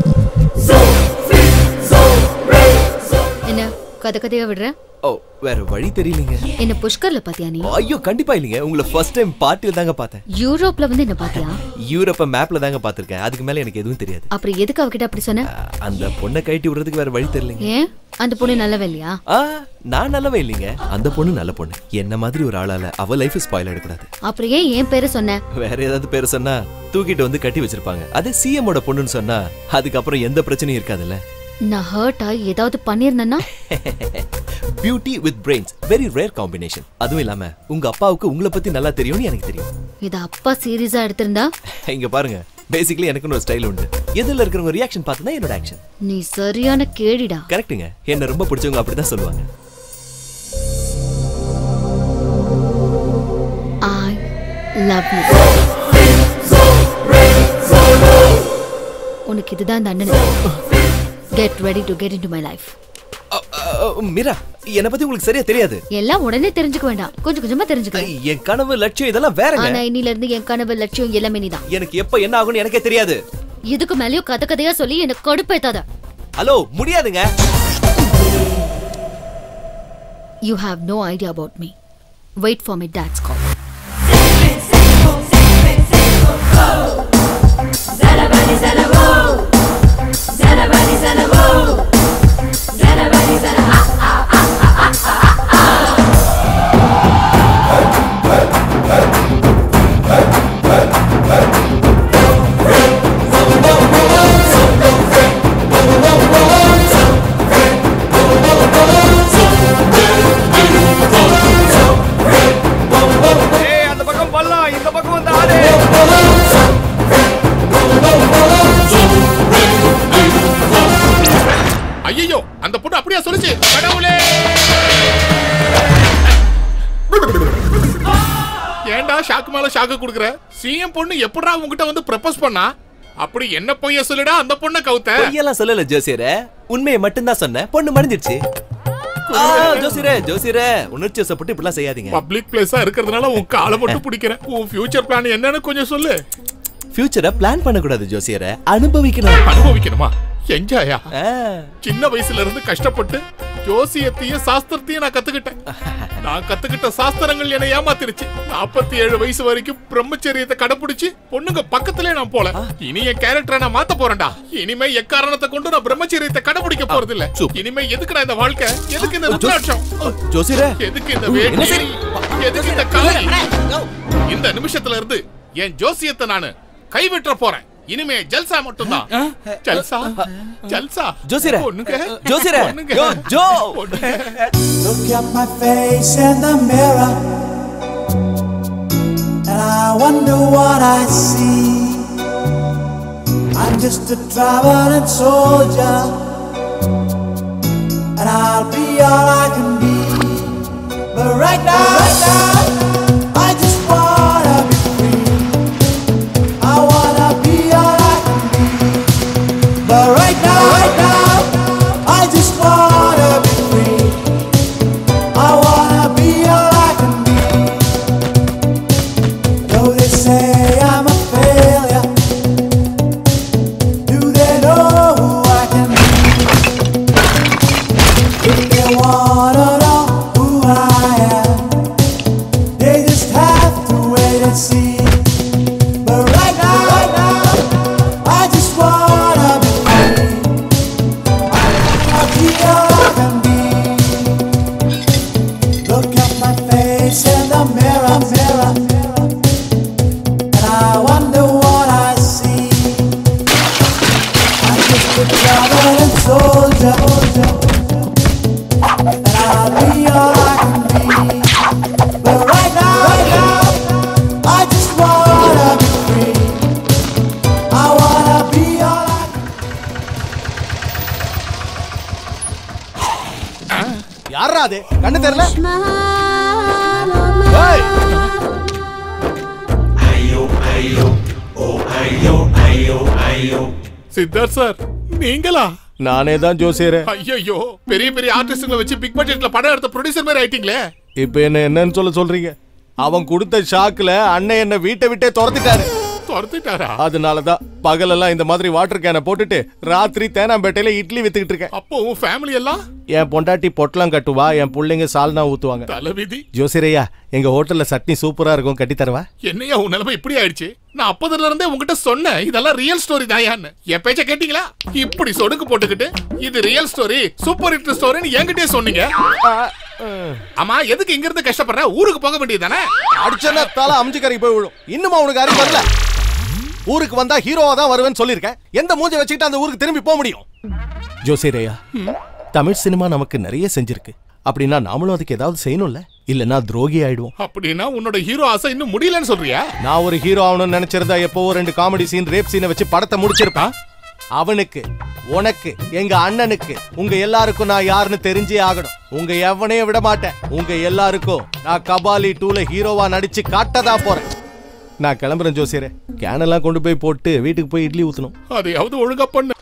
கதை கதையா விடுற? ஓ வேற வழி தெரியலங்க. என்ன புஷ்கர்ல பாத்தியா நீ? ஐயோ கண்டிப்பா இல்லைங்க. உங்களை ஃபர்ஸ்ட் டைம் பார்ட்டில தாங்க பார்த்தேன். யூரோப்ல வந்து என்ன பாத்தியா யூரோப்ப மேப்ல தாங்க பார்த்திருக்கேன். அதுக்கு மேல எனக்கு எதுவும் தெரியாது. அப்புறம் எதுக்கு அவகிட்ட அப்படி சொன்ன? அந்த பொண்ணை கழட்டி விடுறதுக்கு வேற வழி தெரியலங்க. ஏன்? அந்த பொண்ணு நல்லவே இல்லையா? ஆ நான் நல்லவன் இல்லைங்க. அந்த பொண்ணு நல்ல பொண்ணு. என்ன மாதிரி ஒரு ஆளால அவ லைஃப் ஸ்பாயில் ஆயிடக்கூடாது. அப்புறம் ஏன் என் பேரை சொன்ன? வேற ஏதாவது பேர் சொன்னா தூக்கிட்டு வந்து கட்டி வச்சிருப்பாங்க. அதே சிஎம் ஓட பொண்ணுன்னு சொன்னா அதுக்கப்புறம் எந்த பிரச்சனையும் இருக்காதுல்ல. நான் ஹர்ட் ஆகி ஏதாவது பண்ணியிருந்தேன்னா? Beauty with brains very rare combination அதுவும் இல்லாம உங்க அப்பாவுக்கு உங்களை பத்தி நல்லா தெரியும்னு எனக்கு தெரியும். இத அப்பா சீரியஸா எடுத்திருந்தா? இங்க பாருங்க. பேசிக்கலி எனக்குன்னு ஒரு ஸ்டைல் உண்டு. எதிரில் இருக்கிறவங்க ரியாக்ஷன் பார்த்து தான் என்னோட ஆக்ஷன் நீ சரியான கேடிடா. கரெக்ட்டுங்க என்ன ரொம்ப பிடிச்சவங்க அப்படிதான் சொல்லுவாங்க. ஐ லவ் யூ உனக்கு இதுதான் தண்டனை. Get ready to get into my life Meera என்ன பத்தி உங்களுக்கு சரியா தெரியாது. எல்லாம் உடனே தெரிஞ்சுக்க வேண்டாம். கொஞ்சம் கொஞ்சமா தெரிஞ்சுக்க. என் கனவு லட்சியம் இதெல்லாம் வேறங்க ஆனா இன்னில இருந்து என் கனவு லட்சியம் எல்லாமே நீதான். எனக்கு எப்ப என்ன ஆகும்னு எனக்கே தெரியாது. இதுக்கு மேலயும் கதை கதையா சொல்லி எனக்கு கடுப்பேத்தாத. ஹலோ முடியாதுங்க. You have no idea about me wait for my dad's call ஏய் ஐயோ அந்த பொண்ணு அப்படியா சொல்லுச்சு. கடவுளே! ஏன்டா ஷாக்கு மேல ஷாக்கு குடுக்குற? சிஎம் பொண்ணு எப்படா உங்ககிட்ட வந்து ப்ரப்போஸ் பண்ணா? அப்படி என்ன பொய்ய சொல்லுடா அந்த பொண்ணை கவுத்த? பொய்யெல்லாம் சொல்லல ஜோசியரே. உண்மையை மட்டும்தான் சொன்னேன். பொண்ணு மடிஞ்சிருச்சு ஜோசியரே ஜோசியரே. உணர்ச்சி வசப்பட்டு இப்படிலாம் செய்யாதீங்க. பப்ளிக் பிளேஸா இருக்கிறதுனால உன் காலை மட்டும் பிடிக்கிறேன். உன் ஃபியூச்சர் பிளான் என்னன்னு கொஞ்சம் சொல்லு. ஃபியூச்சரை பிளான் பண்ணக்கூடாது ஜோசியரை. அனுபவிக்கணும். அனுபவிக்கணுமா? என்ஜாயா? சின்ன வயசுல இருந்து கஷ்டப்பட்டு ஜோசியத்தையும் சாஸ்திரத்தையும் நான் கத்துக்கிட்டேன். நான் கத்துக்கிட்ட சாஸ்திரங்கள் என்னை ஏமாத்திருச்சு. நாற்பத்தி ஏழு வயசு வரைக்கும் பிரம்மச்சரியத்தை கடைபிடிச்சு பொண்ணுங்க பக்கத்திலே நான் போல. இனி என் கேரக்டரை நான் மாத்த போறேன்டா. இனிமே எக்காரணத்தை கொண்டு நான் பிரம்மச்சரியத்தை கடைபிடிக்க போறது இல்ல இனிமே எதுக்குடா இந்த வாழ்க்கை? எதுக்கு இந்த ருத்ராட்சம்? ஜோசியரே. எதுக்கு இந்த வேட்டி? எதுக்கு இந்த காலி இந்த நிமிஷத்துல இருந்து என் ஜோசியத்தை நானு கைவிட்டுற போறேன் இனிமே ஜல்சா மட்டும்தான் ஜல்சா ஜல்சா ஜோசியரே பொண்ணுங்க ஜோசியரே பொண்ணுங்க. யோ, Joe Look at my face in the mirror, and I wonder what I see. I'm just a traveling soldier, and I'll be all I can be. But right now, right now நானே தான் ஜோசியரே. ஐயோ பெரிய பெரிய ஆர்டிஸ்டுங்களை வச்சு big பட்ஜெட்ல படம் எடுத்த producer மாதிரி ஆயிட்டீங்களே. இப்போ என்ன என்னன்னு சொல்ல சொல்றீங்க? அவன் கொடுத்த ஷாக்ல அண்ணன் என்ன வீட்டை விட்டே துரத்திட்டாரு. துரத்திட்டாரா? அதனாலதான் பகலெல்லாம் இந்த மாதிரி வாட்டர் கேனை போட்டுட்டு ராத்திரி தேனாம்பேட்டையில இட்லி வித்துக்கிட்டு இருக்கேன். அப்போ உன் ஃபேமிலி எல்லாம்? என் பொண்டாட்டி பொட்டலம் கட்டுவா என் பிள்ளைங்க சால்னா ஊத்துவாங்க. தலைவிதி. ஜோசிரையா எங்க ஹோட்டல்ல சட்னி சூப்பரா இருக்கும் கட்டி தரவா? என்னையா உன் நிலைமை இப்படி ஆயிடுச்சு? நான் அப்பதுல இருந்தே உங்ககிட்ட சொன்னேன் இதெல்லாம் ரியல் ஸ்டோரி தாயான்னு. என் பேச்ச கேட்டீங்களா? இப்படி சொடுக்கு போட்டுக்கிட்டு இது ரியல் ஸ்டோரி சூப்பர் ஹிட் ஸ்டோரின்னு என்கிட்டயே சொன்னீங்க. ஆமா எதுக்கு இங்க இருந்து கஷ்டப்படுற? ஊருக்கு போக வேண்டியதானே அடிச்சனா தலை அம்ஜிக்கரை போய் விழும். இன்னுமா உனக்கு அறிவு வரல? ஊருக்கு வந்தா ஹீரோவா தான் வருவேன்னு சொல்லியிருக்கேன். எந்த மூஞ்ச வச்சுக்கிட்டு அந்த ஊருக்கு திரும்பி போக முடியும்? ஜோசிரையா தமிழ் சினிமா நமக்கு நிறைய செஞ்சிருக்கு. அப்படின்னா நாமளும் அதுக்கு ஏதாவது செய்யணும்ல? இல்லனா துரோகி ஆயிடுவோம். அப்படின்னா உன்னோட ஹீரோ ஆசை இன்னும் முடியலன்னு சொல்றியா? நான் ஒரு ஹீரோ ஆகணும்னு நினைச்சிருந்தா எப்போ ரெண்டு காமெடி சீன் ரேப் சீனை வச்சு படத்தை முடிச்சிருப்பேன். அவனுக்கு உனக்கு எங்க அண்ணனுக்கு உங்க எல்லாருக்கும் நான் யாருன்னு தெரிஞ்சே ஆகணும். உங்க எவனையும் விட மாட்டேன். உங்க எல்லாருக்கும் நான் கபாலி டூல ஹீரோவா நடிச்சு காட்டதான் போறேன். நான் கிளம்புறேன் ஜோசியரே. கேனெல்லாம் கொண்டு போய் போட்டு வீட்டுக்கு போய் இட்லி ஊத்தணும். அதையாவது ஒழுங்கா பண்ணு.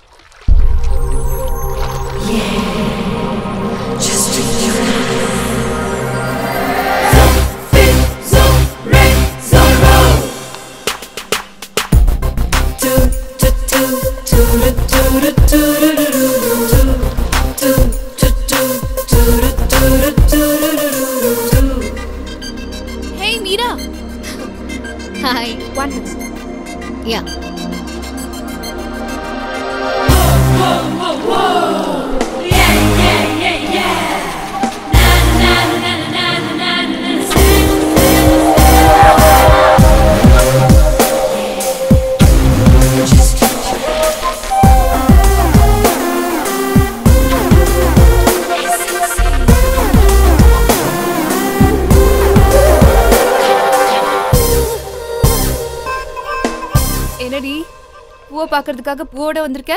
பார்க்கறதுக்காக பூவோட வந்திருக்க?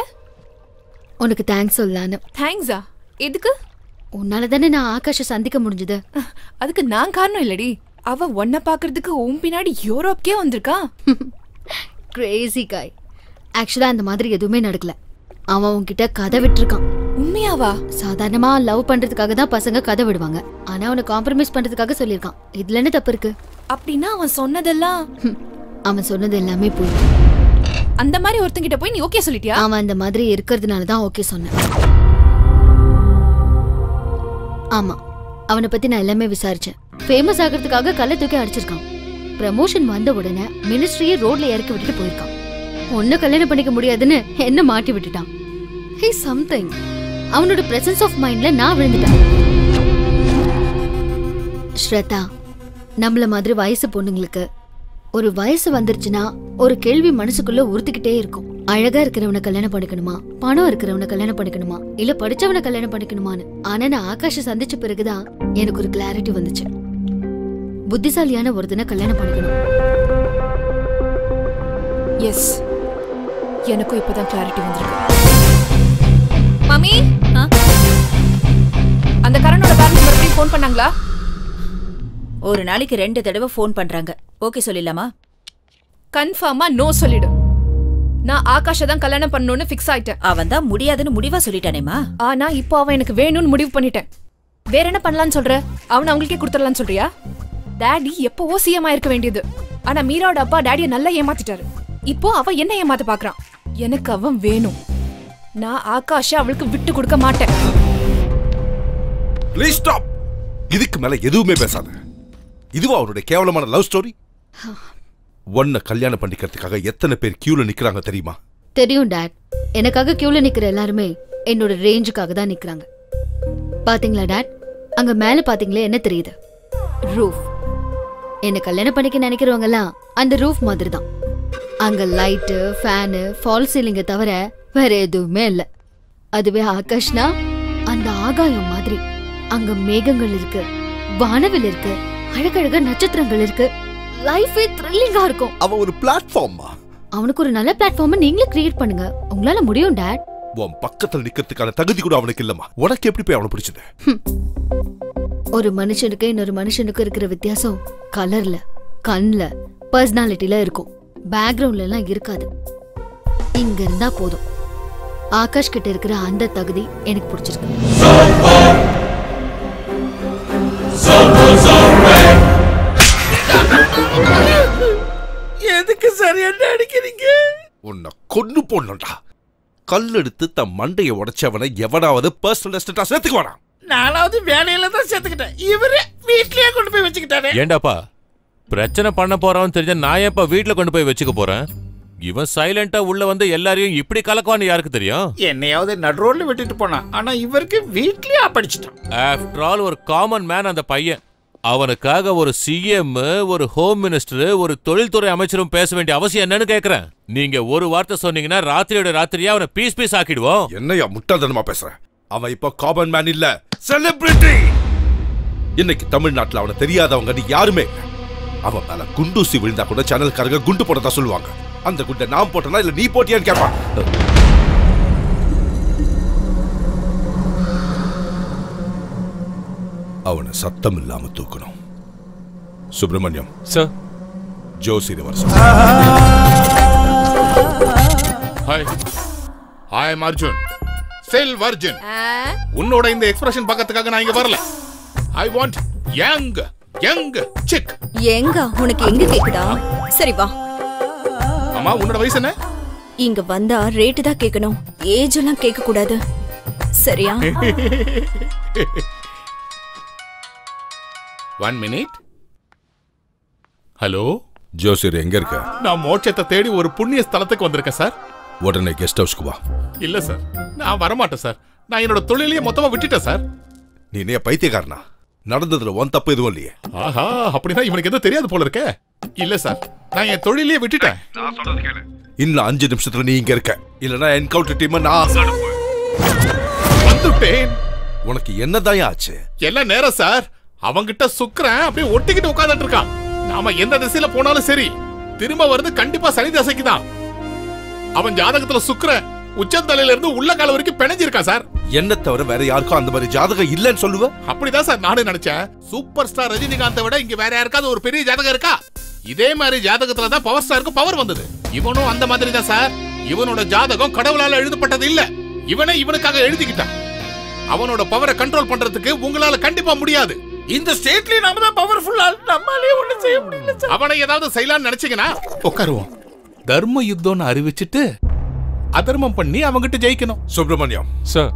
உனக்கு தேங்க்ஸ் சொல்லலான்னு தேங்க்ஸா எதுக்கு? உன்னால தானே நான் ஆகாஷ சந்திக்க முடிஞ்சது. அதுக்கு நான் காரணம் இல்லடி. அவ உன்னை பார்க்கறதுக்கு உன் பின்னாடி யூரோப்கே வந்திருக்கா? கிரேசி காய் ஆக்சுவலா அந்த மாதிரி எதுவுமே நடக்கல. அவன் உன்கிட்ட கதை விட்டுருக்கான். உண்மையாவா? சாதாரணமா லவ் பண்றதுக்காக தான் பசங்க கதை விடுவாங்க. ஆனா அவனை காம்ப்ரமைஸ் பண்றதுக்காக சொல்லியிருக்கான். இதுல என்ன தப்பு இருக்கு? அப்படின்னா அவன் சொன்னதெல்லாம் அவன் சொன்னது எல்லாமே போய் அந்த மாதிரி ஒருத்தங்கிட்ட போய் நீ ஓகே சொல்லிட்டியா? அவன் அந்த மாதிரி இருக்கிறதுனால தான் ஓகே சொன்னேன். ஆமா அவனை பத்தி நான் எல்லாமே விசாரிச்சேன். ஃபேமஸ் ஆகிறதுக்காக கல்ல தூக்கி அடிச்சிருக்கான். ப்ரமோஷன் வந்த உடனே மினிஸ்ட்ரியே ரோட்ல இறக்கி விட்டுட்டு போயிருக்கான். ஒன்னும் கல்யாணம் பண்ணிக்க முடியாதுன்னு என்ன மாட்டி விட்டுட்டான். ஹே சம்திங் அவனோட பிரசன்ஸ் ஆஃப் மைண்ட்ல நான் விழுந்துட்டேன். ஸ்ரதா நம்மள மாதிரி வயசு பொண்ணுங்களுக்கு ஒரு வயசு வந்துருச்சுன்னா ஒரு கேள்வி மனசுக்குள்ள உறுத்திக்கிட்டே இருக்கும். அழகா இருக்கிறவனை கல்யாணம் பண்ணிக்கணுமா? பணம் இருக்கிறவனை கல்யாணம் பண்ணிக்கணுமா? இல்ல படிச்சவனை கல்யாணம் பண்ணிக்கணுமான்னு ஆனா நான் ஆகாஷ சந்திச்ச பிறகுதான் எனக்கு ஒரு கிளாரிட்டி வந்துச்சு. புத்திசாலியான ஒருத்தனை கல்யாணம் பண்ணிக்கணும். எஸ் எனக்கும் இப்பதான் கிளாரிட்டி வந்திருக்கு. மம்மி? அந்த கரனோட பேரண்ட்ஸ் மறுபடியும் ஃபோன் பண்ணாங்களா? ஒரு நாளைக்கு ரெண்டு தடவை ஃபோன் பண்றாங்க. ஓகே சொல்லிடலாமா? கன்ஃபார்மா நோ சொல்லிடு. நான் ஆகாஷ தான் கல்யாணம் பண்ணணும்னு ஃபிக்ஸ் ஆயிட்டேன். அவன் தான் முடியாதுன்னு முடிவா சொல்லிட்டானேமா ஆனா இப்போ அவன் எனக்கு வேணும்னு முடிவு பண்ணிட்டேன். வேற என்ன பண்ணலாம்னு சொல்ற? அவனை அவங்களுக்கே கொடுத்துடலாம்னு சொல்றியா? டாடி எப்பவோ சிஎம் இருக்க வேண்டியது. ஆனா மீராவோட அப்பா டாடியை நல்லா ஏமாத்திட்டாரு. இப்போ அவன் என்ன ஏமாத்த பாக்குறான்? எனக்கு அவன் வேணும். நான் ஆகாஷ அவளுக்கு விட்டு கொடுக்க மாட்டேன். ப்ளீஸ் ஸ்டாப் இதுக்கு மேல எதுவுமே பேசாத. இதுவா அவனுடைய கேவலமான லவ் ஸ்டோரி ஒன்ன கல்யாணம் பண்ணிக்கிறதுக்காக எத்தனை பேர் கியூல நிக்கிறாங்க தெரியுமா? தெரியும் டாட் எனக்காக கியூல நிக்கிற எல்லாருமே என்னோட ரேஞ்சுக்காக தான் நிக்கிறாங்க. பாத்தீங்களா டாட் அங்க மேல பாத்தீங்களே என்ன தெரியுது? ரூஃப் என்ன கல்யாணம் பண்ணிக்க நினைக்கிறவங்க எல்லாம் அந்த ரூஃப் மாதிரி தான் அங்க லைட்டு ஃபேனு ஃபால் சீலிங்க தவிர வேற எதுவுமே இல்லை. அதுவே ஆகாஷ்னா அந்த ஆகாயம் மாதிரி. அங்க மேகங்கள் இருக்கு வானவில் இருக்கு அழகழக நட்சத்திரங்கள் இருக்கு. லைஃபே த்ரில்லிங்கா இருக்கும். அவன் ஒரு பிளாட்ஃபார்மா அவனுக்கு ஒரு நல்ல பிளாட்ஃபார்மை நீங்களே கிரியேட் பண்ணுங்க. உங்களால முடியும் டாட் உன் பக்கத்துல நிக்கிறதுக்கான தகுதி கூட அவனுக்கு இல்லம்மா. உனக்கு எப்படி போய் அவனை பிடிச்சது? ஒரு மனுஷனுக்கு இன்னொரு மனுஷனுக்கு இருக்கிற வித்தியாசம் கலர்ல கண்ல பர்சனாலிட்டில இருக்கும். பேக்ரவுண்ட்ல எல்லாம் இருக்காது. இங்க இருந்தா போதும். ஆகாஷ் கிட்ட இருக்கிற அந்த தகுதி எனக்கு பிடிச்சிருக்கு. எதுக்கு சார் என்ன அடிக்கிறீங்க? உன்னை கொன்னு போடணும்டா. கல் எடுத்து தன் மண்டைய உடைச்சவனை எவனாவது பர்சனல் அசிஸ்டண்டா சேர்த்துக்கு வேணாம். நானாவது வேலையில தான் சேர்த்துக்கிட்டேன். இவரு வீட்லயே கொண்டு போய் வச்சுக்கிட்டாரு. ஏண்டாப்பா பிரச்சனை பண்ண போறவன் தெரிஞ்ச நான் ஏப்பா வீட்ல கொண்டு போய் வச்சுக்க போறேன்? இவன் சைலண்டா உள்ள வந்து எல்லாரையும் இப்படி கலக்குவான்னு யாருக்கு தெரியும்? என்னையாவது நடு ரோட்ல விட்டுட்டு போனான். ஆனா இவருக்கு வீட்லயே படிச்சிட்டான் ஆஃப்டர் ஆல் ஒரு காமன் மேன் அந்த பையன். அவனுக்காக ஒரு சிஎம் ஒரு ஹோம் மினிஸ்டர் ஒரு தொழில்துறை அமைச்சரும் பேச வேண்டிய அவசியம் என்னன்னு கேக்குறேன். நீங்க ஒரு வார்த்தை சொன்னீங்கன்னா ராத்திரியோட ராத்திரியா அவனை பீஸ் பீஸ் ஆக்கிடுவோம். என்னையா முட்டாள்தனமா பேசுறேன் அவன் இப்போ காமன் மேன் இல்ல செலிபிரிட்டி இன்னைக்கு தமிழ்நாட்டுல அவனை தெரியாதவங்க யாருமே அவன் மேல குண்டூசி விழுந்தா கூட சேனல்காரங்க குண்டு போட்டதா சொல்லுவாங்க. அந்த குண்டை நான் போட்டனா இல்ல நீ போட்டியான்னு கேட்பான் அவனை சத்தம் இல்லாம தூக்கணும். சுப்பிரமணியம். சார் ஜோசியர் வர. ஹாய் ஹாய் அர்ஜுன் செல் வர்ஜன் உன்னோட இந்த எக்ஸ்பிரஷன் பார்க்கறதுக்காக நான் இங்க வரல. I want young young chick எங்க உனக்கு எங்க கேக்குதா? சரி வா. அம்மா உன்னோட வயசு என்ன? இங்க வந்தா ரேட்டு தான் கேட்கணும் ஏஜ் எல்லாம் கேட்க கூடாது சரியா? ஒன் மினிட் ஹலோ ஜோசியர் எங்க இருக்க? நான் மோட்சத்தை தேடி ஒரு புண்ணிய ஸ்தலத்துக்கு வந்திருக்கேன் சார். உடனே கெஸ்ட் ஹவுஸ்க்கு வா. இல்ல சார். நான் வரமாட்டேன் சார். நான் என்னோட தொழிலையே மொத்தமா விட்டுட்டேன் சார். நீ என்ன பைத்தியக்காரனா? நடந்ததுல ஒன் தப்பு எதுவும் இல்லையே. ஆஹா அப்படின்னா இவனுக்கு எதுவும் தெரியாது போல இருக்கே. இல்ல சார். நான் என் தொழிலையே விட்டுட்டேன். இன்னும் அஞ்சு நிமிஷத்துல நீ இங்க இருக்க. இல்லனா என்கவுண்டர் டீம் நான் வந்துட்டேன். உனக்கு என்னதான் ஆச்சு? எல்லாம் நேரம் சார். அவங்கிட்ட சுக்கரன் அப்படியே ஒட்டிக்கிட்டு உட்கார்ந்துட்டு இருக்கான். நாம எந்த திசையில போனாலும் சரி திரும்ப வருது கண்டிப்பா சனி தசைக்கு தான் அவன் ஜாதகத்துல சுக்கரன் உச்சந்தலையில இருந்து உள்ள கால வரைக்கும் பிணைஞ்சிருக்கான் சார். என்ன தவிர வேற யாருக்கும் அந்த மாதிரி ஜாதகம் இல்லைன்னு சொல்லுவ? அப்படிதான் சார் நானும் நினைச்சேன். சூப்பர் ஸ்டார் ரஜினிகாந்தை விட இங்க வேற யாருக்காவது ஒரு பெரிய ஜாதகம் இருக்கா? இதே மாதிரி ஜாதகத்துல தான் பவர் ஸ்டாருக்கு பவர் வந்தது. இவனும் அந்த மாதிரி தான் சார். இவனோட ஜாதகம் கடவுளால எழுதப்பட்டது இல்ல. இவனே இவனுக்காக எழுதிக்கிட்டான். அவனோட பவரை கண்ட்ரோல் பண்றதுக்கு உங்களால கண்டிப்பா முடியாது. இந்த ஸ்டேட்லயே நாம தான் பவர்ஃபுல்லா நம்மாலே ஒண்ணும் செய்ய முடியல சார். அவனை ஏதாவது செய்யலாம்னு நினைச்சீங்கன்னா உட்காருவோம். தர்ம யுத்தம்னு அறிவிச்சிட்டு அதர்மம் பண்ணி அவங்கிட்ட ஜெயிக்கணும். சுப்பிரமணியம். சார்.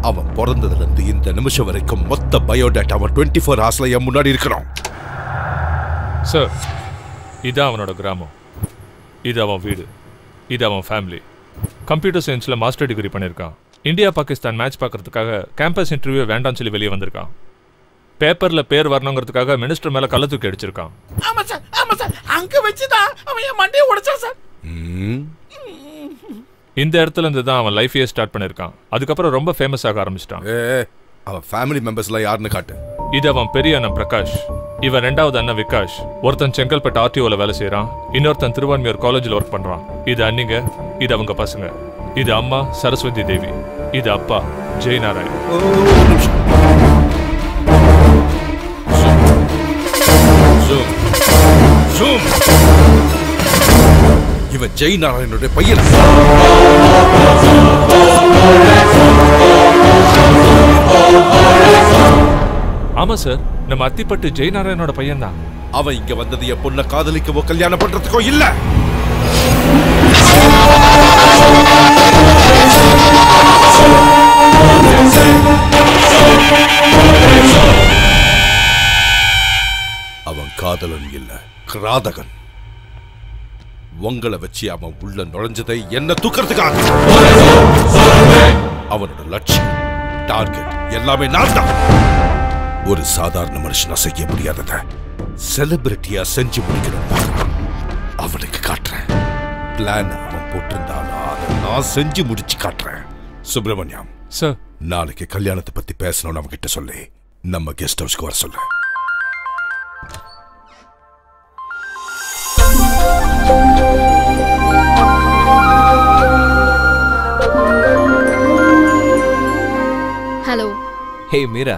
அவன் பிறந்ததுல இருந்து இந்த நிமிஷம் வரைக்கும் மொத்த பயோடேட்டா அவன் டுவெண்ட்டி ஃபோர் ஹவர்ஸ்ல என் முன்னாடி இருக்கணும் சார் இதான் அவனோட கிராமம். இது அவன் வீடு. இது அவன் ஃபேமிலி கம்ப்யூட்டர் சயின்ஸில் மாஸ்டர் டிகிரி பண்ணியிருக்கான். இந்தியா பாகிஸ்தான் மேட்ச் பார்க்கறதுக்காக கேம்பஸ் இன்டர்வியூ வேண்டாம்னு சொல்லி வெளியே வந்திருக்கான். பேப்பரில் பேர் வரணுங்கிறதுக்காக மினிஸ்டர் மேலே கள்ள தூக்கி அடிச்சிருக்கான். ஆமா சார் ஆமா சார். அங்க வச்சுதான் அவன் என் மண்டையை உடைச்சான் சார். இந்த இடத்துல இருந்து தான் அவன் லைஃபையே ஸ்டார்ட் பண்ணியிருக்கான் அதுக்கப்புறம் ரொம்ப ஃபேமஸ் ஆக ஆரம்பிச்சிட்டான். அவன் ஃபேமிலி மெம்பர்ஸ்லாம் யாருன்னு காட்டு. இது அவன் பெரிய அண்ணன் பிரகாஷ். இவன் ரெண்டாவது அண்ணன் விகாஷ். ஒருத்தன் செங்கல்பட்டு ஆர்டிஓல வேலை செய்றான். இன்னொருத்தன் திருவான்மியூர் காலேஜில் ஒர்க் பண்றான். இது அண்ணிங்க இது அவங்க பசங்க. இது அம்மா சரஸ்வதி தேவி. இது அப்பா ஜெய் நாராயண். இவன் ஜெய் நாராயணனுடைய பையன். ஆமா சார். நம்ம அத்திப்பட்டு ஜெய் நாராயணோட பையன் தான் அவன் இங்க வந்தது என் பொண்ணை காதலிக்கவோ கல்யாணம் பண்றதுக்கோ இல்ல. அவன் காதலன் இல்ல. கிராதகன். உங்களை வச்சு அவன் உள்ள நுழைஞ்சதை என்ன தூக்கிறதுக்காக. அவனோட லட்சியம் டார்கெட் எல்லாமே நான் தான் ஒரு சாதாரண மனுஷனா செய்ய முடியாதத செலிபிரிட்டியா செஞ்சு முடிக்கணும். அவனுக்கு காட்டுறேன். பிளான் அவன் போட்டிருந்தானா அதை நான் செஞ்சு முடிச்சு காட்டுறேன். சுப்பிரமணியம் சார் நாளைக்கு கல்யாணத்தை பத்தி பேசணும்னு அவன் கிட்ட சொல்லி. நம்ம கெஸ்ட் ஹவுஸ்க்கு வர சொல்லு. Hello hey Meera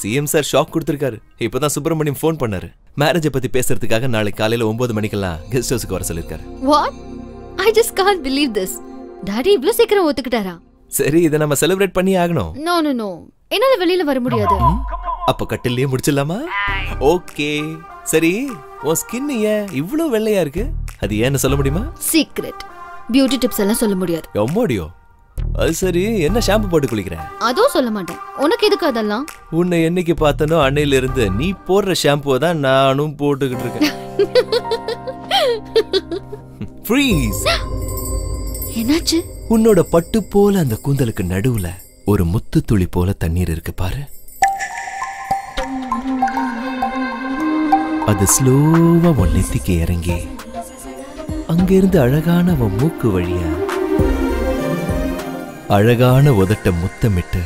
CM sir shock கொடுத்துருக்காரு. இப்பதான் சுப்பிரமணியம் ஃபோன் பண்ணாரு. மேரேஜை பத்தி பேசுறதுக்காக நாளைக்கு காலையில ஒன்பது மணிக்கெல்லாம் கெஸ்ட் ஹவுஸ்க்கு வர சொல்லிருக்காரு what I just can't believe this daddy இவ்ளோ சீக்கிரம் ஒத்துக்கிட்டாரா? சரி இதை நம்ம செலிப்ரேட் பண்ணி ஆகணும். நோ நோ நோ என்னால வெளியில வர முடியாது. அப்ப கட்டிலேயே முடிச்சிடலாமா? ஓகே. சரி உன் ஸ்கின் ஏன் இவ்ளோ வெள்ளையா இருக்கு? அது ஏன்னு சொல்ல முடியுமா? சீக்ரெட் பியூட்டி டிப்ஸ் எல்லாம் சொல்ல முடியாது. எம்மாடியோ? அது சரி என்ன ஷாம்பு போட்டு குளிக்கிறேன் அதுவும் சொல்ல மாட்டேன். உனக்கு எதுக்கு அதெல்லாம்? உன்னை என்னைக்கு பார்த்தனோ அன்னையில இருந்து நீ போடுற ஷாம்புவை தான் நானும் போட்டுக்கிட்டு இருக்கேன். ஃப்ரீஸ் என்னாச்சு? உன்னோட பட்டு போல அந்த கூந்தலுக்கு நடுவுல ஒரு முத்து துளி போல தண்ணீர் இருக்கு பாரு. அது ஸ்லோவா உன் இறங்கி அங்கிருந்து அழகான உன் மூக்கு வழியா அழகான உதட்ட முத்தமிட்டு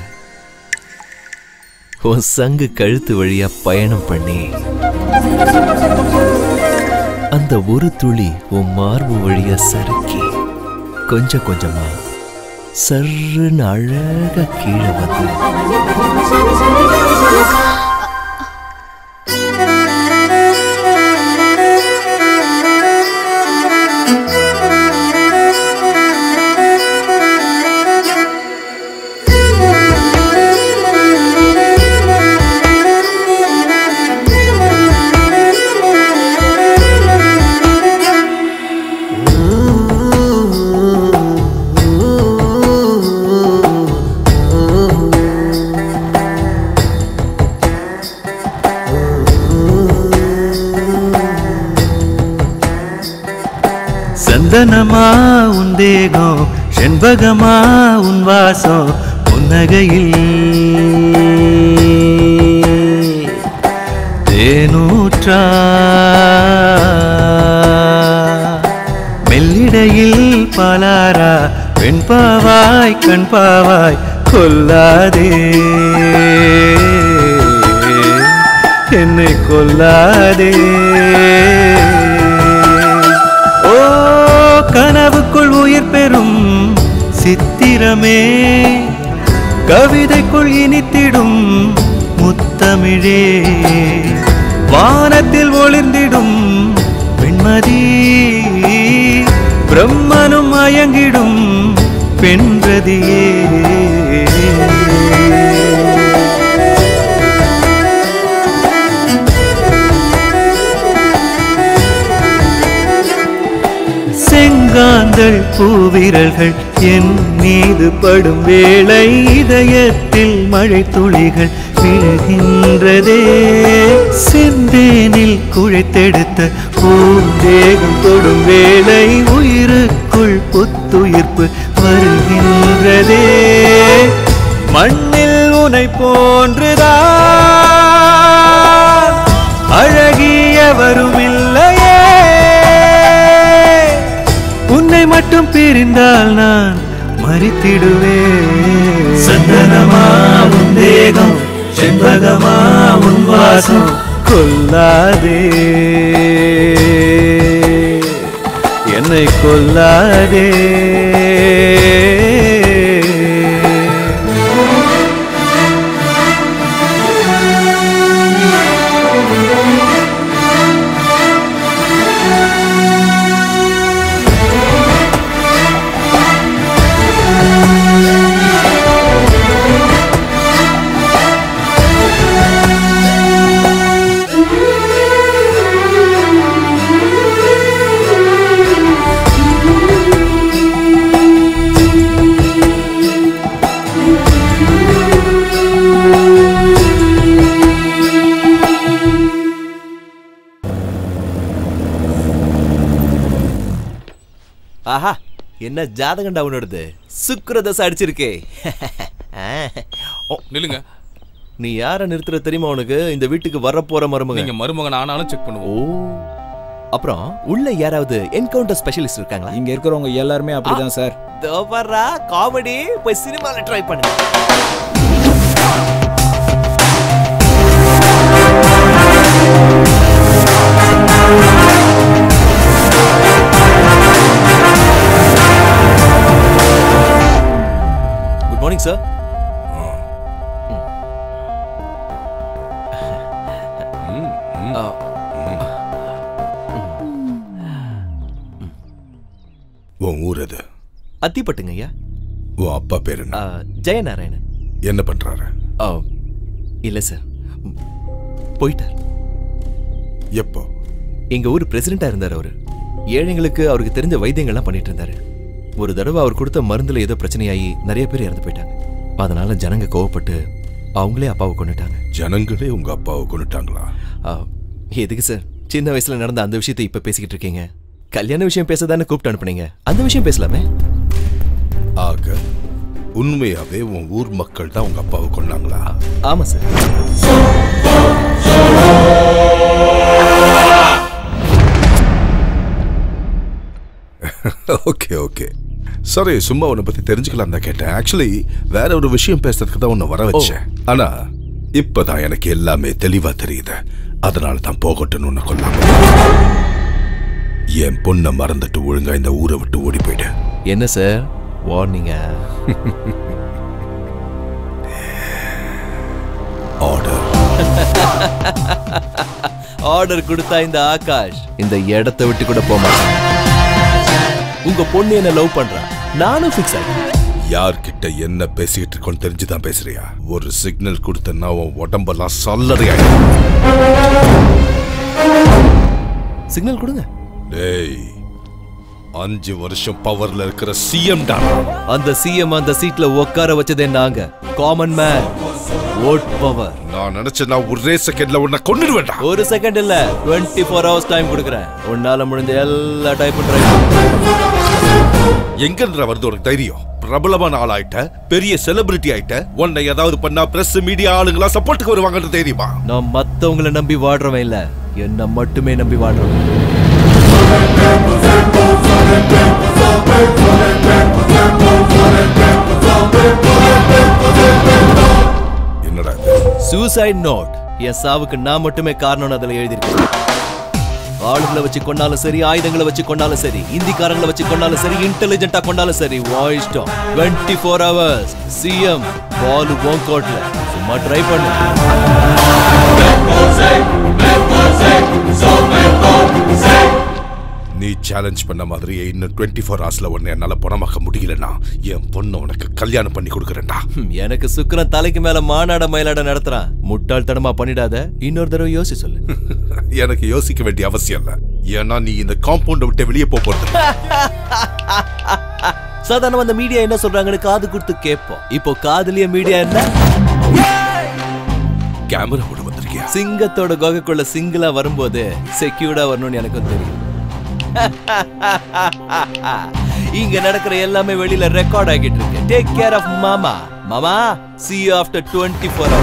உன் சங்கு கழுத்து வழியா பயணம் பண்ணி அந்த ஒரு துளி உன் மார்பு வழியா சறுக்கி கொஞ்சம் கொஞ்சமா சர்ன்னு அழகா கீழே வந்து உன் செண்பகமா உன் வாசம் புன்னகையில். தேனூற்றா. மெல்லிடையில் பலாரா பெண் பாவாய் கண் பாவாய் கொல்லாதே. என்னை கொல்லாதே. கனவுக்குள் உயிர் பெறும் சித்திரமே. கவிதைக்குள் இனித்திடும் முத்தமிழே. வானத்தில் ஒளிர்ந்திடும் வெண்மதி. பிரம்மனும் மயங்கிடும் பெண்ரதியே செங்காந்தள் பூவிரல்கள். என் மீது படும் வேளை இதயத்தில் மழை துளிகள் விழுகின்றதே. செந்தேனில் குழைத்தெடுத்த பூந்தேகம் தொடும் வேளை உயிருக்குள் புத்துயிர்ப்பு வருகின்றதே. மண்ணில் உனை போன்றுதான். அழகியவருமில்லை. மட்டும் பிரிந்தால் நான் மறித்திடுவேன். சந்தனமா உன் தேகம் செண்பகமா உன் வாசம். கொல்லாதே. என்னை கொல்லாதே. என்ன ஜாதகண்டா உன்னோடது சுக்கிரதசை அடிச்சிருக்கே. ஓ, நில்லுங்க. நீ யார நிறுத்துற தெரியுமா உனக்கு? இந்த வீட்டுக்கு வர போற மருமக நீங்க மருமகன் ஆனாலும் செக் பண்ணுவோம். ஓ. அப்புறம் உள்ள யாராவது என்கவுண்டர் ஸ்பெஷலிஸ்ட் இருக்காங்களா? இங்க இருக்கிறவங்க எல்லாருமே அப்படிதான் சார் தோபரா காமெடி போய் சினிமால ட்ரை பண்ணுங்க மார்னிங் சார் உன் ஊர் எது அத்திப்பட்டுங்க ஐயா. உன் அப்பா பேர் என்ன? ஜெயநாராயணன். என்ன பண்றாரு? ஆ, இல்ல சார் போயிட்டார். எப்போ? எங்க ஊர் பிரசிடென்டா இருந்தார் அவரு. ஏழைங்களுக்கு அவருக்கு தெரிஞ்ச வைத்தியங்கள்லாம் பண்ணிட்டு இருந்தாரு. ஒரு தடவை அவர் கொடுத்த மருந்துல ஏதோ பிரச்சனையாகி நிறைய பேர் இறந்து போயிட்டாங்க. அதனால ஜனங்க கோவப்பட்டு அவங்களே அப்பாவை கொண்டுட்டாங்க ஜனங்களே உங்க அப்பாவை கொண்டுட்டாங்களா எதுக்கு சார்? சின்ன வயசுல நடந்த அந்த விஷயத்தை இப்ப பேசிக்கிட்டு இருக்கீங்க. கல்யாண விஷயம் பேச தானே கூப்பிட்டு அனுப்புனீங்க. அந்த விஷயம் பேசலாமே. ஆக உண்மையாவே உன் ஊர் மக்கள் தான் உங்க அப்பாவை கொண்டாங்களா ஆமா சார். ஓகே ஓகே சரி சும்மா உன்னை பத்தி தெரிஞ்சுக்கலாம் தான் கேட்டேன். ஆக்சுவலி வேற ஒரு விஷயம் பேசுறதுக்கு தான் உன்னை வர வச்சேன். ஆனா இப்பதான் எனக்கு எல்லாமே தெளிவா தெரியுது. அதனால தான் போகட்டும்னு உன்னை கொல்லாம. என் பொண்ணை மறந்துட்டு ஒழுங்கா இந்த ஊரை விட்டு ஓடி போயிடு. என்ன சார்? வார்னிங்க ஆர்டர் ஆர்டர் கொடுத்தா இந்த ஆகாஷ். இந்த இடத்தை விட்டு கூட மாட்டேன் உங்க பொண்ணு என்ன லவ் பண்றா? நானும் ஃபிக்ஸ் ஆகிட்டேன் யார்கிட்ட என்ன பேசிட்டு இருக்கோன்னு தெரிஞ்சுதான் பேசுறியா? ஒரு சிக்னல் கொடுத்தனா உன் உடம்பெல்லாம் சல்லறையாயிடும் சிக்னல் கொடுங்க. டேய் அஞ்சு வருஷம் பவர்ல இருக்கிற சிஎம் அந்த சிஎம் அந்த சீட்ல உட்கார வச்சதே நாங்க. காமன் மேன் ஓட் பவர் நான் நினைச்ச நான் ஒரே செகண்ட்ல உன்னை கொன்னுடுவேன்டா. ஒரு செகண்ட் இல்ல 24 ஃபோர் ஹவர்ஸ் டைம் கொடுக்குறேன். உன்னால முடிஞ்ச எல்லா ட்ரை எங்கன்ற வருது உனக்கு தைரியம்? பிரபலமான ஆள் ஆயிட்ட பெரிய செலிபிரிட்டி ஆயிட்ட உன்னை ஏதாவது பண்ணா பிரஸ் மீடியா ஆளுங்களா சப்போர்ட்டுக்கு வருவாங்கன்னு தெரியுமா? நான் மத்தவங்கள நம்பி வாடுறவன் இல்ல. என்ன மட்டுமே நம்பி வாடுறவன். என்னடா சூசைட் நோட் என் சாவுக்கு நான் மட்டுமே காரணம்னு அதுல எழுதியிருக்கேன். ஆளுங்களை வச்சு கொண்டாலும் சரி ஆயுதங்களை வச்சு கொண்டாலும் சரி இந்திக்காரங்களை வச்சு கொண்டாலும் சரி இன்டெலிஜென்ட்டா கொண்டாலும் சரி வாய்ஸ்டம் twenty four hours CM Balu போங்கோட்ல சும்மா ட்ரை பண்ணு. நீ சேலஞ்ச் பண்ண மாதிரி இன்னும் டுவெண்ட்டி ஃபோர் ஹவர்ஸ்ல உன்னை என்னால பணமாக்க முடியலன்னா என் பொண்ணை உனக்கு கல்யாணம் பண்ணி கொடுக்குறேன்டா. எனக்கு சுக்கிரன் தலைக்கு மேல மாநாட மயிலாட நடத்துறான். முட்டாள்தனமா பண்ணிடாத இன்னொரு தடவை யோசி சொல்லு. எனக்கு யோசிக்க வேண்டிய அவசியம் இல்ல. ஏன்னா நீ இந்த காம்பவுண்ட விட்டு வெளியே போக போறது. சாதாரண அந்த மீடியா என்ன சொல்றாங்கன்னு காது கொடுத்து கேட்போம். இப்போ காதுலயே மீடியா என்ன? கேமராவோட வந்திருக்கியா? சிங்கத்தோட குகைக்குள்ள சிங்கிளா வரும்போது செக்யூர்டா வரணும்னு எனக்கும் தெரியும். இங்க நடக்கிற எல்லாமே வெளியில ரெக்கார்ட் ஆகிட்டு இருக்கு. டேக் கேர் ஆஃப் மாமா மாமா see you after 24 ஃபோர்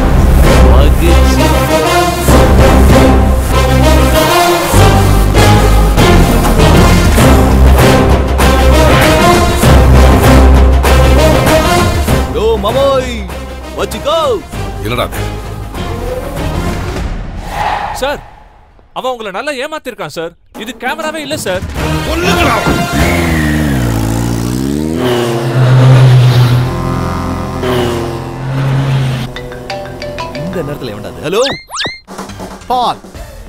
யோ மாமோய் வச்சுக்கோ என்னடா சார் அவன் உங்களை நல்லா ஏமாத்திருக்கான் சார் இது கேமராவே இல்ல சார் இந்த நேரத்துல எவன்டா hello Paul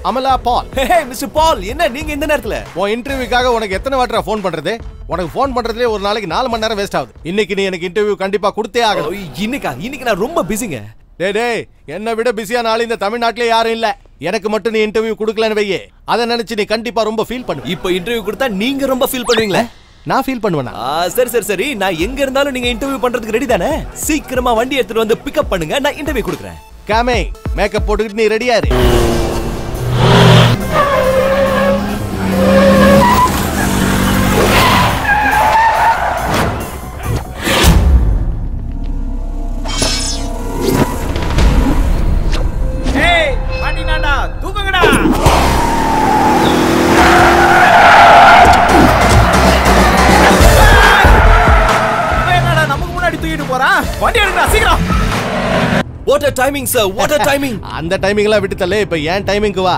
Amala Paul hey mister Paul என்ன நீங்க இந்த நேரத்துல? உன் இன்டர்வியூக்காக உனக்கு எத்தனை வாட்டரா ஃபோன் பண்றது? உனக்கு ஃபோன் பண்றதுலயே ஒரு நாளைக்கு நாலு மணி நேரம் வேஸ்ட் ஆகுது. இன்னைக்கு நீ எனக்கு இன்டர்வியூ கண்டிப்பா கொடுத்தே ஆகணும். இன்னைக்கா? இன்னைக்கு நான் ரொம்ப பிஸிங்க டேய் டேய் என்னை விட பிஸியான ஆள் இந்த தமிழ்நாட்டிலே யாரும் இல்ல. எனக்கு மட்டும் நீ இன்டர்வியூ கொடுக்கலன்னு வையே. அதை நினைச்சு நீ கண்டிப்பா ரொம்ப ஃபீல் பண்ணு இப்போ இன்டர்வியூ கொடுத்தா நீங்க ரொம்ப ஃபீல் பண்ணுவீங்களா? நான் ஃபீல் பண்ணுவேனா? சரி சரி சரி. நான் எங்க இருந்தாலும் நீங்க இன்டர்வியூ பண்றதுக்கு ரெடி தானே? சீக்கிரமா வண்டி எடுத்துட்டு வந்து பிக்கப் பண்ணுங்க. நான் இன்டர்வியூ கொடுக்குறேன். காமே மேக்கப் போட்டுக்கிட்டு நீ ரெடியா இரு. What a timing sir what a timing அந்த டைமிங்லாம் விட்டு தள்ளு. இப்ப ஏன் டைமிங்க்கு வா.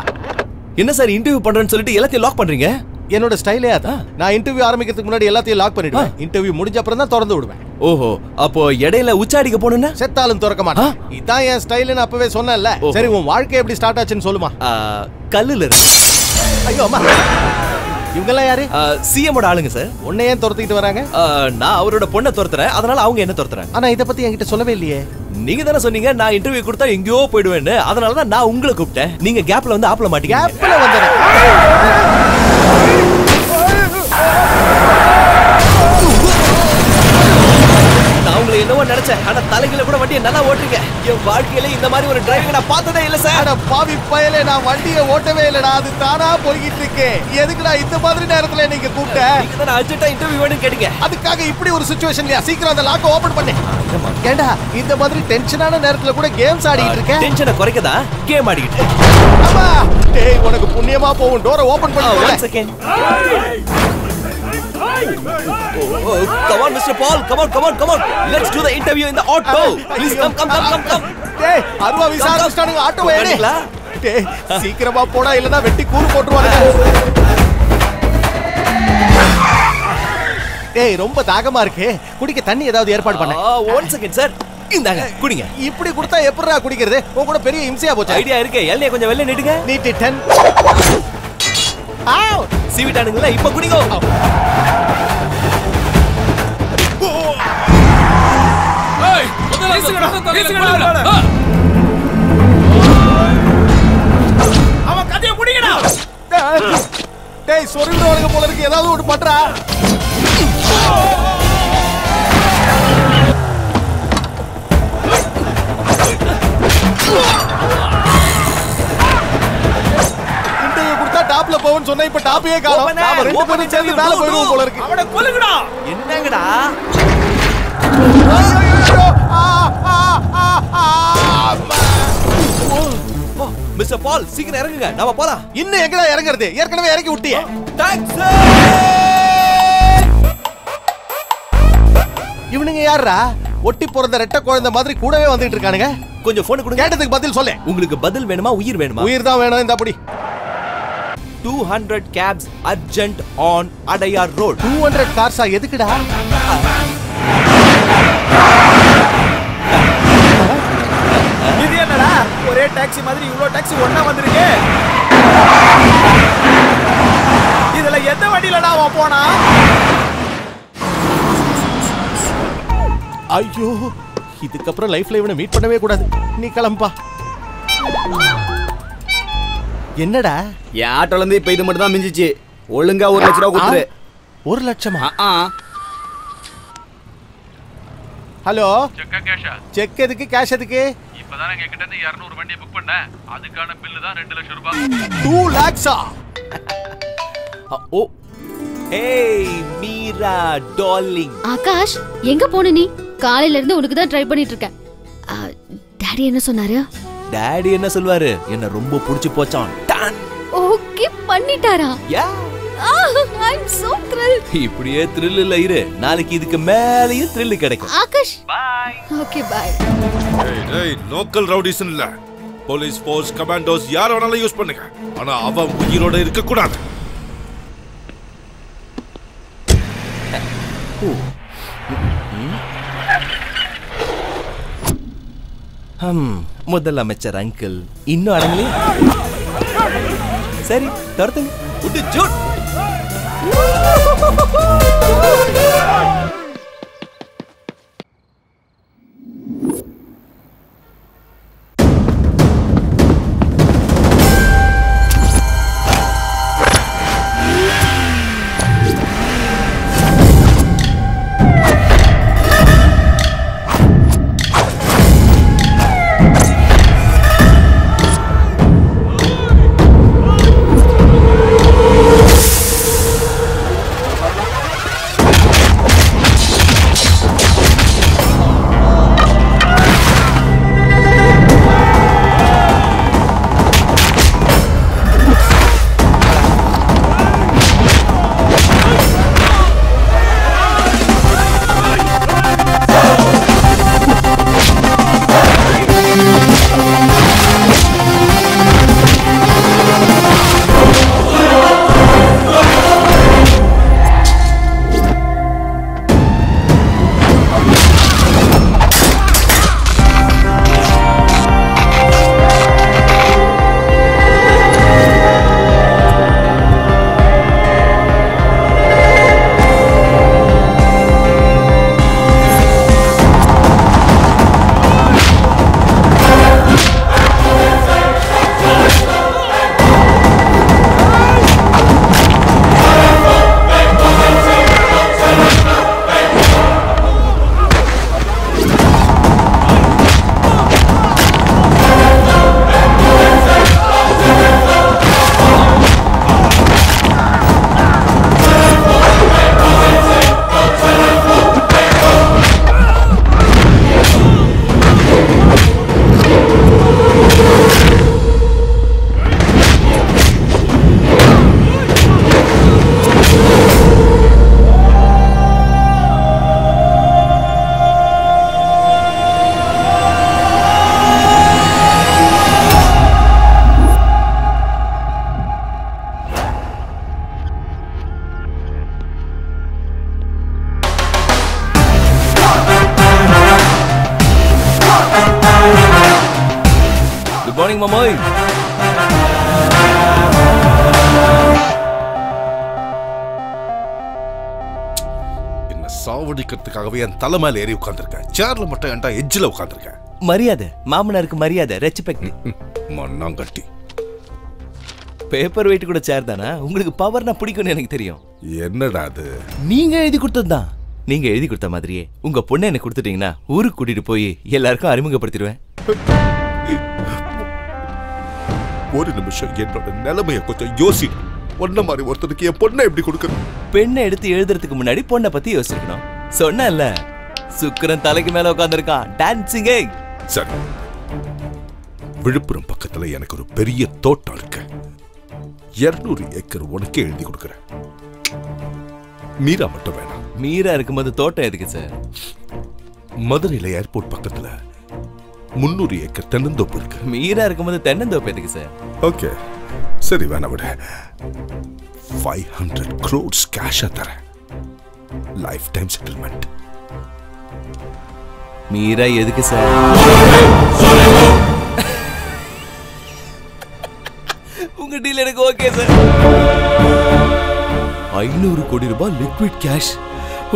என்ன சார் இன்டர்வியூ பண்றேன்னு சொல்லிட்டு எல்லாத்தையும் லாக் பண்றீங்க? என்னோட ஸ்டைலே அதான் நான் இன்டர்வியூ ஆரம்பிக்கிறதுக்கு முன்னாடி எல்லாத்தையும் லாக் பண்ணிடுவேன். இன்டர்வியூ முடிஞ்ச அப்புறம் தான் திறந்து விடுவேன். ஓஹோ. அப்போ இடையில உச்சாடிக்க போகணும்னா? செத்தாலும் திறக்க மாட்டேன். இதான் என் ஸ்டைல்னு அப்பவே சொன்னேன்ல. சரி உன் வாழ்க்கை எப்படி ஸ்டார்ட் ஆச்சுன்னு சொல்லுமா. கல்லுல இருக்கு. ஐயோ அம்மா. இவங்கெல்லாம் யாரு? சிஎம்மோட ஆளுங்க சார். உன்னை ஏன் துரத்திக்கிட்டு வராங்க? நான் அவரோட பொண்ணை துரத்துறேன். அதனால அவங்க என்ன துரத்துறாங்க? ஆனா இத பத்தி என்கிட்ட சொல்லவே இல்லையே. நீங்க தானே சொன்னீங்க நான் இன்டர்வியூ கொடுத்தா எங்கேயோ போயிடுவேன்னு. அதனால தான் நான் உங்களை கூப்பிட்டேன். நீங்க கேப்ல வந்து ஆப்ல மாட்டீங்க கேப்ல வந்துடுறேன் வருவோம் நினைச்சேன். ஆனா தலைகளை கூட வண்டியை நல்லா ஓட்டுறீங்க என் வாழ்க்கையில இந்த மாதிரி ஒரு டிரைவிங் நான் பார்த்ததே இல்ல சார் ஆனா பாவி பயல நான் வண்டியை ஓட்டவே இல்லடா. அது தானா போய்கிட்டு இருக்கு. எதுக்குடா இந்த மாதிரி நேரத்துல நீங்க கூப்பிட்ட? நீங்க தான் அர்ஜென்ட்டா இன்டர்வியூ வேணும் கேட்டீங்க. அதுக்காக இப்படி ஒரு சுச்சுவேஷன்லயா சீக்கிரம் அந்த லாக்க ஓபன் பண்ணு. ஏண்டா இந்த மாதிரி டென்ஷனான நேரத்துல கூட கேம்ஸ் ஆடிட்டு இருக்கேன் டென்ஷனை குறைக்கதா? கேம் ஆடிக்கிட்டு ஆமா டேய் உனக்கு புண்ணியமா போகும். டோரை ஓபன் பண்ணு. One second come on mr paul. Come on come on come on. Let's do the interview in the auto. Please come come come come come. டேய் அருவா விசாரிச்சுட்டானுங்க ஆட்டோ வேணே உட்காருங்களா? டேய் சீக்கிரமா போடா இல்லனா வெட்டி கூறு போட்டுருவாங்க டேய் ரொம்ப தாகமா இருக்கு. குடிக்க தண்ணி ஏதாவது ஏற்பாடு பண்ண. ஒன் செகண்ட் சார் இந்தாங்க குடிங்க. இப்படி கொடுத்தா எப்படிடா குடிக்கிறது? உன் கூட பெரிய இம்சையா போச்சு. ஐடியா இருக்கு. எல்லைய கொஞ்சம் வெளில நீட்டுங்க. நீட்டு டென் சீவிட்டானுங்களா இப்ப குடிங்க அவன் கதையை முடிங்கடா! டேய் சொருவிடுவானுங்க போல இருக்கு. ஏதாவது ஒன்று பண்றா? இன்டர்வியூ டாப்ல போவோம்னு சொன்னா இப்ப டாப்பையே காணோம். நாம ரெண்டு பேரும் சேர்ந்து மேல. போயிடுவோம் போல இருக்கு. அவனை கொல்லுங்கடா. என்னங்கடா? மிஸ்டர் பால் சீக்கிரம் இறங்குங்க. நாம போலாம். இன்னும் எங்கடா இறங்குறது? ஏற்கனவே இறக்கி விட்டியே. இவனுங்க யாரா ஒட்டி பிறந்த ரெட்டை குழந்தை மாதிரி கூடவே வந்துட்டு இருக்கானுங்க. கொஞ்சம் போன் கொடுங்க. கேட்டதுக்கு பதில் சொல்லு. உங்களுக்கு பதில் வேணுமா? உயிர் வேணுமா? உயிர் தான் வேணும். இந்த அப்படி two hundred cabs urgent on Adyar road two hundred கார்ஸா எதுக்குடா? இது என்னடா? ஒரே டாக்ஸி மாதிரி இவ்ளோ டாக்ஸி ஒண்ணா வந்திருக்கு. இதுல எந்த வண்டியிலடா அவன் போனா? ஐயோ இதுக்கப்புறம் லைஃப்ல இவனை மீட் பண்ணவே கூடாது. நீ கிளம்பா. என்னடா? என் ஆட்டோல இருந்து இப்ப இது மட்டும் தான் மிஞ்சிச்சு. ஒழுங்கா ஒரு லட்ச ரூபா கொடுத்துரு. ஒரு லட்சமா? ஹலோ? செக்கா கேஷா? செக் எதுக்கு? கேஷ் எதுக்கு? இப்பதான் எங்க கிட்ட இருந்து 200 வண்டியை புக் பண்ணேன் அதுக்கான பில்லு தான் 2 லட்சம் ரூபாய். டூ லேக்ஸா ஓ. ஏய் மீரா டார்லிங். ஆகாஷ் எங்க போன நீ? காலையில இருந்து உனக்கு தான் ட்ரை பண்ணிட்டு இருக்கேன். டாடி என்ன சொன்னாரு? டாடி என்ன சொல்வாரு? என்ன ரொம்ப புடிச்சு போச்சான் டான். ஓகே பண்ணிட்டாரா? யா. ஐம் சோ த்ரில் இப்படியே த்ரில் இல்ல இரு. நாளைக்கு இதுக்கு மேலேயும் த்ரில் கிடைக்கும். ஆகாஷ். ஓகே பை டேய் டேய் லோக்கல் ரவுடிஸ் இல்ல. போலீஸ் ஃபோர்ஸ் கமாண்டோஸ் யார் வேணாலும் யூஸ் பண்ணுங்க. ஆனா அவன் உயிரோட இருக்க கூடாது ஹம். முதலமைச்சர் அங்கிள். இன்னும் அடங்கலையே? சரி துரத்துங்க. என் தலை மேல ஏறி உட்கார்ந்திருக்கேன் சேர்ல மட்டும் ஏன்டா எட்ஜில் உட்கார்ந்திருக்கேன் மரியாதை மாமனாருக்கு மரியாதை ரெஸ்பெக்ட் மண்ணாங்கட்டி. பேப்பர் வெயிட் கூட சேர் தானா? உங்களுக்கு பவர்னா பிடிக்கும்னு எனக்கு தெரியும். என்னடா அது? நீங்க எழுதி கொடுத்ததுதான் நீங்க எழுதி கொடுத்த மாதிரியே உங்க பொண்ணை எனக்கு கொடுத்துட்டீங்கன்னா ஊருக்கு கூட்டிட்டு போய் எல்லாருக்கும் அறிமுகப்படுத்திடுவேன். ஒரு நிமிஷம் என்னோட நிலைமைய கொஞ்சம் யோசி. ஒன்ன மாதிரி ஒருத்தருக்கு என் பொண்ணை எப்படி கொடுக்கணும்? பெண்ணை எடுத்து எழுதுறதுக்கு முன்னாடி பொண்ணை பத்தி யோசிக்கணும் சொன்னேன்ல. சுக்கிரன் தலைக்கு மேல உட்காந்துருக்கான் டான்சிங்கே சரி விழுப்புரம் பக்கத்துல எனக்கு ஒரு பெரிய தோட்டம் இருக்கு. இருநூறு ஏக்கர் உனக்கே எழுதி கொடுக்குறேன். மீரா மட்டும் வேணாம். மீரா இருக்கும்போது தோட்டம் எதுக்கு சார் மதுரையில ஏர்போர்ட் பக்கத்துல முன்னூறு ஏக்கர் தென்னந்தோப்பு இருக்கு. மீரா இருக்கும்போது தென்னந்தோப்பு எதுக்கு சார் ஓகே சரி வேணா விட. ஃபைவ் ஹண்ட்ரட் க்ரோட்ஸ் கேஷா தரேன். லைஃப் டைம் செட்டில்மெண்ட் மீரா எதுக்கு சார் உங்க டீல் எனக்கு ஓகே சார் ஐநூறு கோடி ரூபாய் லிக்விட் கேஷ்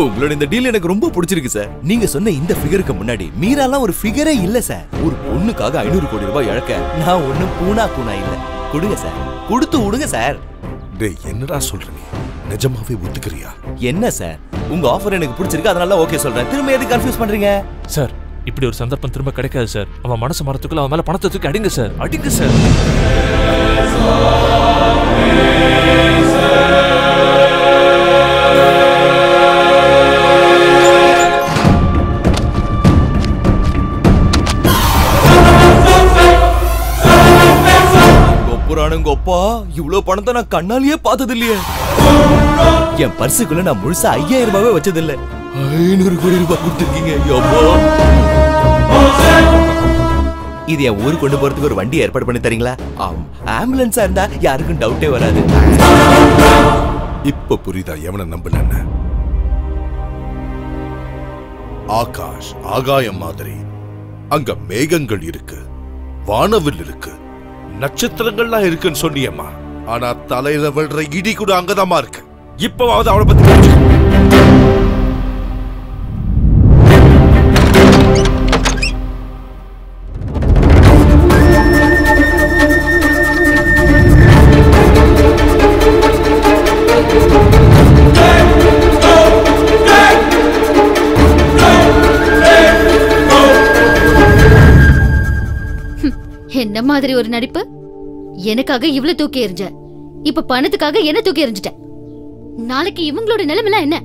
உங்களோட இந்த டீல் எனக்கு ரொம்ப பிடிச்சிருக்கு சார் நீங்க சொன்ன இந்த ஃபிகருக்கு முன்னாடி மீராலாம் ஒரு ஃபிகரே இல்ல சார் ஒரு பொண்ணுக்காக ஐநூறு கோடி ரூபாய் இழக்க நான் ஒண்ணும் பூனா பூனா இல்ல. கொடுங்க சார் கொடுத்து விடுங்க சார் டேய் என்னடா சொல்ற நீ? நிஜமாவே ஒத்துக்கிறியா? என்ன சார்? உங்க ஆஃபர் எனக்கு பிடிச்சிருக்கு அதனால ஓகே சொல்றேன். திரும்ப எதுக்கு கன்ஃபியூஸ் பண்றீங்க? சார் இப்படி ஒரு சந்தர்ப்பம் திரும்ப கிடைக்காது சார். அவன் மனசு மரத்துக்குள்ள அவன் மேல பணத்தை தூக்கி அடிங்க சார். அடிங்க சார். கொப்புரானுங்க அப்பா இவ்வளவு பணத்தை நான் கண்ணாலேயே பார்த்தது இல்லையே என் பர்சுக்குள்ள நான் முழுசா ஐயாயிரம் ரூபாவே வச்சதில்ல. ஐநூறு கோடி ரூபாய் கொடுத்துருக்கீங்க இது என் ஊருக்கு கொண்டு போறதுக்கு ஒரு வண்டி ஏற்பாடு பண்ணி தரீங்களா? ஆம். ஆம்புலன்ஸா இருந்தா யாருக்கும் டவுட்டே வராது. இப்ப புரியுதா எவனை நம்பலன்னு? ஆகாஷ் ஆகாயம் மாதிரி. அங்க மேகங்கள் இருக்கு வானவில் இருக்கு. நட்சத்திரங்கள்லாம் இருக்குன்னு சொன்னியம்மா. ஆனா தலையில விழுற இடி கூட அங்கதாம்மா இருக்கு இப்பவாவது அவளை பத்தி. என்ன மாதிரி ஒரு நடிப்பு எனக்காக இவ்வளவு தூக்கி எறிஞ்ச? இப்ப பணத்துக்காக என்ன தூக்கி எறிஞ்சிட்ட? நாளைக்கு இவங்களோட நிலைமைலாம் என்ன?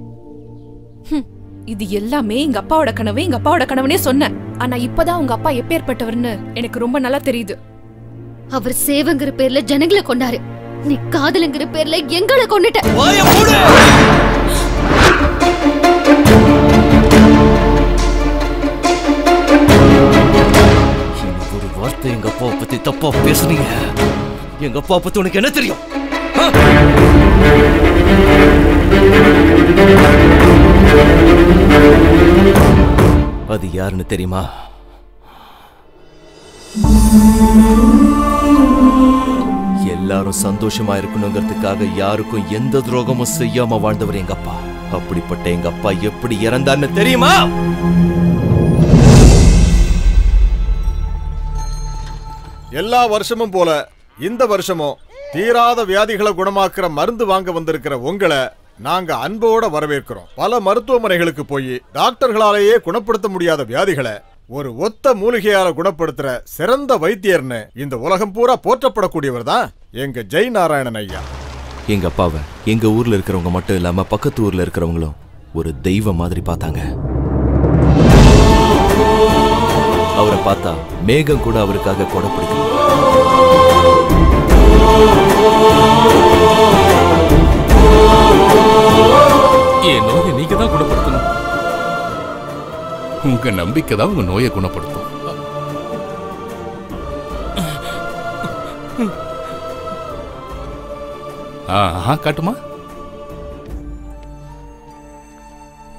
ஹம், இது எல்லாமே எங்க அப்பாவோட கனவு எங்க அப்பாவோட கனவுனே சொன்னேன் ஆனா இப்பதான் உங்க அப்பா எப்பேற்பட்டவர்னு எனக்கு ரொம்ப நல்லா தெரியுது. அவர் சேவங்கிற பேர்ல ஜனங்களை கொண்டாரு. நீ காதலுங்கிற பேர்ல எங்களை கொண்டுட்ட ஒரு வார்த்தை எங்க அப்பாவை பத்தி தப்பா பேசுனீங்க. எங்க அப்பா பத்தி உனக்கு என்ன தெரியும்? அது யாருன்னு தெரியுமா? எல்லாரும் சந்தோஷமா இருக்கணுங்கிறதுக்காக யாருக்கும் எந்த துரோகமும் செய்யாம வாழ்ந்தவர் எங்க அப்பா. அப்படிப்பட்ட எங்க அப்பா எப்படி இறந்தார்னு தெரியுமா? எல்லா வருஷமும் போல இந்த வருஷமும் தீராத வியாதிகளை குணமாக்குற மருந்து வாங்க வந்திருக்கிற உங்களை நாங்க அன்போட வரவேற்கிறோம். பல மருத்துவமனைகளுக்கு போய் டாக்டர்களாலேயே குணப்படுத்த முடியாத வியாதிகளை ஒரு ஒத்த மூலிகையால குணப்படுத்துற சிறந்த வைத்தியர்னு இந்த உலகம் பூரா போற்றப்படக்கூடியவர் தான் எங்க ஜெய் நாராயணன் ஐயா. எங்க அப்பாவை எங்க ஊர்ல இருக்கிறவங்க மட்டும் இல்லாம பக்கத்து ஊர்ல இருக்கிறவங்களும் ஒரு தெய்வம் மாதிரி பார்த்தாங்க. அவரை பார்த்தா மேகம் கூட அவருக்காக கொடை பிடிக்கும் என் நோயை நீங்க தான் குணப்படுத்தணும். உங்க நம்பிக்கை தான் உங்க நோயை குணப்படுத்தும். ஆஹா காட்டுமா?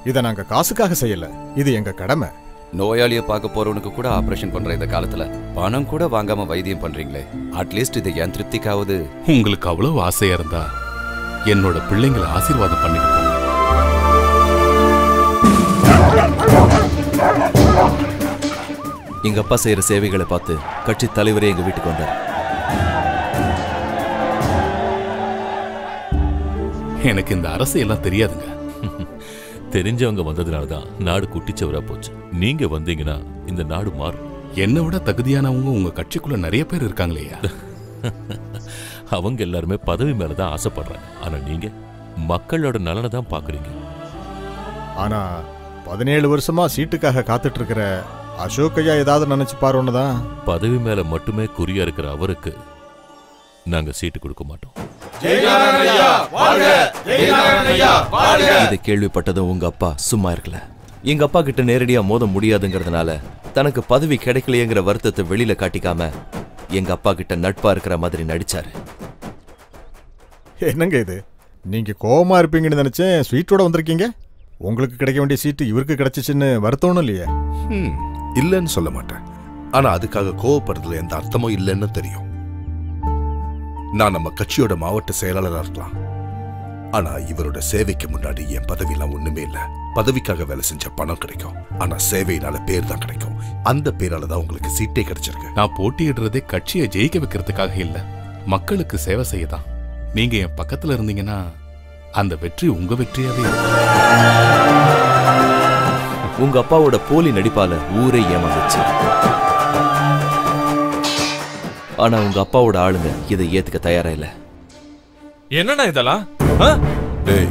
இதை நாங்க காசுக்காக செய்யல. இது எங்க கடமை. நோயாளியை பார்க்க போறவனுக்கு கூட ஆபரேஷன் பண்ற இந்த காலத்துல பணம் கூட வாங்காம வைத்தியம் பண்றீங்களே. அட்லீஸ்ட் இதை என் திருப்திக்காவது? உங்களுக்கு அவ்வளவு ஆசையா இருந்தா என்னோட பிள்ளைங்களை ஆசீர்வாதம் பண்ணிட்டு. எங்க அப்பா செய்யற சேவைகளை பார்த்து கட்சி தலைவரே எங்க வீட்டுக்கு வந்தார். எனக்கு இந்த அரசியெல்லாம் தெரியாதுங்க. தெரிஞ்சவங்க வந்ததுனால தான் நாடு குட்டிச்சவரா போச்சு. நீங்க வந்தீங்கன்னா இந்த நாடு மாறும். என்னை விட தகுதியானவங்க உங்க கட்சிக்குள்ள நிறைய பேர் இருக்காங்களேயா அவங்க எல்லாருமே பதவி மேல தான் ஆசைப்படுறாங்க. ஆனா நீங்க மக்களோட நலனை தான் பாக்குறீங்க. ஆனா பதினேழு வருஷமா சீட்டுக்காக காத்துட்டு இருக்கிற அசோக் ஐயா ஏதாவது நினைச்சு பாருன்னு தான். பதவி மேல மட்டுமே குறியா இருக்கிற அவருக்கு நாங்க சீட்டு கொடுக்க மாட்டோம். இதை கேள்விப்பட்டதும் உங்க அப்பா சும்மா இருக்கல. எங்க அப்பா கிட்ட நேரடியா மோத முடியாதுங்கிறதுனால தனக்கு பதவி கிடைக்கலையேங்கிற வருத்தத்தை வெளியில காட்டிக்காம எங்க அப்பா கிட்ட நட்பா இருக்கிற மாதிரி நடிச்சாரு. என்னங்க இது? நீங்க கோவமா இருப்பீங்கன்னு நினைச்சேன் ஸ்வீட்டோட வந்திருக்கீங்க? உங்களுக்கு கிடைக்க வேண்டிய சீட்டு இவருக்கு கிடைச்சிச்சுன்னு வருத்தம் இல்லையே? ம், இல்லைன்னு சொல்ல மாட்டேன். ஆனா அதுக்காக கோவப்படுறதுல எந்த அர்த்தமும் இல்லைன்னு தெரியும். நான் நம்ம கட்சியோட மாவட்ட செயலாளரா இருக்கலாம். ஆனா இவரோட சேவைக்கு முன்னாடி என் பதவியெல்லாம் ஒண்ணுமே இல்ல. பதவிக்காக வேலை செஞ்ச பணம் கிடைக்கும். ஆனா சேவையினால பேர் தான் கிடைக்கும். அந்த பேரால தான் உங்களுக்கு சீட்டே கிடைச்சிருக்கு. நான் போட்டியிடுறதே கட்சியை ஜெயிக்க வைக்கிறதுக்காக இல்ல. மக்களுக்கு சேவை செய்ய தான். நீங்க என் பக்கத்துல இருந்தீங்கன்னா அந்த வெற்றி உங்க வெற்றியாவே உங்க அப்பாவோட போலி நடிப்பால ஊரே ஏமாந்துச்சு. ஆனா உங்க அப்பாவோட ஆளுங்க இதை ஏத்துக்க தயாரா இல்ல. என்னண்ணா இதெல்லாம்? டேய்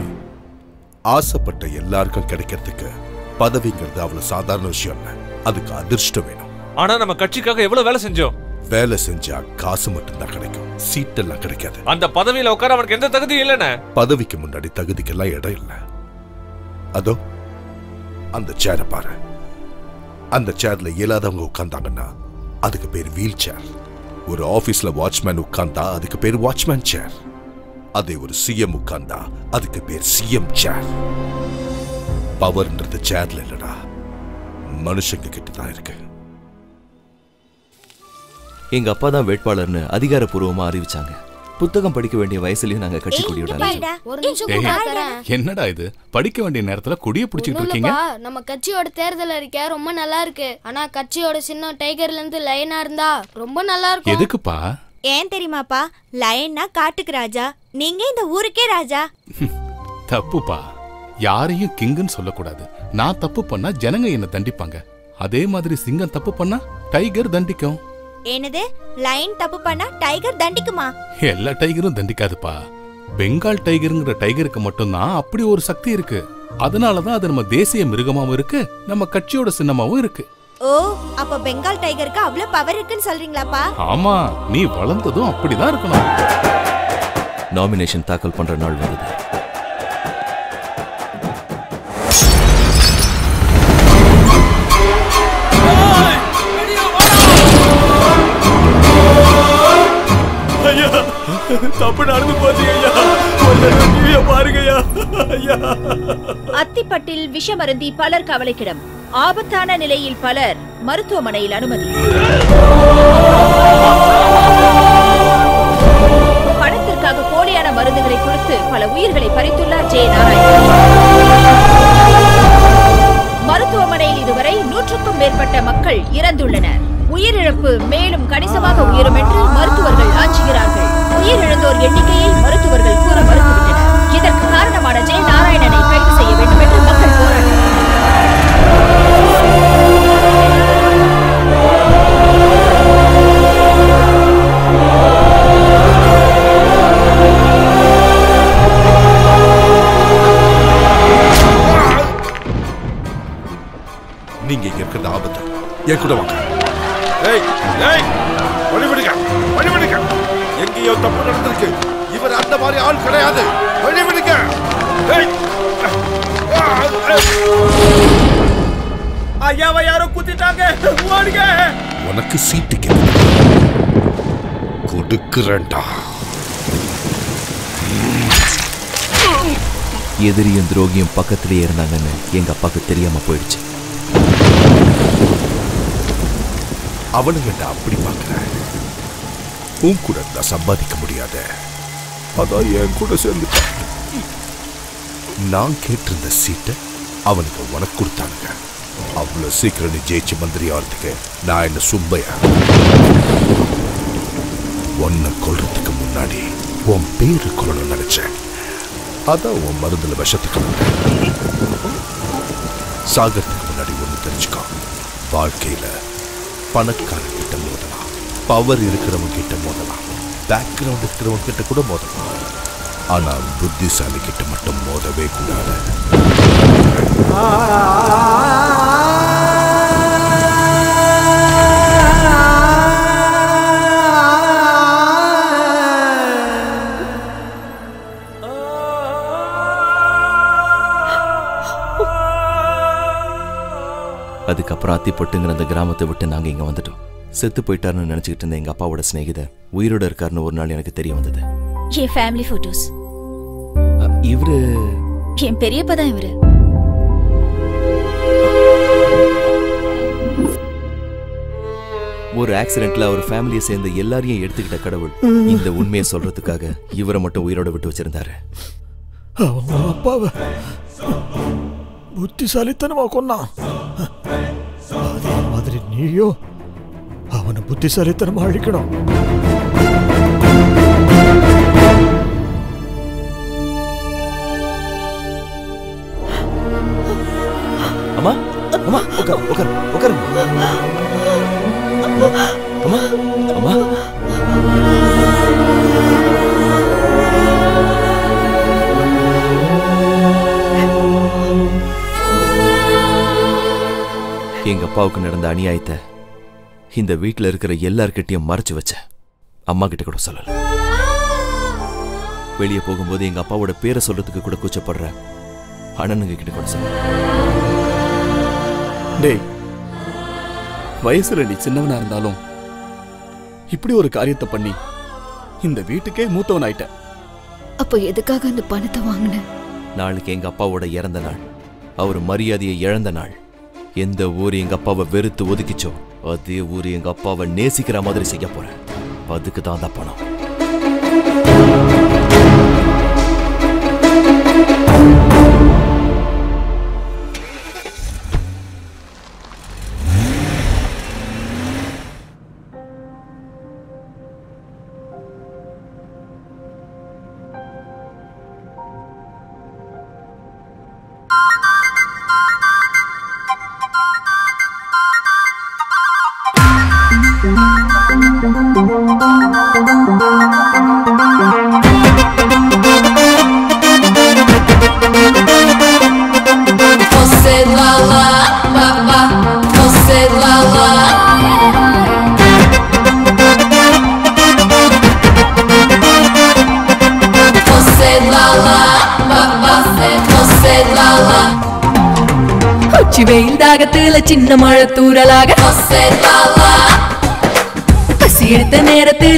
ஆசைப்பட்ட எல்லாருக்கும் கிடைக்கிறதுக்கு பதவிங்கிறது அவ்வளவு சாதாரண விஷயம் இல்ல. அதுக்கு அதிர்ஷ்டம் வேணும். ஆனா நம்ம கட்சிக்காக எவ்வளவு வேலை செஞ்சோம்? வேலை செஞ்சா காசு மட்டும்தான் கிடைக்கும். சீட்டெல்லாம் கிடைக்காது. அந்த பதவியில உட்கார அவனுக்கு எந்த தகுதியும் இல்லைண்ணே. பதவிக்கு முன்னாடி தகுதிக்கெல்லாம் இடம் இல்ல. அதோ அந்த சேரை பாரு. அந்த சேர்ல இயலாதவங்க உட்கார்ந்தாங்கன்னா அதுக்கு பேர் வீல் சேர் ஒரு ஆபீஸ்ல வாட்ச்மேன் உட்கார்ந்தா அதுக்கு பேர் வாட்ச்மேன் சேர் அதே ஒரு சிஎம் உட்கார்ந்தா அதுக்கு பேர் சிஎம் சேர் பவர்ன்றது சேர்ல இல்லடா. மனுஷங்க கிட்ட தான் இருக்கு. எங்க அப்பா தான் வேட்பாளர்னு அதிகாரப்பூர்வமா அறிவிச்சாங்க. புத்தகம் படிக்க வேண்டிய வயசுலயும் நாங்க கட்சி கொடி என்னடா இது? படிக்க வேண்டிய நேரத்துல கொடிய பிடிச்சிட்டு இருக்கீங்க? நம்ம கட்சியோட தேர்தல் அறிக்கை ரொம்ப நல்லா இருக்கு. ஆனா கட்சியோட சின்னம் டைகர்ல இருந்து லைனா இருந்தா ரொம்ப நல்லா இருக்கும். எதுக்குப்பா? ஏன் தெரியுமாப்பா? லயன்னா காட்டுக்கு ராஜா. நீங்க இந்த ஊருக்கே ராஜா. தப்புப்பா. யாரையும் கிங்குன்னு சொல்லக்கூடாது. நான் தப்பு பண்ணா ஜனங்க என்ன தண்டிப்பாங்க. அதே மாதிரி சிங்கம் தப்பு பண்ணா டைகர் தண்டிக்கும். என்னது? லயன் தப்பு பண்ணா டைகர் தண்டிக்குமா? எல்லா டைகரும் தண்டிக்காதுப்பா. பெங்கால் டைகருங்கிற டைகருக்கு மட்டும்தான் அப்படி ஒரு சக்தி இருக்கு. அதனாலதான் அது நம்ம தேசிய மிருகமாவும் இருக்கு நம்ம கட்சியோட சின்னமாவும் இருக்கு. ஓ அப்ப பெங்கால் டைகருக்கு அவ்வளவு பவர் இருக்குன்னு சொல்றீங்களாப்பா? ஆமா நீ வளர்ந்ததும் அப்படிதான் இருக்கணும். நாமினேஷன் தாக்கல் பண்ற நாள் வருது. தப்பு நடந்து போச்சு ஐயா. பாருங்கய்யா ஐயா. அத்திப்பட்டில் விஷமருந்தி பலர் கவலைக்கிடம். ஆபத்தான நிலையில் பலர் மருத்துவமனையில் அனுமதி. பணத்திற்காக போலியான மருந்துகளை கொடுத்து பல உயிர்களை பறித்துள்ளார் ஜெய நாராயணன் மருத்துவமனையில் இதுவரை நூற்றுக்கும் மேற்பட்ட மக்கள் இறந்துள்ளனர். உயிரிழப்பு மேலும் கணிசமாக உயரும் என்று மருத்துவர்கள் ஆச்சுகிறார்கள் உயிரிழந்தோர் எண்ணிக்கையை மருத்துவர்கள் கூற மறுத்துவிட்டனர். இதற்கு காரணமான ஜெய நாராயணனை கைது செய்ய வேண்டும் என்று மக்கள் போராட்டம். நீங்க இங்க இருக்கிறது ஆபத்து. என் கூட வாங்க. ஏய் ஏய் வழிவிடுங்க வழிவிடுங்க எங்கேயோ தப்பு நடந்திருக்கு இவர் அந்த மாதிரி ஆள் கிடையாது. வழிவிடுங்க. ஐயாவை யாரோ குத்திட்டாங்க. ஓடுங்க. உனக்கு சீட்டு கொடுக்குறேன்டா. எதிரியும் துரோகியும் பக்கத்திலேயே இருந்தாங்கன்னு எங்க அப்பாவுக்கு தெரியாம போயிடுச்சு. அவனுங்க அப்படி பார்க்கிறேன். உன் கூட நான் சம்பாதிக்க முடியாத. அதான் என் கூட சேர்ந்துட்டான் நான் கேட்டிருந்த சீட்டை அவனுக்கு உனக்கு கொடுத்தானுங்க. அவ்வளவு சீக்கிரம் நீ ஜெயிச்சு மந்திரி ஆகிறதுக்கு நான் என்ன சும்பையா? உன்னை கொல்றதுக்கு முன்னாடி உன் பேரு கொல்லணும்னு நினைச்சேன். அதான் உன் மருந்துல விஷத்துக்கு சாகறதுக்கு முன்னாடி ஒண்ணு தெரிஞ்சுக்கோ. வாழ்க்கையில பணக்காரன் கிட்ட பவர் இருக்கிறவங்க கிட்ட மோதலாம். பேக்ரவுண்ட் இருக்கிறவங்க கிட்ட கூட மோதலாம். ஆனா புத்திசாலி கிட்ட மட்டும் மோதவே கூடாது. அதுக்கப்புறம் அத்திப்பட்டுங்கிற அந்த கிராமத்தை விட்டு நாங்கள் இங்கே வந்துட்டோம். செத்து போயிட்டாருன்னு நினைச்சுக்கிட்டு இருந்த எங்க அப்பாவோட சிநேகிதர் உயிரோட இருக்காருன்னு ஒரு நாள் எனக்கு தெரிய வந்தது. என் ஃபேமிலி போட்டோஸ் இவரு என் பெரியப்பா தான் இவரு. ஒரு ஆக்சிடென்ட்ல அவர் ஃபேமிலியை சேர்ந்த எல்லாரையும் எடுத்துக்கிட்ட கடவுள் இந்த உண்மையை சொல்றதுக்காக இவரை மட்டும் உயிரோட விட்டு வச்சிருந்தாரு. அவங்க அப்பாவை புத்திசாலித்தனமா கொன்னான். அதே மாதிரி நீயோ அவனை புத்திசாலித்தனமா அழிக்கணும். அம்மா அம்மா உட்கார் உட்கார் உட்கார் அம்மா அம்மா. எங்க அப்பாவுக்கு நடந்த அநியாயத்தை இந்த வீட்ல இருக்கிற எல்லார்கிட்டயும் மறைச்சு வச்ச. அம்மா கிட்ட கூட சொல்லல. வெளியே போகும்போது எங்க அப்பாவோட பேரை சொல்றதுக்கு கூட கூச்சப்படுற அண்ணனுங்க கிட்ட கூட சொல்ல டேய் வயசுல நீ சின்னவனா இருந்தாலும் இப்படி ஒரு காரியத்தை பண்ணி இந்த வீட்டுக்கே மூத்தவன் ஆயிட்ட அப்போ எதுக்காக அந்த பணத்தை வாங்கின? நாளைக்கு எங்க அப்பாவோட இறந்த நாள். அவர் மரியாதையை இழந்த நாள். எந்த ஊர் எங்க அப்பாவை வெறுத்து ஒதுக்கிச்சோ? அதே ஊர் எங்க அப்பாவை நேசிக்கிற மாதிரி செய்ய போறேன். அதுக்கு தான் அந்த பணம்.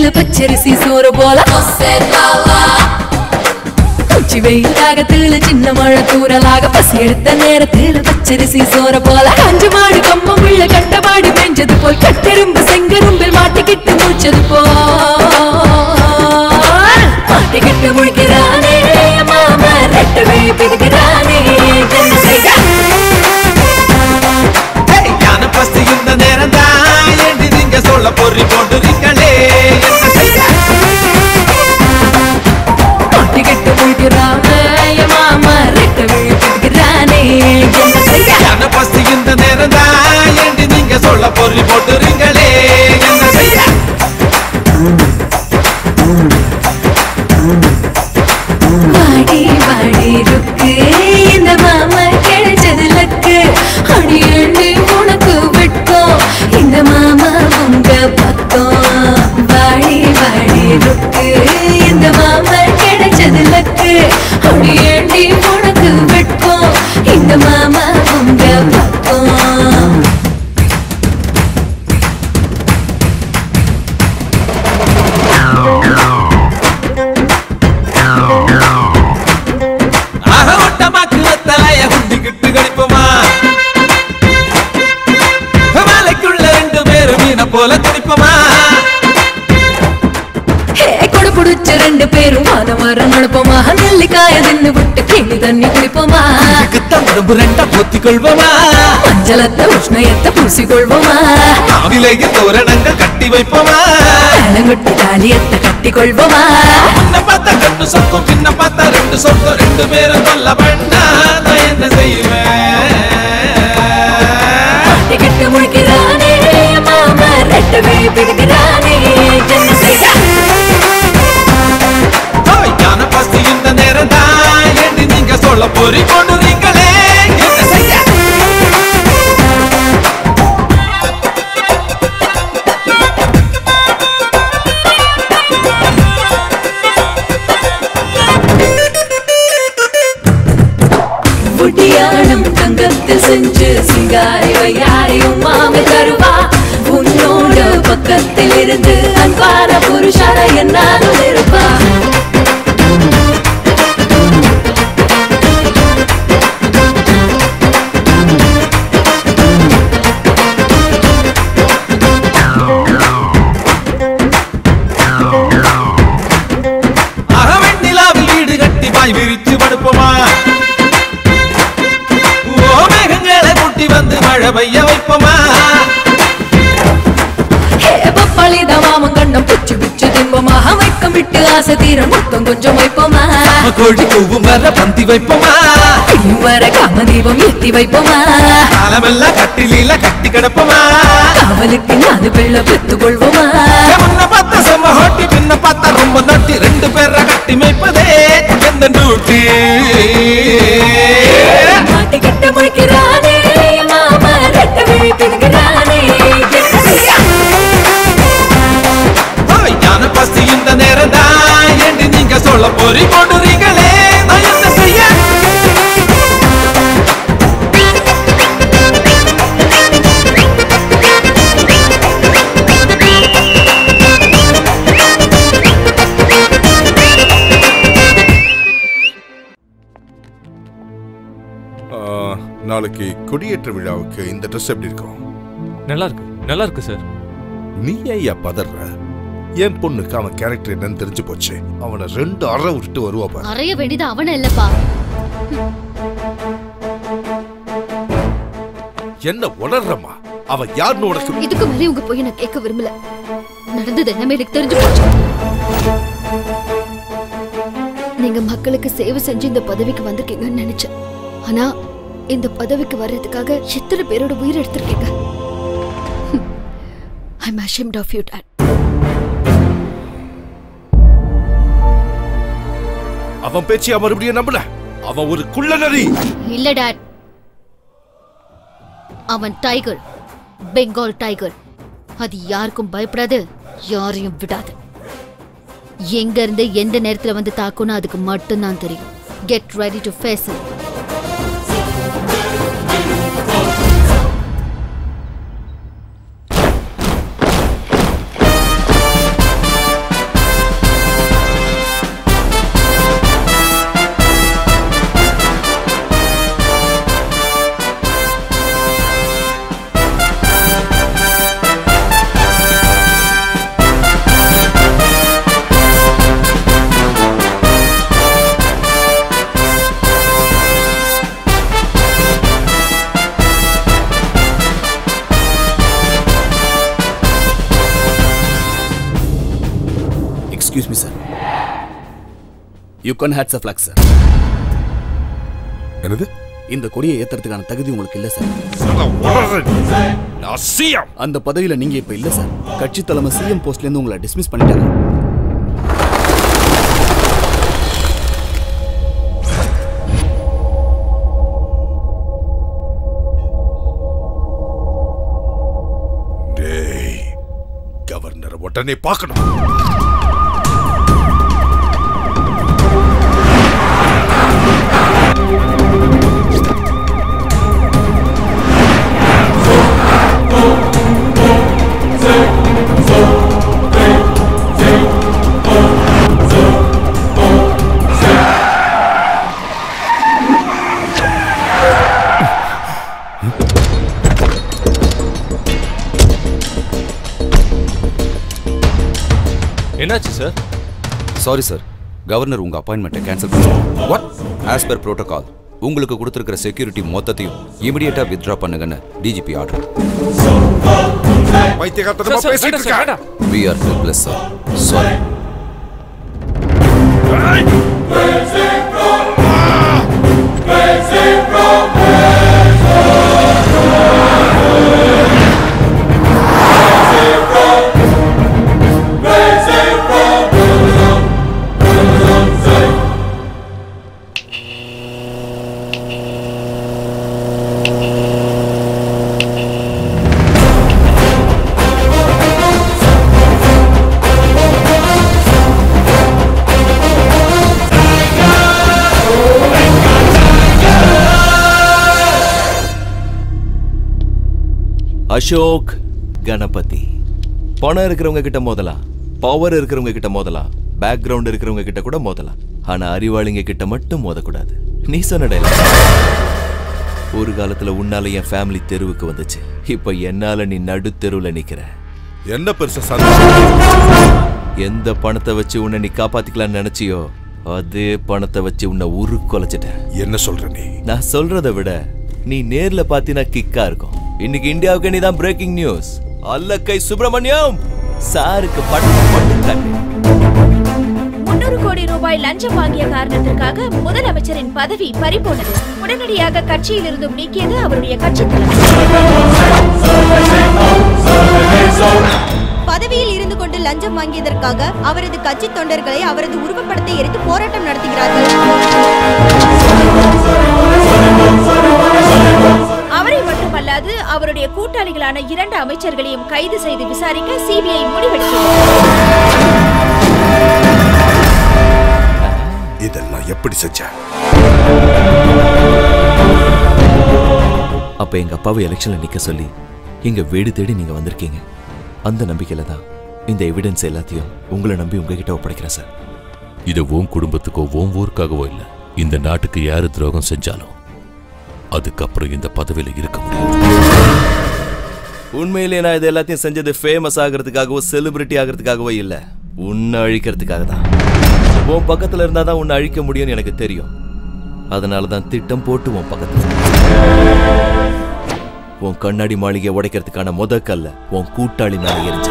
நேரத்துல பச்சரிசி சோறு போல. você lá lá. உச்சி வெயில் தாகத்துல சின்ன மழை தூரலாக பசி எடுத்த நேரத்தில் பச்சரிசி சோறு போல. அஞ்சு மாடு கம்மம் உள்ள கட்டமாடி மெஞ்சது போல் கட்டெரும்பு செங்கரும்பில் மாட்டிக்கிட்டு மூச்சது போல். மாட்டிக்கிட்டு முழிக்கிறானே மாமா ரெட்டவே பிடிக்கிறான் சொல்லி போட்டுருங்களே என்ன செய்ய? வாடி வாடி ருக்கு. இந்த மாமா கிடைச்சது லக்கு. அடியண்டு உனக்கு விட்டோம். இந்த மாமா உங்க பக்கம். வாடி வாடி ருக்கு. இந்த மாமா கிடைச்சது போல துடிப்பமா? கொடு குடிச்ச ரெண்டு பேரும் வான வாரம் நடப்போமா? நெல்லிக்காய தின்னு விட்டு கிணி தண்ணி குடிப்போமா? உடம்பு ரெண்டா பொத்திக் கொள்வோமா மஞ்சளத்தை உஷ்ணயத்தை பூசிக்கொள்வோமா? அவிலைக்கு தோரணங்கள் கட்டி வைப்போமா? கட்டி தாலியத்தை கட்டி கொள்வோமா உன்னை பார்த்தா ரெண்டு சொத்தம் சின்ன பார்த்தா ரெண்டு சொத்தம் ரெண்டு பேரும் சொல்ல பண்ணா என்ன செய்வேன்? கட்டு முழுக்க ரெட்டவே பிடிக்கிறானே இந்த நேரம் தான் என்று நீங்க சொல்ல பொறி கொண்டுறீங்களே என்ன செய்ய தங்கத்தில் செஞ்சு சிங்காரி வையாரியும் மாமி தருவா. பக்கத்தில் இருந்து அன்பான புருஷான என்னாலும் இருப்பா ஆசை தீர மொத்தம் கொஞ்சம் வைப்போமா? கோழி கூவும் வர பந்தி வைப்போமா? இன்னும் வர காமதீபம் ஏத்தி வைப்போமா? காலமெல்லாம் கட்டிலீல கட்டி கிடப்போமா? காவலுக்கு நாலு பிள்ளை பெத்து கொள்வோமா? முன்ன பார்த்த செம்ம ஹோட்டி பின்ன பார்த்தா ரொம்ப நட்டி ரெண்டு பேரை கட்டி மேய்ப்பதே எந்த டூட்டி? மாட்டி கட்ட முழிக்கிறானே மாமா பிடிக்கிறானே சொல்ல பொறி போடுறீங்களே? நான் என்ன செய்ய? ஆ, நாளைக்கு கொடியேற்ற விழாவுக்கு இந்த ட்ரெஸ் எப்படி இருக்கும்? நல்லா இருக்கு நல்லா இருக்கு சார். நீ ஏன் பதற? என் பொண்ணுக்கு அவன் கேரக்டர் என்னன்னு தெரிஞ்சு போச்சு. அவனை ரெண்டு அறை விட்டு வருவா பாரு. அறைய வேண்டியது அவன இல்லப்பா. என்ன உணர்றமா அவன் யாருன்னு உனக்கு இதுக்கு மேலே உங்க போய் நான் கேட்க விரும்பல. நடந்தது எல்லாமே எனக்கு தெரிஞ்சு போச்சு. நீங்க மக்களுக்கு சேவை செஞ்சு இந்த பதவிக்கு வந்திருக்கீங்கன்னு நினைச்சேன். ஆனா இந்த பதவிக்கு வர்றதுக்காக எத்தனை பேரோட உயிர் எடுத்திருக்கீங்க? ஐம் ashamed of you அவன் பேச்சியா மறுபடியும் நம்பல. அவன் ஒரு குள்ள நரி. இல்ல டாட். அவன் டைகர். பெங்கால் டைகர். அது யாருக்கும் பயப்படாது யாரையும் விடாது. எங்க இருந்து எந்த நேரத்துல வந்து தாக்கும்னு அதுக்கு மட்டும்தான் தெரியும். Get ready to face it you can hates a flag sir என்னது? இந்த கொடியை ஏத்துறதுக்கான தகுதி உங்களுக்கு இல்ல சார் அந்த பதவியில நீங்க இப்ப இல்ல சார் கட்சி தலைமை சிஎம் போஸ்ட்ல இருந்து உங்களை டிஸ்மிஸ் பண்ணிட்டாங்க. உடனே பார்க்கணும். சார் சாரி கவர்னர் உங்க அப்பாயின்மெண்ட்டை கேன்சல் பண்ணுவாங்க வாட் ஆஸ் பர் புரோட்டோகால் உங்களுக்கு கொடுத்துருக்கிற செக்யூரிட்டி மொத்தத்தையும் இமிடியேட்டா வித்ட்ரா பண்ணுங்கன்னு DGP order we are helpless sir sorry Ashok Ganapathi. பணம் இருக்கிறவங்க கிட்ட மோதலாம் பவர் இருக்கிறவங்க கிட்ட மோதலாம் பேக்ரவுண்ட் இருக்கிறவங்க கிட்ட கூட மோதலாம் ஆனா அறிவாளிங்க கிட்ட மட்டும் மோதக்கூடாது. நீ சொன்ன dialogue. ஒரு காலத்துல உன்னால என் ஃபேமிலி தெருவுக்கு வந்துச்சு. இப்ப என்னால நீ நடு தெருவுல நிக்கிற. என்ன பெருசா எந்த பணத்தை வச்சு உன்னை நீ காப்பாத்திக்கலாம்னு நினைச்சியோ அதே பணத்தை வச்சு உன்னை உரு கொலைச்சிட்டேன் என்ன சொல்ற நீ? நான் சொல்றதை விட நீ நேர்ல பாத்தீனா கிக்கா இருக்கும். இன்னைக்கு இந்தியாவுக்கு நீ தான் பிரேக்கிங் நியூஸ் அல்லக்கை சுப்பிரமணியம்! சாருக்கு பட்டம் போட்டு முன்னூறு கோடி ரூபாய் லஞ்சம் வாங்கிய காரணத்திற்காக முதலமைச்சரின் பதவி பறிபோனது. உடனடியாக கட்சியில் இருந்தும் நீக்கியது அவருடைய கட்சி பதவியில் இருந்து கொண்டு லஞ்சம் வாங்கியதற்காக அவரது கட்சி தொண்டர்களை அவரது உருவப்படத்தை எரித்து போராட்டம் நடத்துகிறார்கள். அவரை மட்டுமல்லாது அவருடைய கூட்டாளிகளான இரண்டு அமைச்சர்களையும் கைது செய்து விசாரிக்க சிபிஐ இதெல்லாம் எப்படி செஞ்ச? அப்ப எங்க அப்பாவை எலெக்ஷன்ல நிக்க சொல்லி எங்க வீடு தேடி நீங்க வந்திருக்கீங்க. அந்த நம்பிக்கையில தான் இந்த எவிடன்ஸ் எல்லாத்தையும் உங்களை நம்பி உங்ககிட்ட ஒப்படைக்கிறேன் சார். இது உன் குடும்பத்துக்கோ உன் ஊருக்காகவோ இல்ல. இந்த நாட்டுக்கு யாரு துரோகம் செஞ்சாலும் அதுக்கப்புறம் இந்த பதவியில இருக்க முடியாது. உண்மையிலே நான் இது எல்லாத்தையும் செஞ்சது ஃபேமஸ் ஆகிறதுக்காகவோ செலிபிரிட்டி ஆகிறதுக்காகவோ இல்ல. உன்னை அழிக்கிறதுக்காக தான். உன் பக்கத்துல இருந்தா தான் உன்னை அழிக்க முடியும்னு எனக்கு தெரியும். அதனால தான் திட்டம் போட்டு உன் பக்கத்துல உன் கண்ணாடி மாளிகை உடைக்கிறதுக்கான முத கல்ல உன் கூட்டாளி மேல எரிஞ்சு.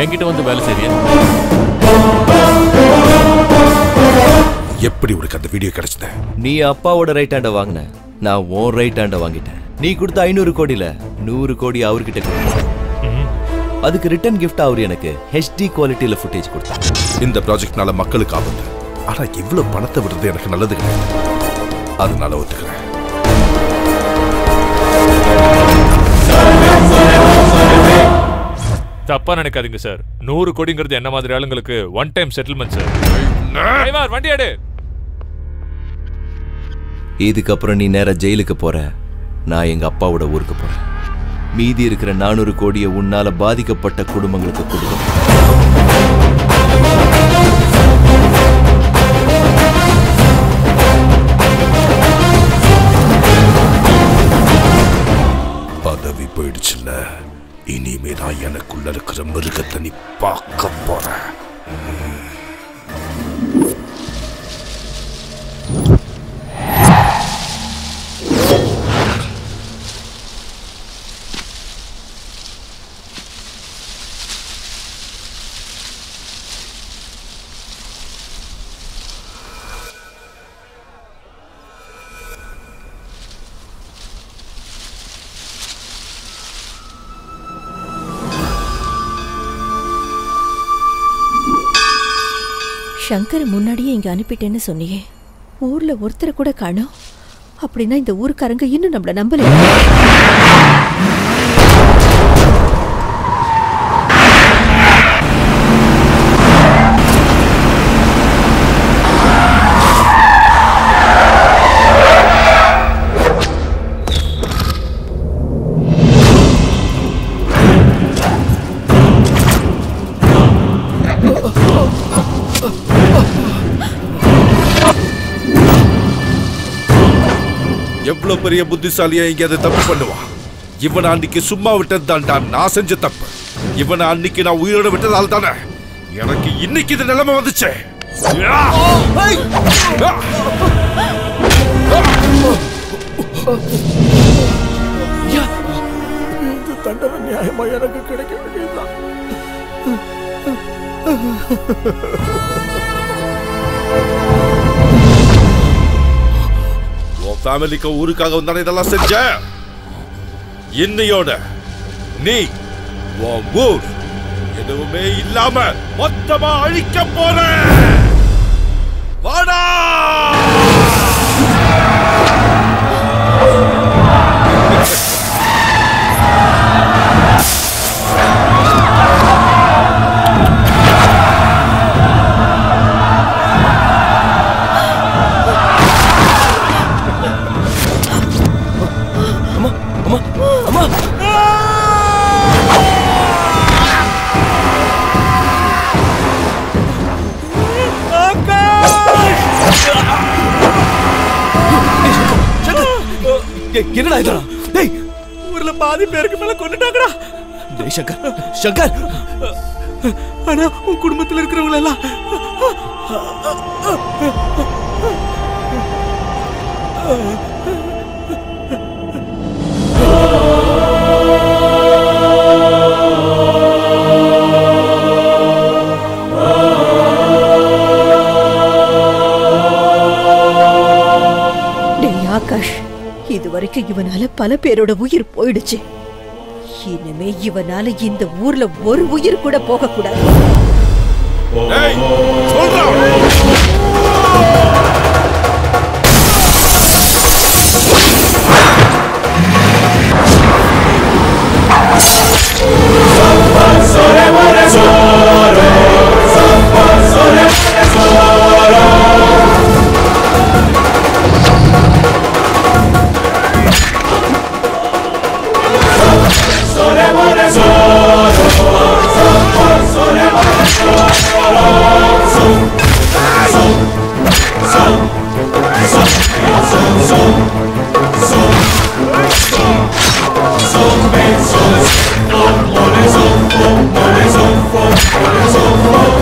என்கிட்ட வந்து வேலை செய்றியா? எப்படி உனக்கு அந்த வீடியோ கிடைச்சது? நீ அப்பாவோட ரைட் ஹேண்ட வாங்கின. நான் உன் ரைட் ஹேண்ட வாங்கிட்டேன். நீ கொடுத்த ஐநூறு கோடியில நூறு கோடி அவர்கிட்ட கொடுத்தேன். அதுக்கு ரிட்டர்ன் gift அவர் எனக்கு ஹெச்டி குவாலிட்டியில ஃபுட்டேஜ் கொடுத்தாங்க இந்த ப்ராஜெக்ட்னால மக்களுக்கு ஆபத்து. ஆனா இவ்வளவு பணத்தை விடுறது எனக்கு நல்லது கிடையாது. அதனால ஒத்துக்கிறேன். தப்பா நினைக்காதீங்க சார் நூறு கோடிங்கிறது என்ன மாதிரி ஆளுங்களுக்கு one time settlement sir driver வண்டி எடு. இதுக்கப்புறம் நீ நேரா ஜெயிலுக்கு போற. நான் எங்க அப்பாவோட ஊருக்கு போறேன். மீதி இருக்கிற நானூறு கோடியை உன்னால பாதிக்கப்பட்ட குடும்பங்களுக்கு கொடுக்கணும் பதவி போயிடுச்சுல்ல. இனிமே தான் எனக்குள்ள இருக்கிற மிருகத்தை நீ பார்க்க போற. சங்கரை முன்னாடியே இங்க அனுப்பிட்டேன்னு சொன்னியே. ஊர்ல ஒருத்தரை கூட காணோம். அப்படின்னா இந்த ஊருக்காரங்க இன்னும் நம்மளை நம்பல. எவ்வளவு பெரிய புத்திசாலியா எங்கேயாவது தப்பு பண்ணுவான் இவனை அன்னைக்கு சும்மா விட்டது தான்டா நான் செஞ்ச தப்பு. இவனை அன்னைக்கு நான் உயிரோட விட்டதால் தானே? எனக்கு இன்னைக்கு இது நிலைமை வந்துச்சு. இந்த தண்டனை நியாயமா எனக்கு கிடைக்க வேண்டியதுதான் ஃபேமிலிக்கு ஊருக்காக வந்தானே இதெல்லாம் செஞ்ச? இன்னையோட நீ ஊர் எதுவுமே இல்லாம மொத்தமா அழிக்க போற! வாடா! என்னடா இதெல்லாம் டேய் ஊர்ல பாதி பேருக்கு மேல கொண்டுட்டாங்கடா டேய் சங்கர் சங்கர். ஆனா உன் குடும்பத்துல இருக்கிறவங்க எல்லாம். டேய் வரைக்கும் இவனால பல பேரோட உயிர் போயிடுச்சு. இனிமே இவனால இந்த ஊர்ல ஒரு உயிர் கூட போக கூடாது So. hope.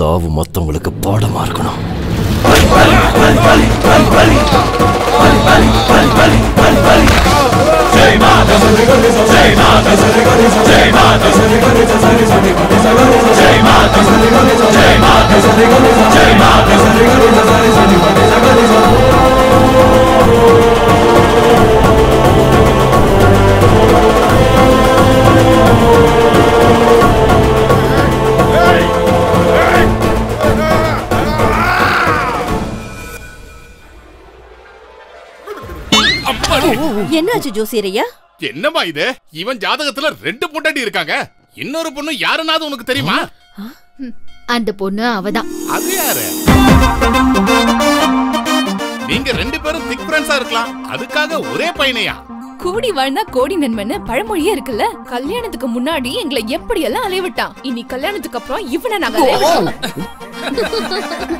உன் சாவு என்னாச்சு ஜோசியரையா? என்னம்மா இது? இவன் ஜாதகத்துல ரெண்டு பொண்டாட்டி இருக்காங்க. இன்னொரு பொண்ணு யாருன்னாவது உனக்கு தெரியுமா? அந்த பொண்ணு அவதான். அது யாரு? நீங்க ரெண்டு பேரும் திக் ஃப்ரெண்ட்ஸா இருக்கலாம். அதுக்காக ஒரே பையனையா? கூடி வாழ்ந்தா கோடி நன்மைன்னு பழமொழியே இருக்குல்ல? கல்யாணத்துக்கு முன்னாடி எங்களை எப்படி எல்லாம் அலைய விட்டான்? இனி கல்யாணத்துக்கு அப்புறம் இவனை நாங்க.